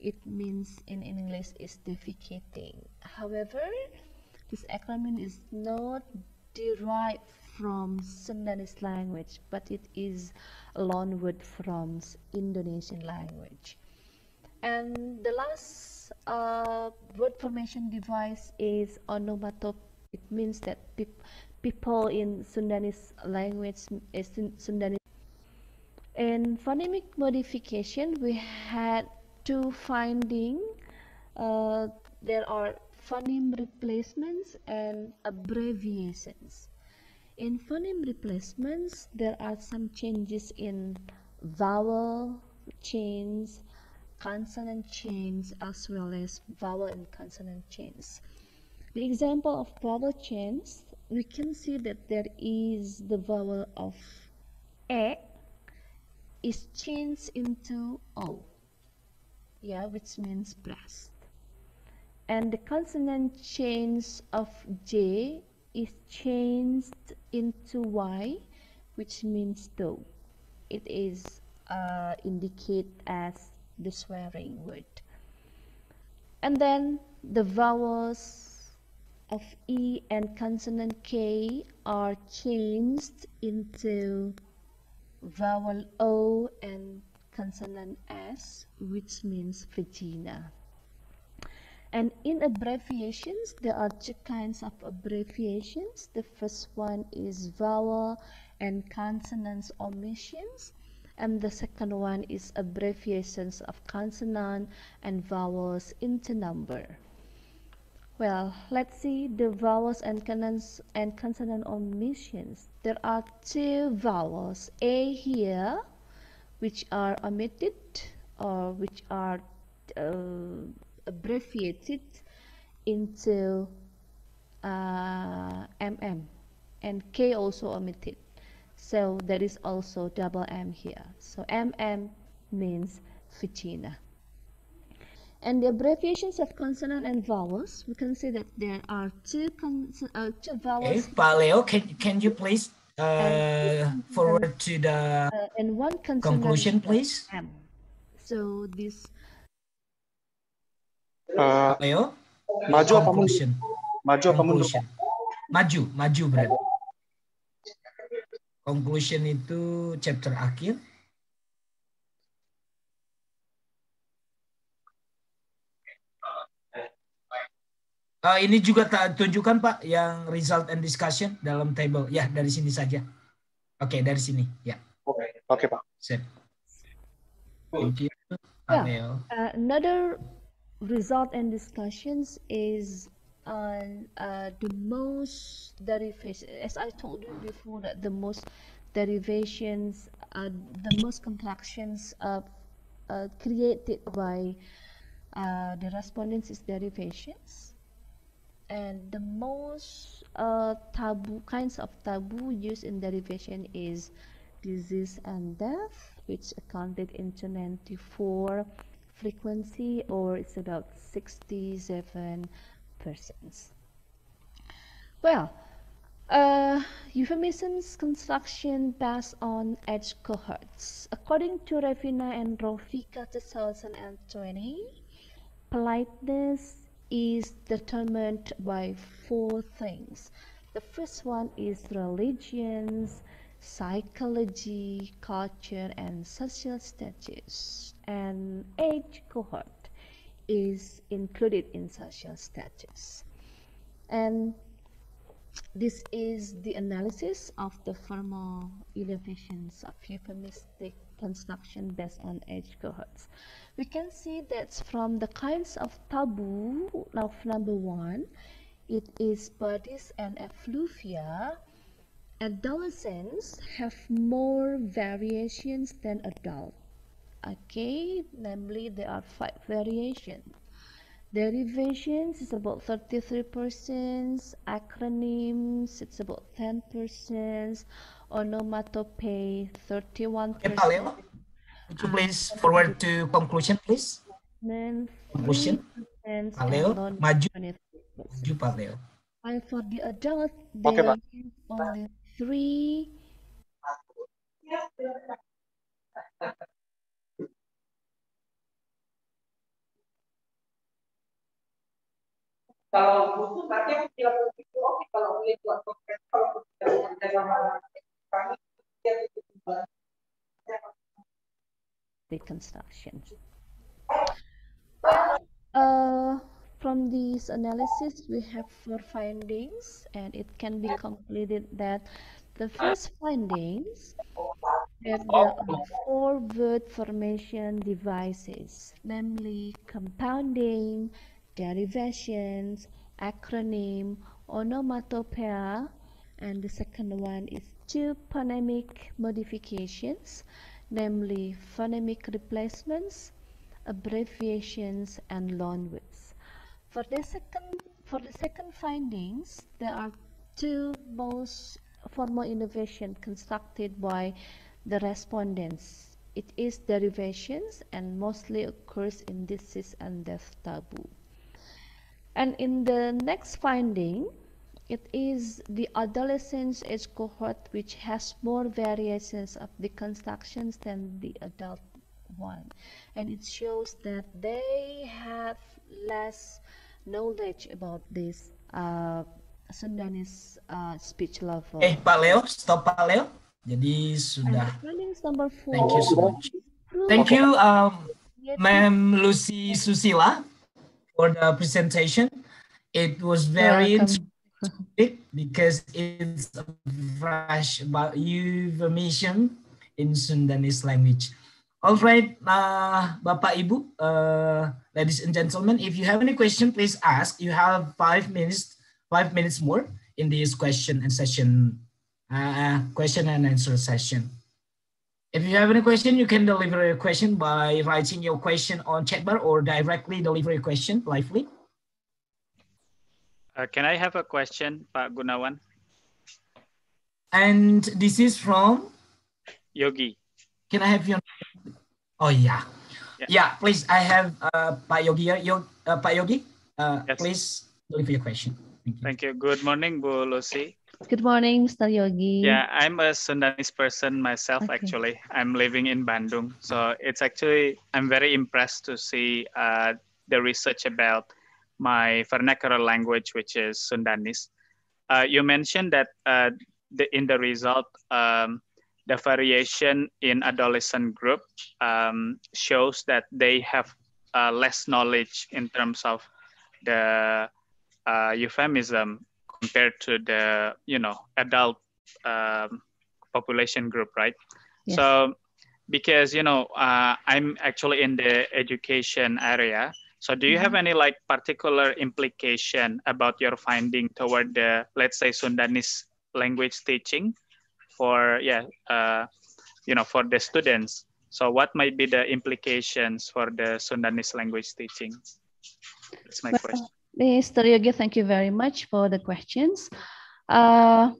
It means in English is defecating. However, this acronym is not derived from Sundanese language, but it is a loan word from Indonesian language. And the last uh, word formation device is onomatope. It means that pe people in Sundanese language is Sundanese. In phonemic modification, we had two finding. Uh, there are phoneme replacements and abbreviations. In phoneme replacements, there are some changes in vowel chains, consonant chains, as well as vowel and consonant chains. The example of vowel chains, we can see that there is the vowel of e is changed into o, yeah, which means breast and the consonant chains of J is changed into Y which means dog. It is uh, indicate as the swearing word. And then the vowels of E and consonant K are changed into vowel O and consonant S which means vagina. And in abbreviations, there are two kinds of abbreviations. The first one is vowel and consonants omissions. And the second one is abbreviations of consonant and vowels into number. Well, let's see the vowels and consonants and consonant omissions. There are two vowels, A here, which are omitted or which are uh, abbreviated into uh, mm and k also omitted. So there is also double m here. So mm means vagina. And the abbreviations of consonant and vowels we can see that there are two, uh, two vowels. Hey, Pak Leo can, can you please uh, forward to the uh, and one conclusion please? M. so this Uh, Leo? Maju apa mundur? Conclusion. Maju apa mundur? Conclusion. Maju, maju berarti. Conclusion itu chapter akhir. Uh, ini juga tak tunjukkan Pak yang result and discussion dalam table. Ya, dari sini saja. Oke, okay, dari sini. Ya. Oke, okay. oke okay, Pak. Sip. Thank you. Yeah. Uh, another result and discussions is on uh, the most derivation as i told you before that the most derivations are the most contractions uh, uh, created by uh, the respondents is derivations. And the most uh, taboo kinds of taboo used in derivation is disease and death which accounted into 94 frequency or it's about 67 percent. Well, uh, euphemisms construction based on age cohorts. According to Ravina and Rofika 2020, politeness is determined by four things. The first one is religions, psychology, culture, and social status and age cohort is included in social status. And this is the analysis of the formal innovations of euphemistic construction based on age cohorts. We can see that from the kinds of taboo of number one, it is bodies and effluvia. Adolescents have more variations than adults okay namely there are five variations Derivations is about 33%, acronyms it's about 10%, onomatopoeia 31%. Could you please forward to conclusion, please? Conclusion. Pak Leo, maju. Maju Pak Leo. While for the adult, Okay, there Pak. is only three Kalau aku bilang begitu, oke kalau boleh buat podcast, kalau tidak kami, dia reconstruction. Uh, from this analysis, we have four findings, and it can be concluded that the first findings that there are four word formation devices, namely compounding, derivations, acronym, onomatopoeia, and the second one is two phonemic modifications, namely phonemic replacements, abbreviations, and loanwords. For the second for the second findings, there are two most formal innovation constructed by the respondents. It is derivations and mostly occurs in disease and death taboo. And in the next finding, it is the adolescent age cohort which has more variations of the constructions than the adult one. And it shows that they have less knowledge about this uh, Sundanese uh, speech level. Eh, Pak Leo, stop Pak Leo. Jadi sudah. Number four. Thank you so much. Thank you, um, Ma'am Lucy Susila, for the presentation. It was very interesting because it's fresh about information in Sundanese language. All right, uh, Bapak Ibu, uh, ladies and gentlemen, if you have any question, please ask. You have five minutes, five minutes more in this question and session, uh, question and answer session. If you have any question, you can deliver your question by writing your question on chat bar or directly deliver your question lively. Uh, can I have a question, Pak Gunawan? And this is from, Yogi. can I have your, oh yeah. Yeah. Yeah, please, I have uh, Pak Yogi, here. Yo, uh, Pak Yogi, uh, Yes. please deliver your question. Thank you. Good morning, Bu Lucy. Good morning, Mr. Yogi. Yeah, I'm a Sundanese person myself, Okay. actually. I'm living in Bandung. So it's actually, I'm very impressed to see uh, the research about my vernacular language, which is Sundanese. Uh, you mentioned that uh, the, in the result, um, the variation in adolescent group um, shows that they have uh, less knowledge in terms of the uh, euphemism compared to the you know adult um, population group, right? Yes. So because you know uh, I'm actually in the education area. So do you have any like particular implication about your finding toward the let's say Sundanese language teaching for yeah uh, you know for the students? So what might be the implications for the Sundanese language teaching? That's my question. Mr. Yogi, thank you very much for the questions. Uh,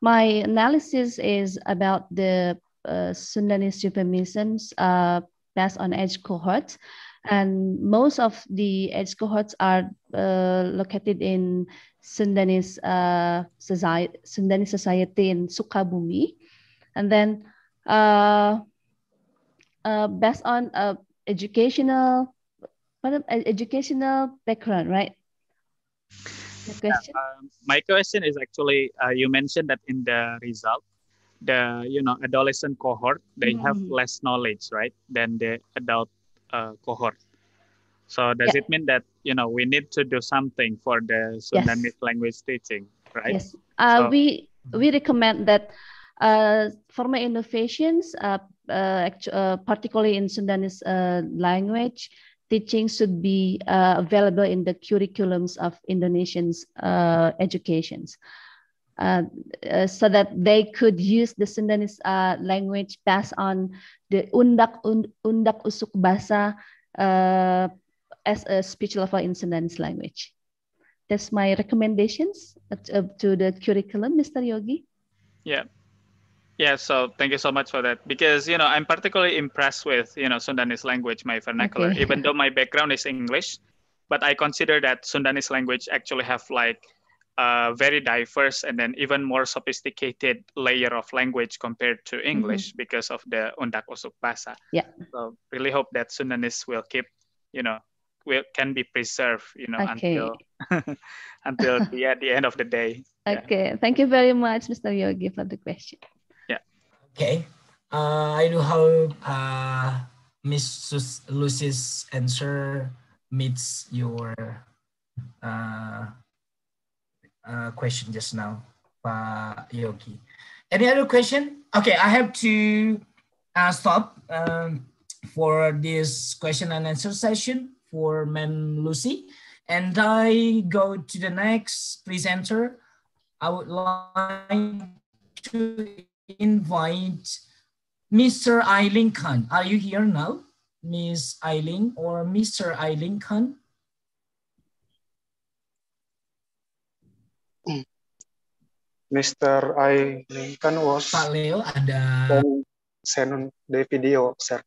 my analysis is about the uh, Sundanese euphemisms uh, based on age cohorts. And most of the age cohorts are uh, located in Sundanese, uh, society, Sundanese society in Sukabumi. And then uh, uh, based on uh, educational, what, ed- educational background, right? The question? Um, my question is actually uh, you mentioned that in the result, the you know adolescent cohort they have Mhm. less knowledge, right, than the adult uh, cohort. So does Yeah. it mean that you know we need to do something for the Sundanese language teaching, right? Yes. Uh, So- we we recommend that uh, formal innovations, uh, uh, uh, particularly in Sundanese uh, language, teaching should be uh, available in the curriculums of Indonesians educations. Uh, uh, so that they could use the Sundanese uh, language based on the undak und, undak usuk basa uh, as a speech level in Sundanese language. That's my recommendations to the curriculum, Mr. Yogi. Yeah. Yeah, so thank you so much for that because you know I'm particularly impressed with you know Sundanese language, my vernacular. Okay. Even though my (laughs) background is English, but I consider that Sundanese language actually have like a very diverse and then even more sophisticated layer of language compared to mm-hmm. English mm-hmm. because of the undak usuk bahasa. Yeah. So really hope that Sundanese will keep, you know, will can be preserved, you know, okay. until (laughs) until the, at the end of the day. Okay. Yeah. Thank you very much, Mr. Yogi, for the question. Yeah. Okay. Uh, I do hope uh, Miss Lucy's answer meets your uh, uh, question just now, Pak Yogi. Any other question? Okay, I have to uh, stop um, for this question and answer session for Ma'am Lucy. And I go to the next presenter. I would like to invite Mr. Eileen Khan. Are you here now? Miss Eileen or Mr. Eileen Khan? Mr. Eileen Khan was Pak Leo ada send the video, sir.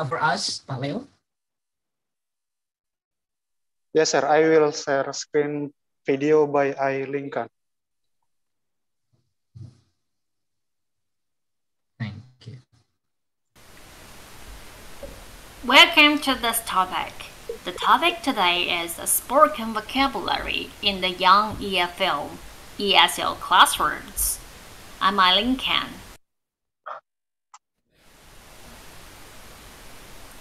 Uh, for us, Pak Leo? Yes, sir. I will share screen video by Eileen Khan. Welcome to this topic. The topic today is a spoken vocabulary in the young EFL, ESL classrooms. I'm Eileen Khan.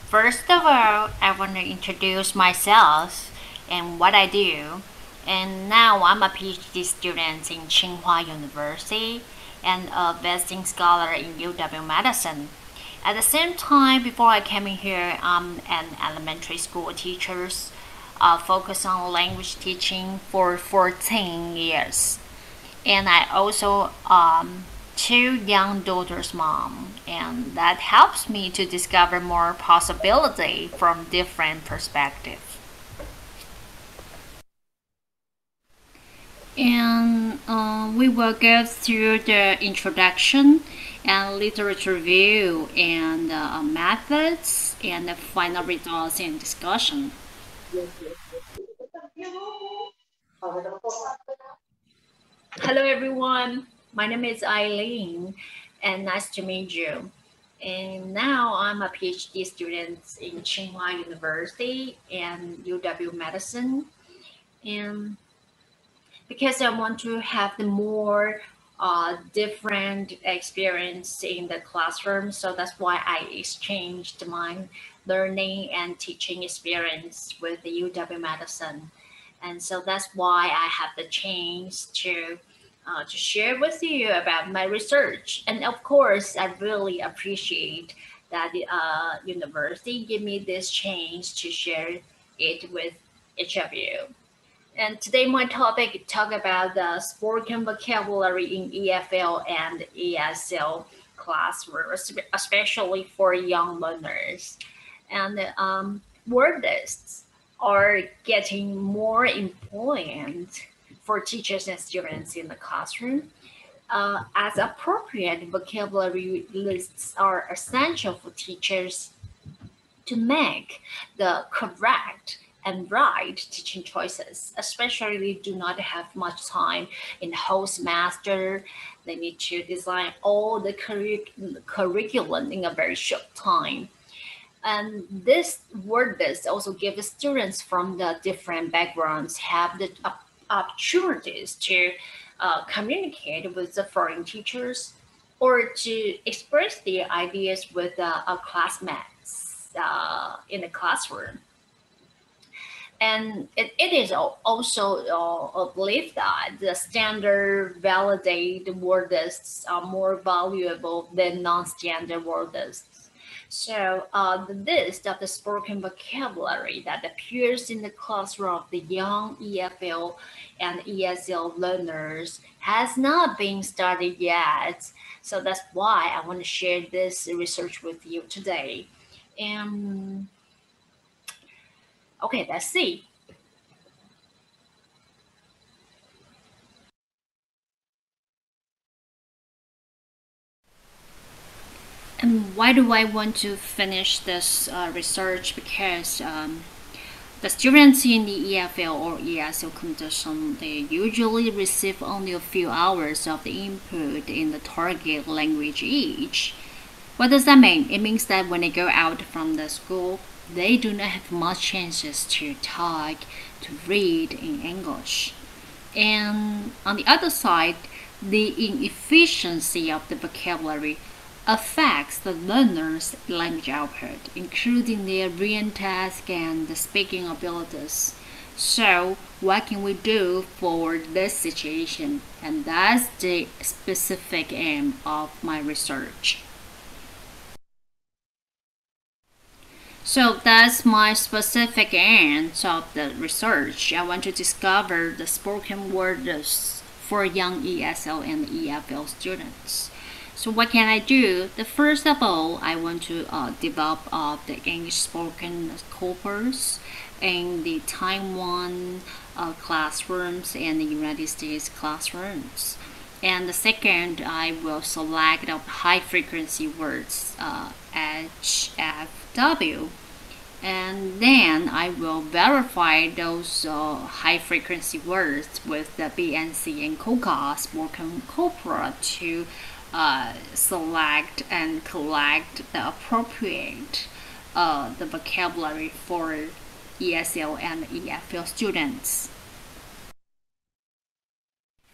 First of all, I want to introduce myself and what I do. And now I'm a PhD student in Tsinghua University and a visiting scholar in UW Madison. At the same time, before I came in here, I'm an elementary school teacher, uh, focused on language teaching for 14 years. And I also um, two young daughters' mom, and that helps me to discover more possibility from different perspectives. And uh, we will go through the introduction and literature review and uh, methods and the final results and discussion. Hello everyone, my name is Eileen and nice to meet you. And now I'm a PhD student in Tsinghua University and UW Madison. And because I want to have the more uh, different experience in the classroom. So that's why I exchanged my learning and teaching experience with the UW Madison. And so that's why I have the chance to uh, to share with you about my research. And of course, I really appreciate that the uh, university give me this chance to share it with each of you. And today my topic talk about the spoken vocabulary in EFL and ESL classroom, especially for young learners. And um, word lists are getting more important for teachers and students in the classroom. Uh, as appropriate vocabulary lists are essential for teachers to make the correct and right teaching choices, especially do not have much time in the semester. They need to design all the curric- curriculum in a very short time. And this word list also gives students from the different backgrounds have the opportunities to uh, communicate with the foreign teachers or to express their ideas with uh, classmates uh, in the classroom and it, it is also uh, a belief that the standard validated word lists are more valuable than non-standard word lists. So uh, the list of the spoken vocabulary that appears in the classroom of the young EFL and ESL learners has not been studied yet. So that's why I want to share this research with you today. And okay, let's see. And why do I want to finish this uh, research? Because um, the students in the EFL or ESL condition, they usually receive only a few hours of the input in the target language each. What does that mean? It means that when they go out from the school, they do not have much chances to talk, to read in English. And on the other side, the inefficiency of the vocabulary affects the learner's language output, including their reading task and the speaking abilities. So, what can we do for this situation? And that's the specific aim of my research. So that's my specific aim of the research. I want to discover the spoken words for young ESL and EFL students. So what can I do? The first of all, I want to uh, develop uh, the English spoken corpus in the Taiwan uh, classrooms and the United States classrooms. And the second, I will select the high frequency words, uh, HFW. And then I will verify those uh, high frequency words with the BNC and COCA spoken corpora to uh, select and collect the appropriate uh, the vocabulary for ESL and EFL students.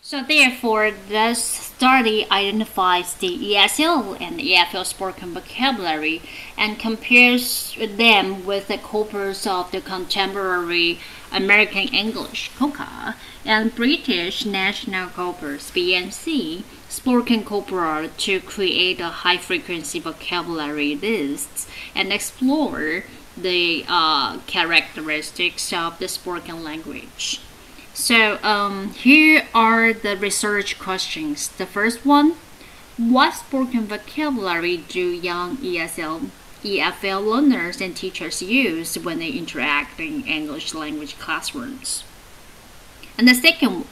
So therefore, this study identifies the ESL and EFL spoken vocabulary and compares them with the corpus of the contemporary American English (COCA) and British National Corpus (BNC) spoken corpora to create a high-frequency vocabulary lists and explore the uh, characteristics of the spoken language. So um, here are the research questions. The first one, what spoken vocabulary do young ESL, EFL learners and teachers use when they interact in English language classrooms? And the second,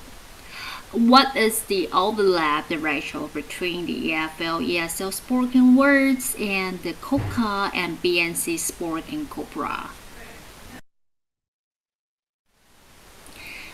what is the overlap, the ratio between the EFL, ESL spoken words and the COCA and BNC spoken corpora?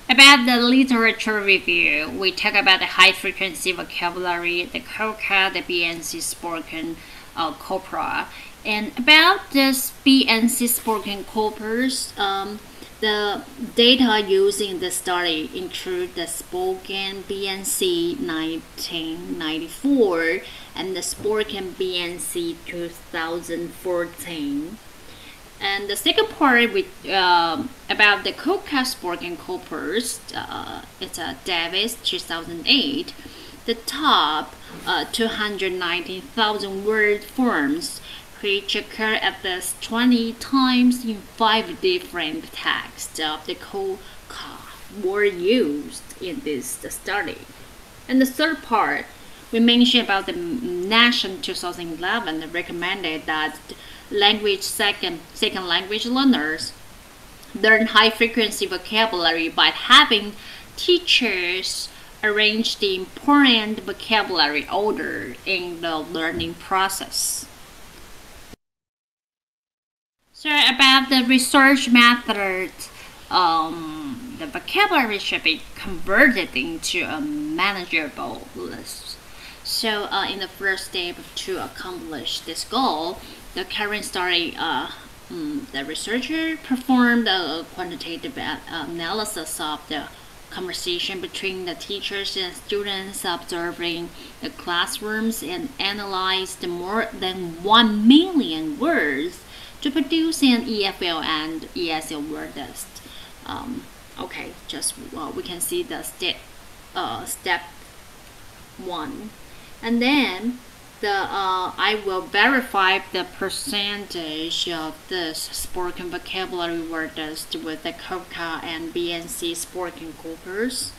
About the literature review, we talk about the high frequency vocabulary, the COCA, the BNC spoken uh. And about this BNC spoken corpus, um, the data used in the study include the spoken BNC 1994 and the spoken BNC 2014. And the second part with uh, about the COCA spoken corpus, uh, it's a Davies 2008. The top uh, 290,000 word forms, which occur at least 20 times in five different texts of the COCA, were used in this study. And the third part, we mentioned about the Nation 2011 recommended that language second second language learners learn high frequency vocabulary by having teachers arrange the important vocabulary order in the learning process. So about the research method, um, the vocabulary should be converted into a manageable list. So uh, in the first step to accomplish this goal, the current study, uh, um, the researcher performed a quantitative analysis of the conversation between the teachers and students observing the classrooms and analyzed more than 1 million words to produce an EFL and ESL word list. Um, okay, just well, we can see the step, uh, step one. And then the uh, I will verify the percentage of this spoken vocabulary word list with the COCA and BNC spoken corpus.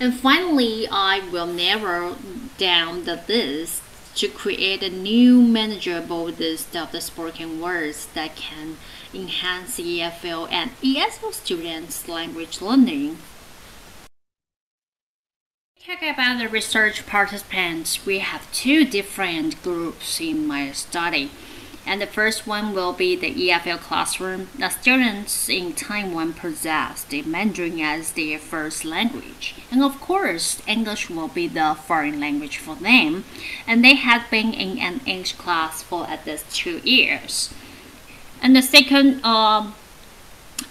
And finally, I will narrow down the list to create a new manageable list of the spoken words that can enhance EFL and ESL students' language learning. Talk about the research participants. We have two different groups in my study. And the first one will be the EFL classroom. The students in Taiwan possess the Mandarin as their first language. And of course, English will be the foreign language for them. And they have been in an English class for at least two years. And the second uh,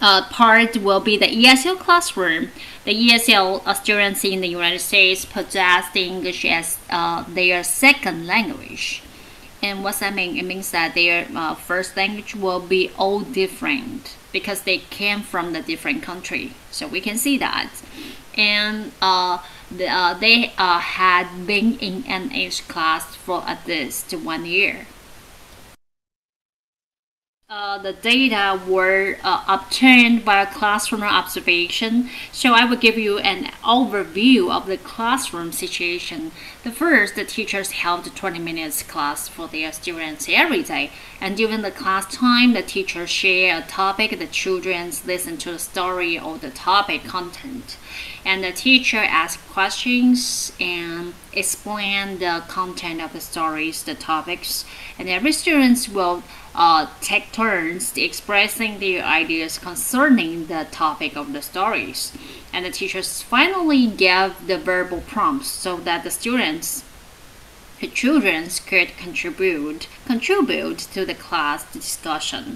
uh, part will be the ESL classroom. The ESL uh, students in the United States possess the English as uh, their second language. And what's that mean? It means that their uh, first language will be all different because they came from the different country. So we can see that. And uh, the, uh, they uh, had been in an English class for at least one year. Uh, the data were uh, obtained by a classroom observation, so I will give you an overview of the classroom situation. The first, the teachers held 20 minutes class for their students every day, and during the class time, the teachers share a topic, the children listen to the story or the topic content, and the teacher asks questions and explain the content of the stories, the topics, and every student will uh, take turns expressing their ideas concerning the topic of the stories. And the teachers finally gave the verbal prompts so that the students the children could contribute contribute to the class discussion.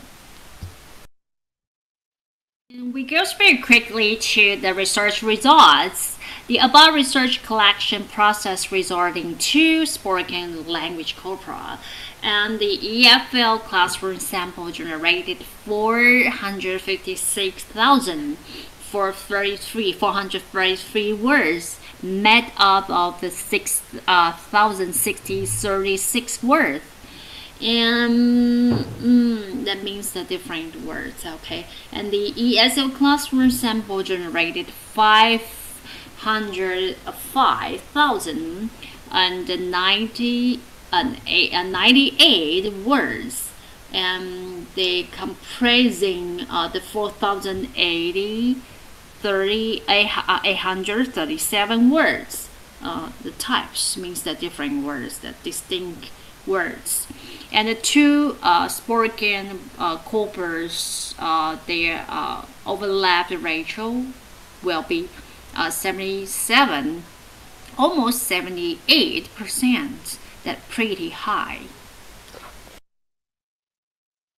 We go very quickly to the research results. The above research collection process resulted in two spoken language corpora and the EFL classroom sample generated 456,433 433 words made up of the 6,060 uh, words. And mm, that means the different words okay. And the ESL classroom sample generated 505,090 an, a, 98 words and they comprising uh, the 4080 30 837 words. Uh, the types means the different words the distinct words. And the two uh, spoken uh, corpus uh, their uh, overlap ratio will be uh, 77 almost 78 percent that pretty high.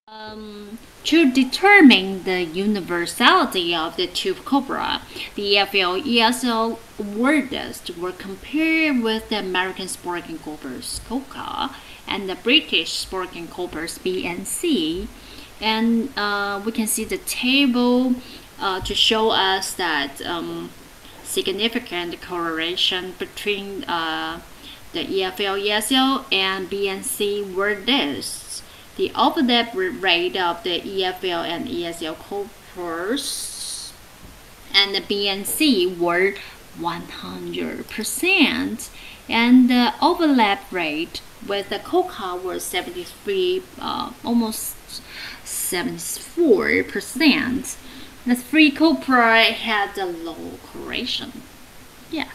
Um, to determine the universality of the two corpora, the EFL ESL word list were compared with the American Spoken Corpus COCA and the British Spoken Corpus BNC, and uh, we can see the table uh, to show us that um, significant correlation between uh, the EFL, ESL, and BNC were this. The overlap rate of the EFL and ESL corpus and the BNC were 100%, and the overlap rate with the COCA was 73, uh, almost 74%. The three corpora had a low correlation. Yeah.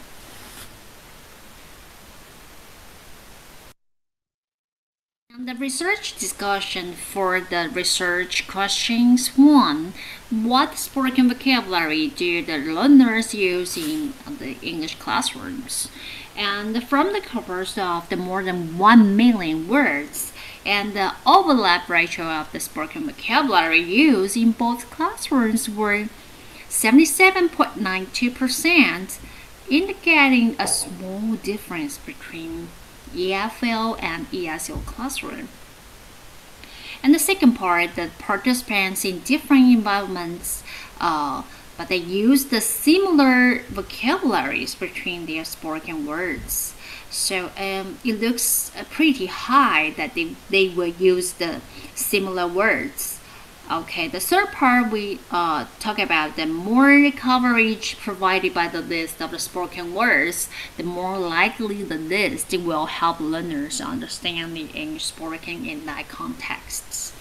The research discussion for the research questions 1. What spoken vocabulary do the learners use in the English classrooms? And from the corpus of the more than 1 million words, and the overlap ratio of the spoken vocabulary used in both classrooms were 77.92%, indicating a small difference between EFL and ESL classroom. And the second part, the participants in different environments, uh, but they use the similar vocabularies between their spoken words. So um, it looks pretty high that they, they will use the similar words. Okay, the third part we uh, talk about the more coverage provided by the list of the spoken words, the more likely the list will help learners understand the English spoken in that context.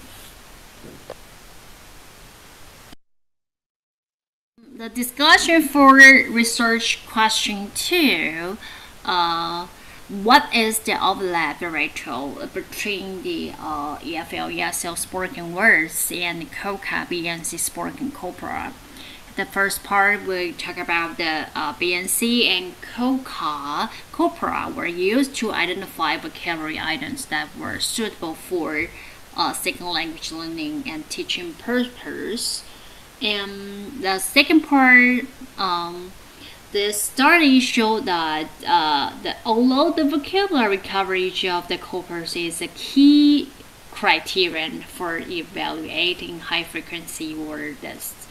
The discussion for research question two. Uh, what is the overlap ratio between the uh, EFL, ESL spoken words and COCA, BNC spoken corpora? The first part we talk about the uh, BNC and COCA corpora were used to identify vocabulary items that were suitable for uh, second language learning and teaching purpose. And the second part um, the study showed that, uh, although the vocabulary coverage of the corpus is a key criterion for evaluating high frequency word lists,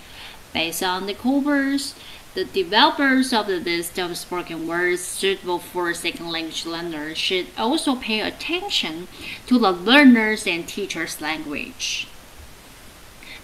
based on the corpus, the developers of the list of spoken words suitable for second language learners should also pay attention to the learners and teachers' language.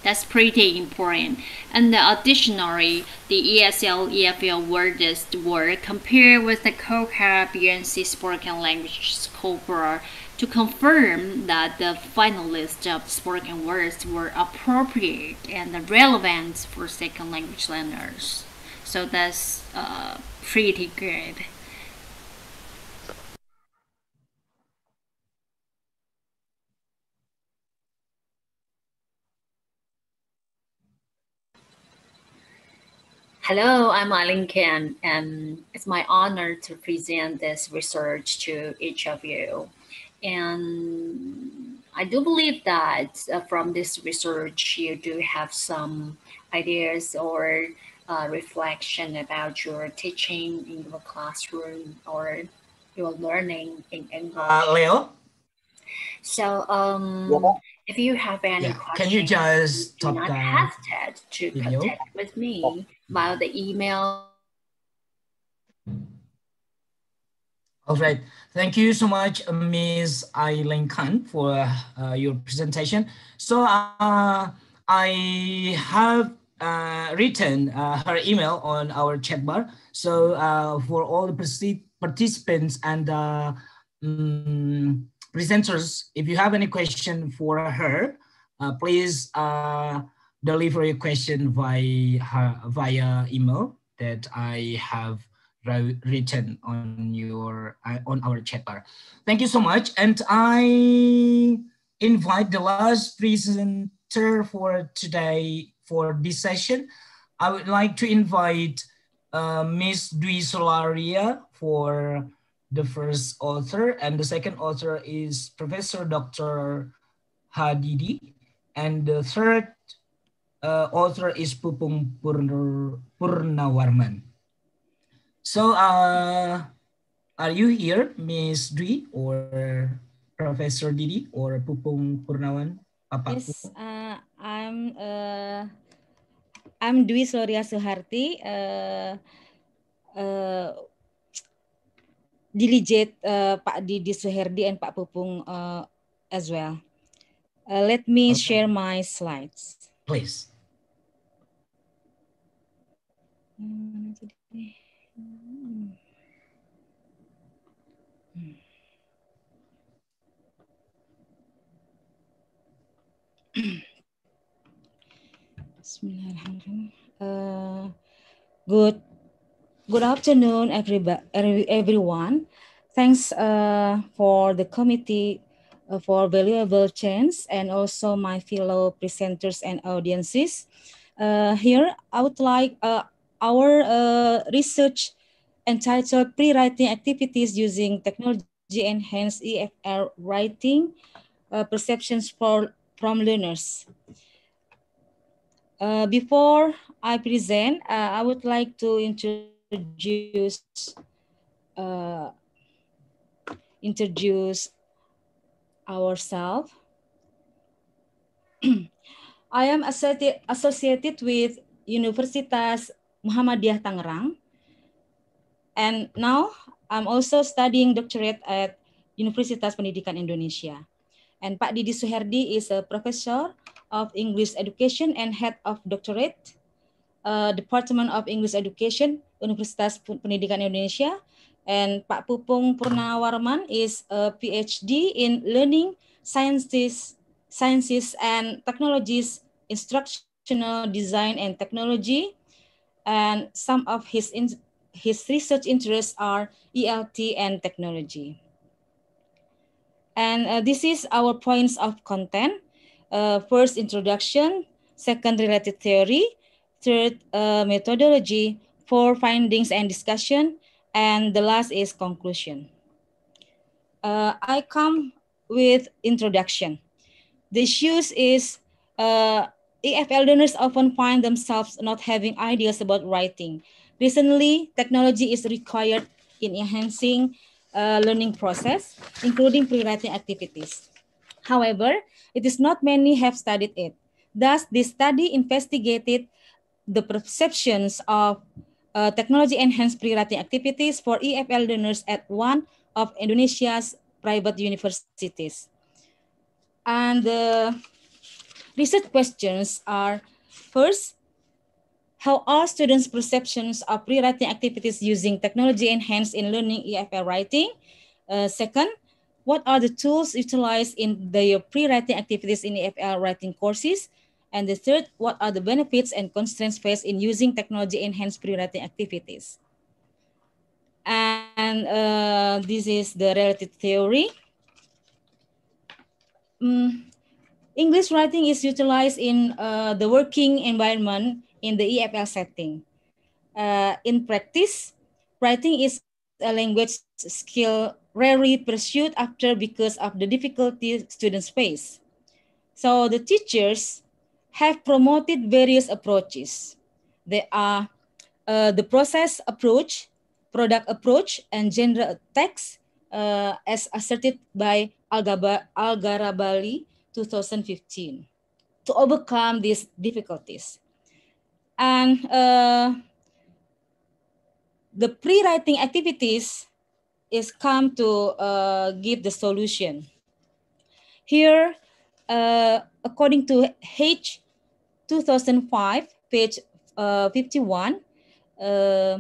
That's pretty important. And additionally, the ESL EFL word list were compared with the COCA BNC spoken language corpora to confirm that the final list of spoken words were appropriate and relevant for second language learners. So that's uh, pretty good. Hello, I'm Eileen Ken, and it's my honor to present this research to each of you. And I do believe that uh, from this research, you do have some ideas or uh, reflection about your teaching in your classroom or your learning in English. Uh, Leo? So um, if you have any Yeah, questions, can you just stop not the hesitate to contact with me via the email. All right. Thank you so much, Ms. Eileen Khan, for uh, your presentation. So uh, I have uh, written uh, her email on our chat bar. So uh, for all the partic- participants and mm, presenters, if you have any question for her, please deliver your question via via email that I have written on your uh, on our chat bar. Thank you so much, and I invite the last presenter for today for this session. I would like to invite uh, Miss Dwi Sloria for the first author, and the second author is Professor Dr. Hadidi, and the third uh, author is Pupung Purn- Purnawarman. So, uh, are you here, Miss Dwi, or Professor Didi, or Pupung Purnawan? Papa Yes, uh, I'm uh, I'm Dwi Soria Suharti, uh, uh, delegate uh, Pak Didi Suherdi and Pak Pupung uh, as well. Uh, let me share my slides. Please. Jadi- hmm. Bismillahirrahmanirrahim. Uh, good, good afternoon, everybody, everyone. Thanks uh, for the committee uh, for valuable chance and also my fellow presenters and audiences. Uh, here, I would like uh, our uh, research entitled Pre-Writing Activities Using Technology Enhanced EFL Writing uh, Perceptions for, from Learners. Uh, before I present, uh, I would like to introduce uh, introduce ourselves. (clears throat) I am associated, associated with Universitas Muhammadiyah Tangerang. And now I'm also studying doctorate at Universitas Pendidikan Indonesia. And Pak Didi Suherdi is a professor of English Education and Head of Doctorate, uh, Department of English Education, Universitas Pendidikan Indonesia. And Pak Pupung Purnawarman is a PhD in Learning Sciences, Sciences and Technologies, Instructional Design and Technology. And some of his, in, his research interests are ELT and technology. And uh, this is our points of content. Uh, first, introduction. Second, related theory. Third, uh, methodology. Four, findings and discussion. And the last is conclusion. Uh, I come with introduction. The issues is uh, EFL learners often find themselves not having ideas about writing. Recently, technology is required in enhancing uh, learning process, including pre-writing activities. However, it is not many have studied it. Thus, this study investigated the perceptions of uh, technology-enhanced pre-writing activities for EFL learners at one of Indonesia's private universities. And the research questions are, first, how are students' perceptions of pre-writing activities using technology enhanced in learning EFL writing? Uh, second, what are the tools utilized in the pre-writing activities in EFL writing courses? And the third, what are the benefits and constraints faced in using technology enhanced pre-writing activities? And uh, this is the relative theory. Mm, English writing is utilized in uh, the working environment in the EFL setting. Uh, in practice, writing is a language skill rarely pursued after because of the difficulty students face. So the teachers have promoted various approaches. They are uh, the process approach, product approach, and genre text uh, as asserted by Al-Garabali 2015 to overcome these difficulties. And uh, the pre-writing activities is come to uh, give the solution. Here, uh, according to H 2005, page uh, 51, uh,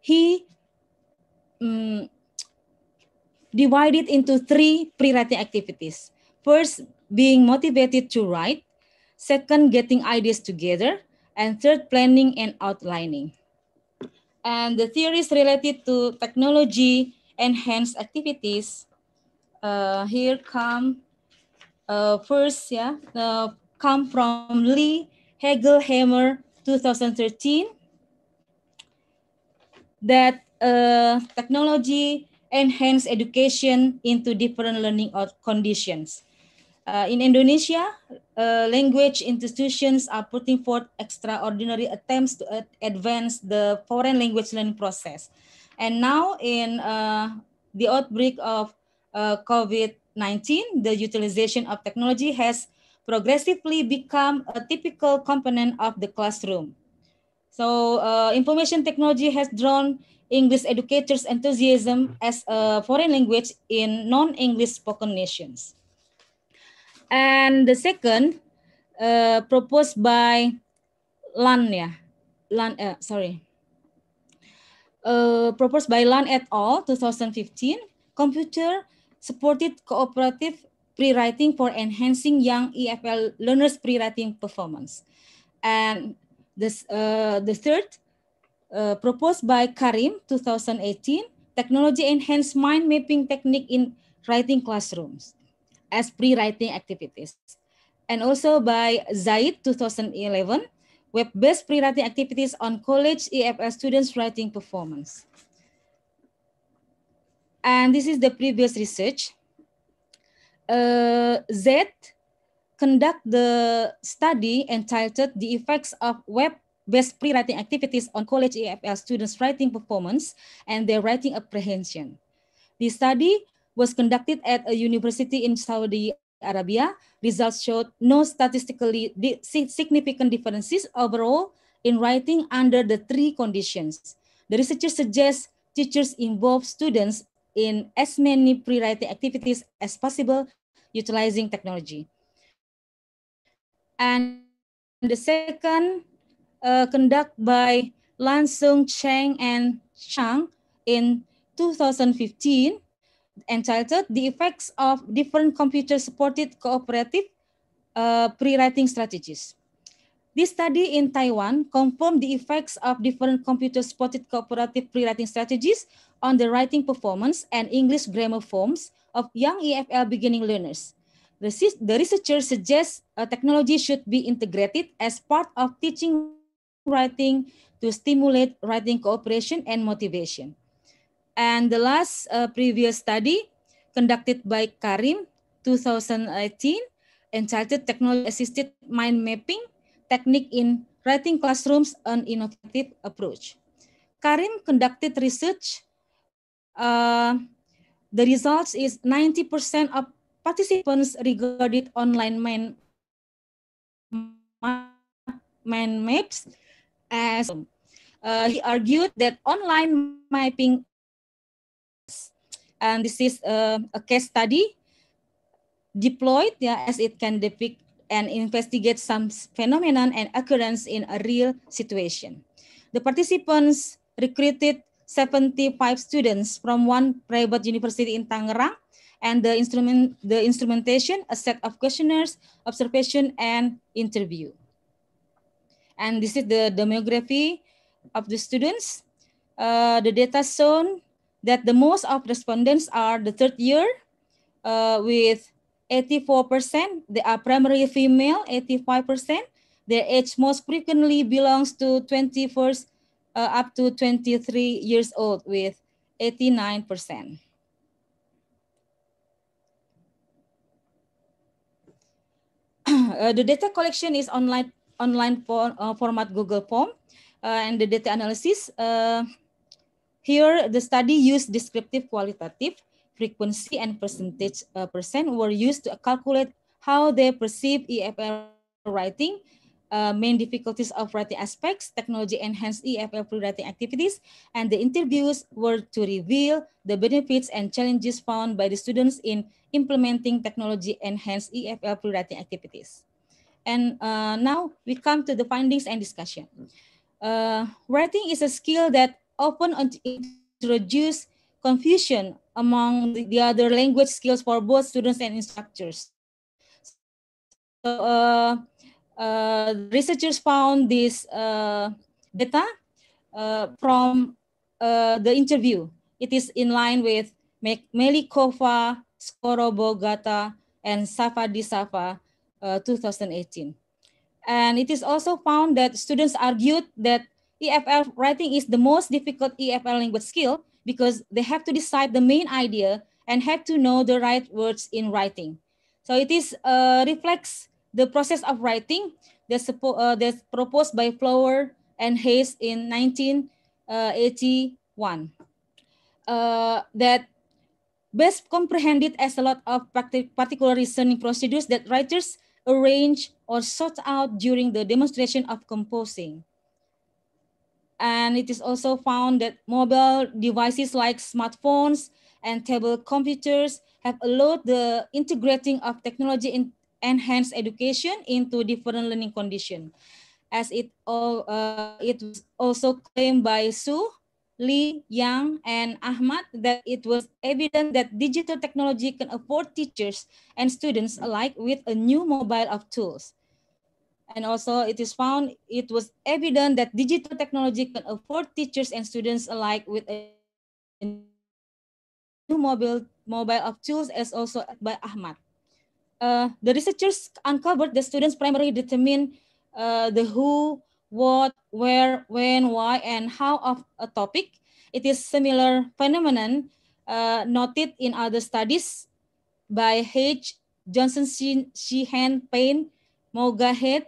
he um, divided into three pre-writing activities. First, being motivated to write. Second, getting ideas together. And third, planning and outlining. And the theories related to technology enhanced activities. Uh, here come uh, first, yeah, uh, come from Lee Hegelheimer, 2013 that uh, technology enhance education into different learning conditions. Uh, in Indonesia, uh, language institutions are putting forth extraordinary attempts to uh, advance the foreign language learning process. And now in uh, the outbreak of uh, COVID-19, the utilization of technology has progressively become a typical component of the classroom. So uh, information technology has drawn English educators' enthusiasm as a foreign language in non-English spoken nations. And the second, uh, proposed by Lan, yeah, Lan, uh, sorry, uh, proposed by Lan et al. 2015, computer supported cooperative pre-writing for enhancing young EFL learners pre-writing performance. And this, uh, the third, uh, proposed by Karim 2018, technology enhanced mind mapping technique in writing classrooms as pre-writing activities. And also by Zaid 2011, web-based pre-writing activities on college EFL students writing performance. And this is the previous research uh, Z conduct the study entitled The Effects of Web-Based Pre-Writing Activities on College EFL Students' Writing Performance and Their Writing Apprehension. The study was conducted at a university in Saudi Arabia. Results showed no statistically significant differences overall in writing under the three conditions. The researchers suggest teachers involve students in as many pre-writing activities as possible utilizing technology. And the second uh, conducted by Lansung Cheng and Chang in 2015 entitled The Effects of Different Computer-Supported Cooperative uh, Pre-Writing Strategies. This study in Taiwan confirmed the effects of different computer-supported cooperative pre-writing strategies on the writing performance and English grammar forms of young EFL beginning learners. The, the researchers suggest a technology should be integrated as part of teaching writing to stimulate writing cooperation and motivation. And the last uh, previous study conducted by Karim 2018 entitled Technology Assisted Mind Mapping Technique in Writing Classrooms an Innovative Approach. Karim conducted research. Uh, the results is 90% of participants regarded online mind, mind maps as uh, he argued that online mapping and this is uh, a case study deployed yeah, as it can depict and investigate some phenomenon and occurrence in a real situation. The participants recruited 75 students from one private university in Tangerang and the instrument the instrumentation a set of questionnaires observation and interview and this is the demography of the students uh, the data shown that the most of respondents are the third year uh, with 84%. They are primarily female, 85%. Their age most frequently belongs to 21st uh, up to 23 years old with 89%. (clears throat) uh, the data collection is online online for, uh, format Google Form uh, and the data analysis uh, here, the study used descriptive qualitative frequency and percentage uh, percent were used to calculate how they perceive EFL writing, uh, main difficulties of writing aspects, technology enhanced EFL pre-writing activities, and the interviews were to reveal the benefits and challenges found by the students in implementing technology enhanced EFL pre-writing activities. And uh, now we come to the findings and discussion. Uh, writing is a skill that often introduce confusion among the, the other language skills for both students and instructors. So, uh, uh, researchers found this uh, data uh, from uh, the interview. It is in line with Melikova, Skorobogata, and Safadi Safa uh, 2018. And it is also found that students argued that EFL writing is the most difficult EFL language skill because they have to decide the main idea and have to know the right words in writing. So it is uh, reflects the process of writing that's, uh, that's proposed by Flower and Hayes in 1981. Uh, that best comprehended as a lot of particular reasoning procedures that writers arrange or sort out during the demonstration of composing. And it is also found that mobile devices like smartphones and table computers have allowed the integrating of technology in enhanced education into different learning conditions. As it, all, uh, it was also claimed by Su, Lee, Yang, and Ahmad that it was evident that digital technology can afford teachers and students alike with a new mobile of tools. And also it is found, it was evident that digital technology can afford teachers and students alike with a new mobile, mobile of tools as also by Ahmad. Uh, the researchers uncovered the students primarily determine uh, the who, what, where, when, why, and how of a topic. It is similar phenomenon uh, noted in other studies by H. Johnson, Sheehan, Payne, Mogahed,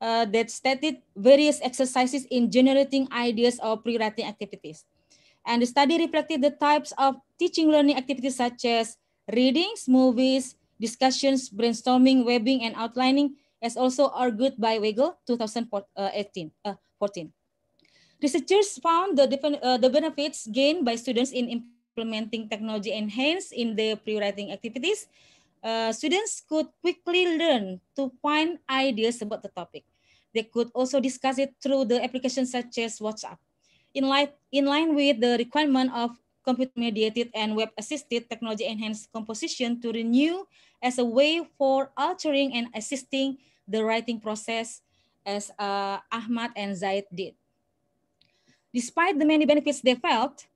uh, that stated various exercises in generating ideas or pre-writing activities. And the study reflected the types of teaching learning activities such as readings, movies, discussions, brainstorming, webbing, and outlining, as also argued by Weigel 2018, uh, 14. Researchers found the, uh, the benefits gained by students in implementing technology enhanced in their pre-writing activities uh, students could quickly learn to find ideas about the topic. They could also discuss it through the applications such as WhatsApp. In line, in line with the requirement of computer-mediated and web-assisted technology-enhanced composition to renew as a way for altering and assisting the writing process as uh, Ahmad and Zaid did. Despite the many benefits they felt,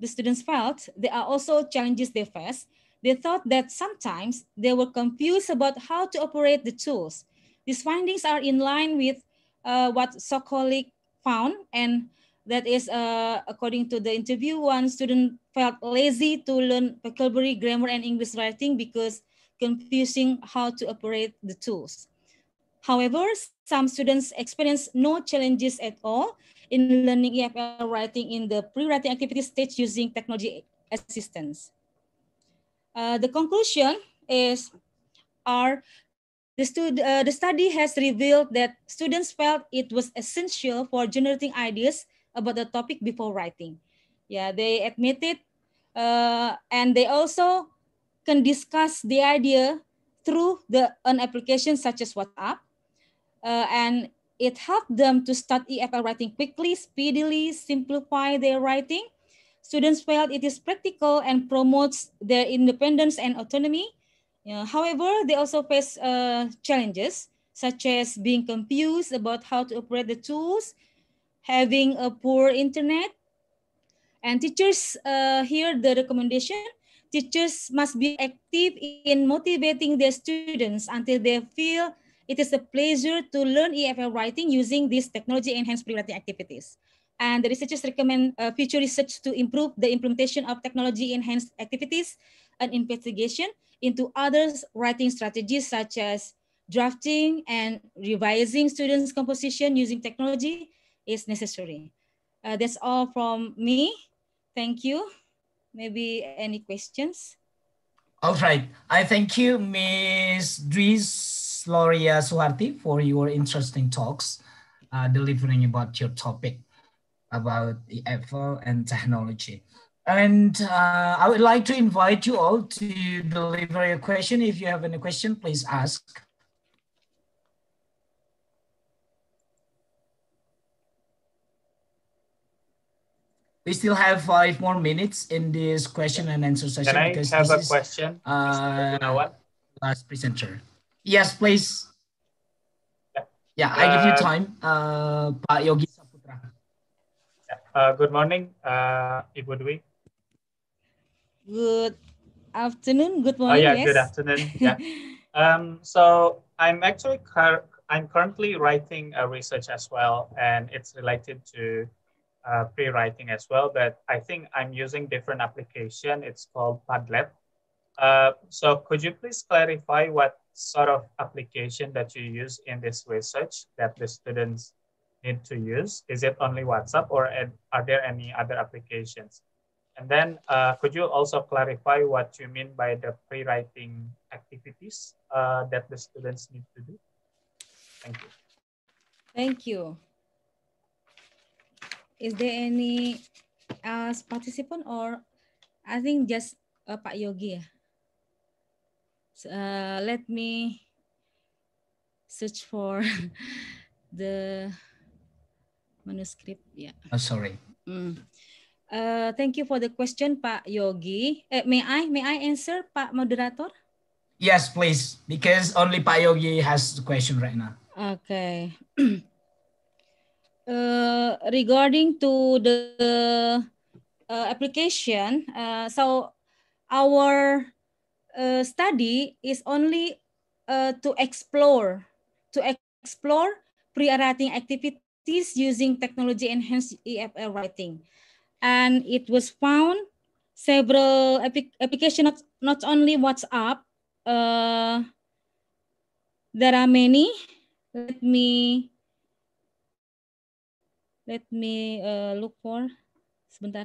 the students felt, there are also challenges they face. They thought that sometimes they were confused about how to operate the tools. These findings are in line with uh, what Sokolik found and that is uh, according to the interview, one student felt lazy to learn vocabulary, grammar, and English writing because confusing how to operate the tools. However, some students experience no challenges at all in learning EFL writing in the pre-writing activity stage using technology assistance. Uh, the conclusion is are the, stud uh, the study has revealed that students felt it was essential for generating ideas about the topic before writing. Yeah, they admitted uh, and they also can discuss the idea through the an application such as WhatsApp. Uh, and it helped them to start EFL writing quickly, speedily, simplify their writing. Students felt it is practical and promotes their independence and autonomy. Uh, however, they also face uh, challenges such as being confused about how to operate the tools, having a poor internet. And teachers uh, hear the recommendation. Teachers must be active in motivating their students until they feel it is a pleasure to learn EFL writing using these technology-enhanced pre-writing activities. And the researchers recommend uh, future research to improve the implementation of technology-enhanced activities and investigation into other writing strategies such as drafting and revising students' composition using technology is necessary. Uh, that's all from me. Thank you. Maybe any questions? All right. I thank you, Ms. Dwi Sloria Suharti for your interesting talks, uh, delivering about your topic about the EFL and technology. And uh, I would like to invite you all to deliver your question. If you have any question, please ask. We still have five more minutes in this question and answer session. Can I have a question? Uh, last presenter. Yes, please. Yeah, I give you uh, time, uh, Pak Yogi. Uh, good morning, uh, Ibu Dwi. Good afternoon. Good morning. Oh yeah, yes. good afternoon. (laughs) yeah. Um, so I'm actually I'm currently writing a research as well, and it's related to uh, pre-writing as well. But I think I'm using different application. It's called Padlet. Uh, so could you please clarify what sort of application that you use in this research that the students need to use? Is it only WhatsApp or are there any other applications? And then uh, could you also clarify what you mean by the pre-writing activities uh, that the students need to do? Thank you. Thank you. Is there any uh, participant or I think just uh, Pak Yogi uh, let me search for (laughs) the manuscript. Yeah. Oh, sorry. Mm. Uh, thank you for the question, Pak Yogi. Uh, may I may I answer, Pak Moderator? Yes, please, because only Pak Yogi has the question right now. Okay. (clears throat) uh, regarding to the uh, application, uh, so our uh, study is only uh, to explore to explore pre-writing activities using technology enhanced EFL writing. And it was found several applications, not, not only WhatsApp, uh, there are many. Let me let me uh, look for sebentar.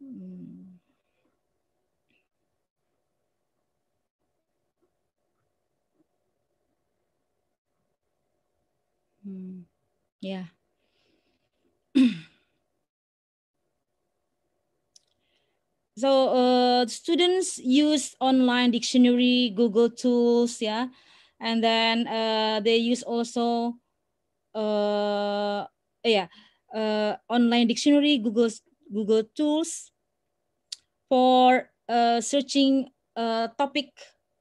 Hmm. Hmm. Yeah. (clears throat) so uh, uh, students use online dictionary, Google tools, yeah, and then uh, they use also, uh, yeah, uh, online dictionary, Google Google tools for uh, searching a topic.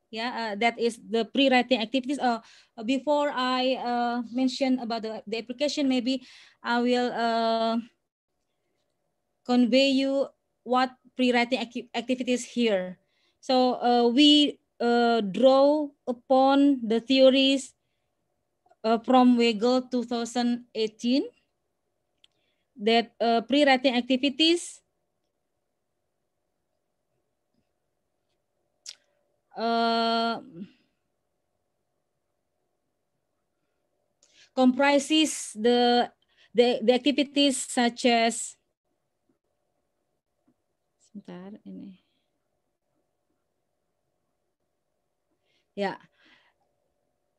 Yeah, uh, that is the pre-writing activities. Uh, before I uh, mention about the, the application, maybe I will uh, convey you what pre-writing acti activities here. So uh, we uh, draw upon the theories uh, from Weigel 2018 that uh, pre-writing activities comprises the, the, the activities such as Sebentar ini. Yeah.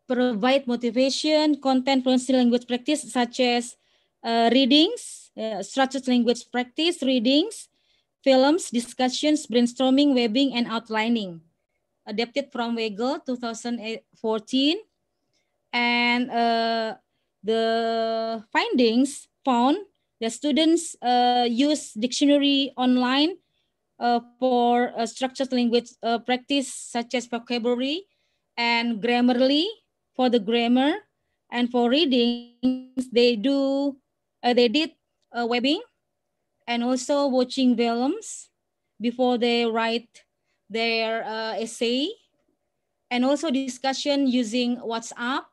Provide motivation, content fluency language practice such as uh, readings, uh, structured language practice, readings, films, discussions, brainstorming, webbing, and outlining. Adapted from Weigel 2014. And uh, the findings found that students uh, use dictionary online uh, for structured language uh, practice such as vocabulary and grammarly for the grammar and for readings they do uh, they did uh, webbing and also watching films before they write their uh, essay and also discussion using WhatsApp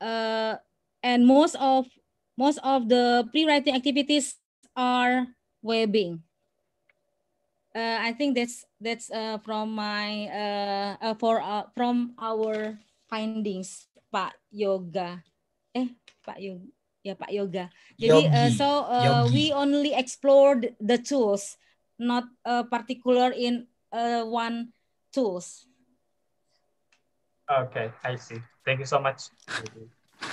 and most of most of the pre-writing activities are webbing uh, I think that's that's uh, from my uh, uh, for uh, from our findings, Pak Yoga. Eh, Pak Yoga. Ya, Pak Yoga. Jadi uh, so uh, we only explored the tools, not uh, particular in uh, one tools. Okay, I see. Thank you so much.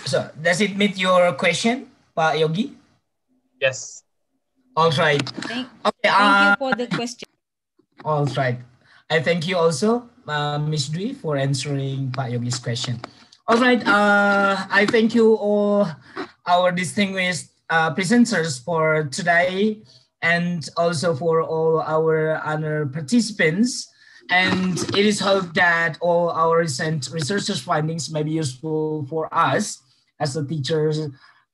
So does it meet your question, Pak Yogi? Yes. All right. Thank, okay, thank uh, you for the question. All right. I thank you also, uh, Ms. Dwi, for answering Pak Yogi's question. All right. Uh, I thank you all our distinguished uh, presenters for today and also for all our other participants. And it is hoped that all our recent researchers' findings may be useful for us as the teachers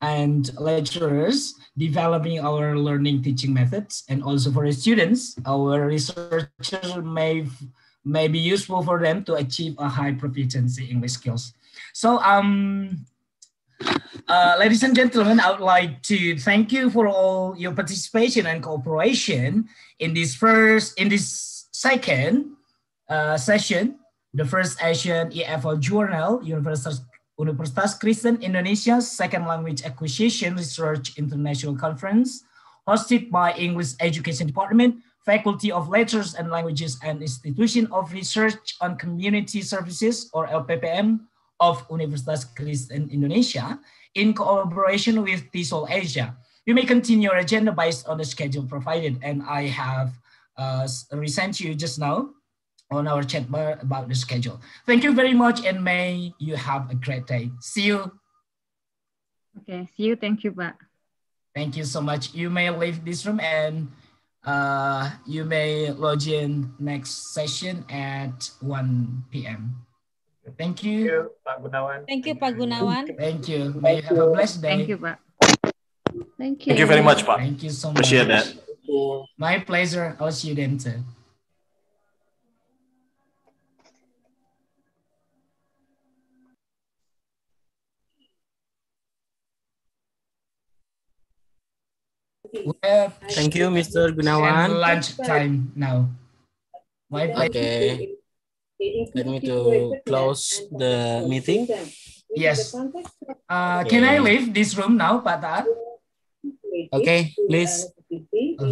and lecturers developing our learning teaching methods and also for the students our researchers may may be useful for them to achieve a high proficiency english skills so um uh, ladies and gentlemen, I would like to thank you for all your participation and cooperation in this first, in this second uh, session, the first Asian EFL Journal, Universitas Universitas Kristen Indonesia's Second Language Acquisition Research International Conference, hosted by English Education Department, Faculty of Letters and Languages and Institution of Research on Community Services, or LPPM, of Universitas Kristen Indonesia, in collaboration with TESOL Asia. You may continue your agenda based on the schedule provided, and I have uh, resent you just now on our chat bar about the schedule. Thank you very much and may you have a great day. See you. Okay, see you. Thank you, Pak. Thank you so much. You may leave this room and uh, you may log in next session at 1 p.m. Thank you. Pak Gunawan. Thank you, Pak Gunawan. Thank you. May you have a blessed day. Thank you, Pak. Thank you. Thank you very much, Pak. Thank you so much. Appreciate that. My pleasure. I'll see you then too. Thank you, Mr. Gunawan. lunch time now. My pleasure. Okay. Let me to close the meeting. Yes. Uh, Can I leave this room now, Pak Okay, please.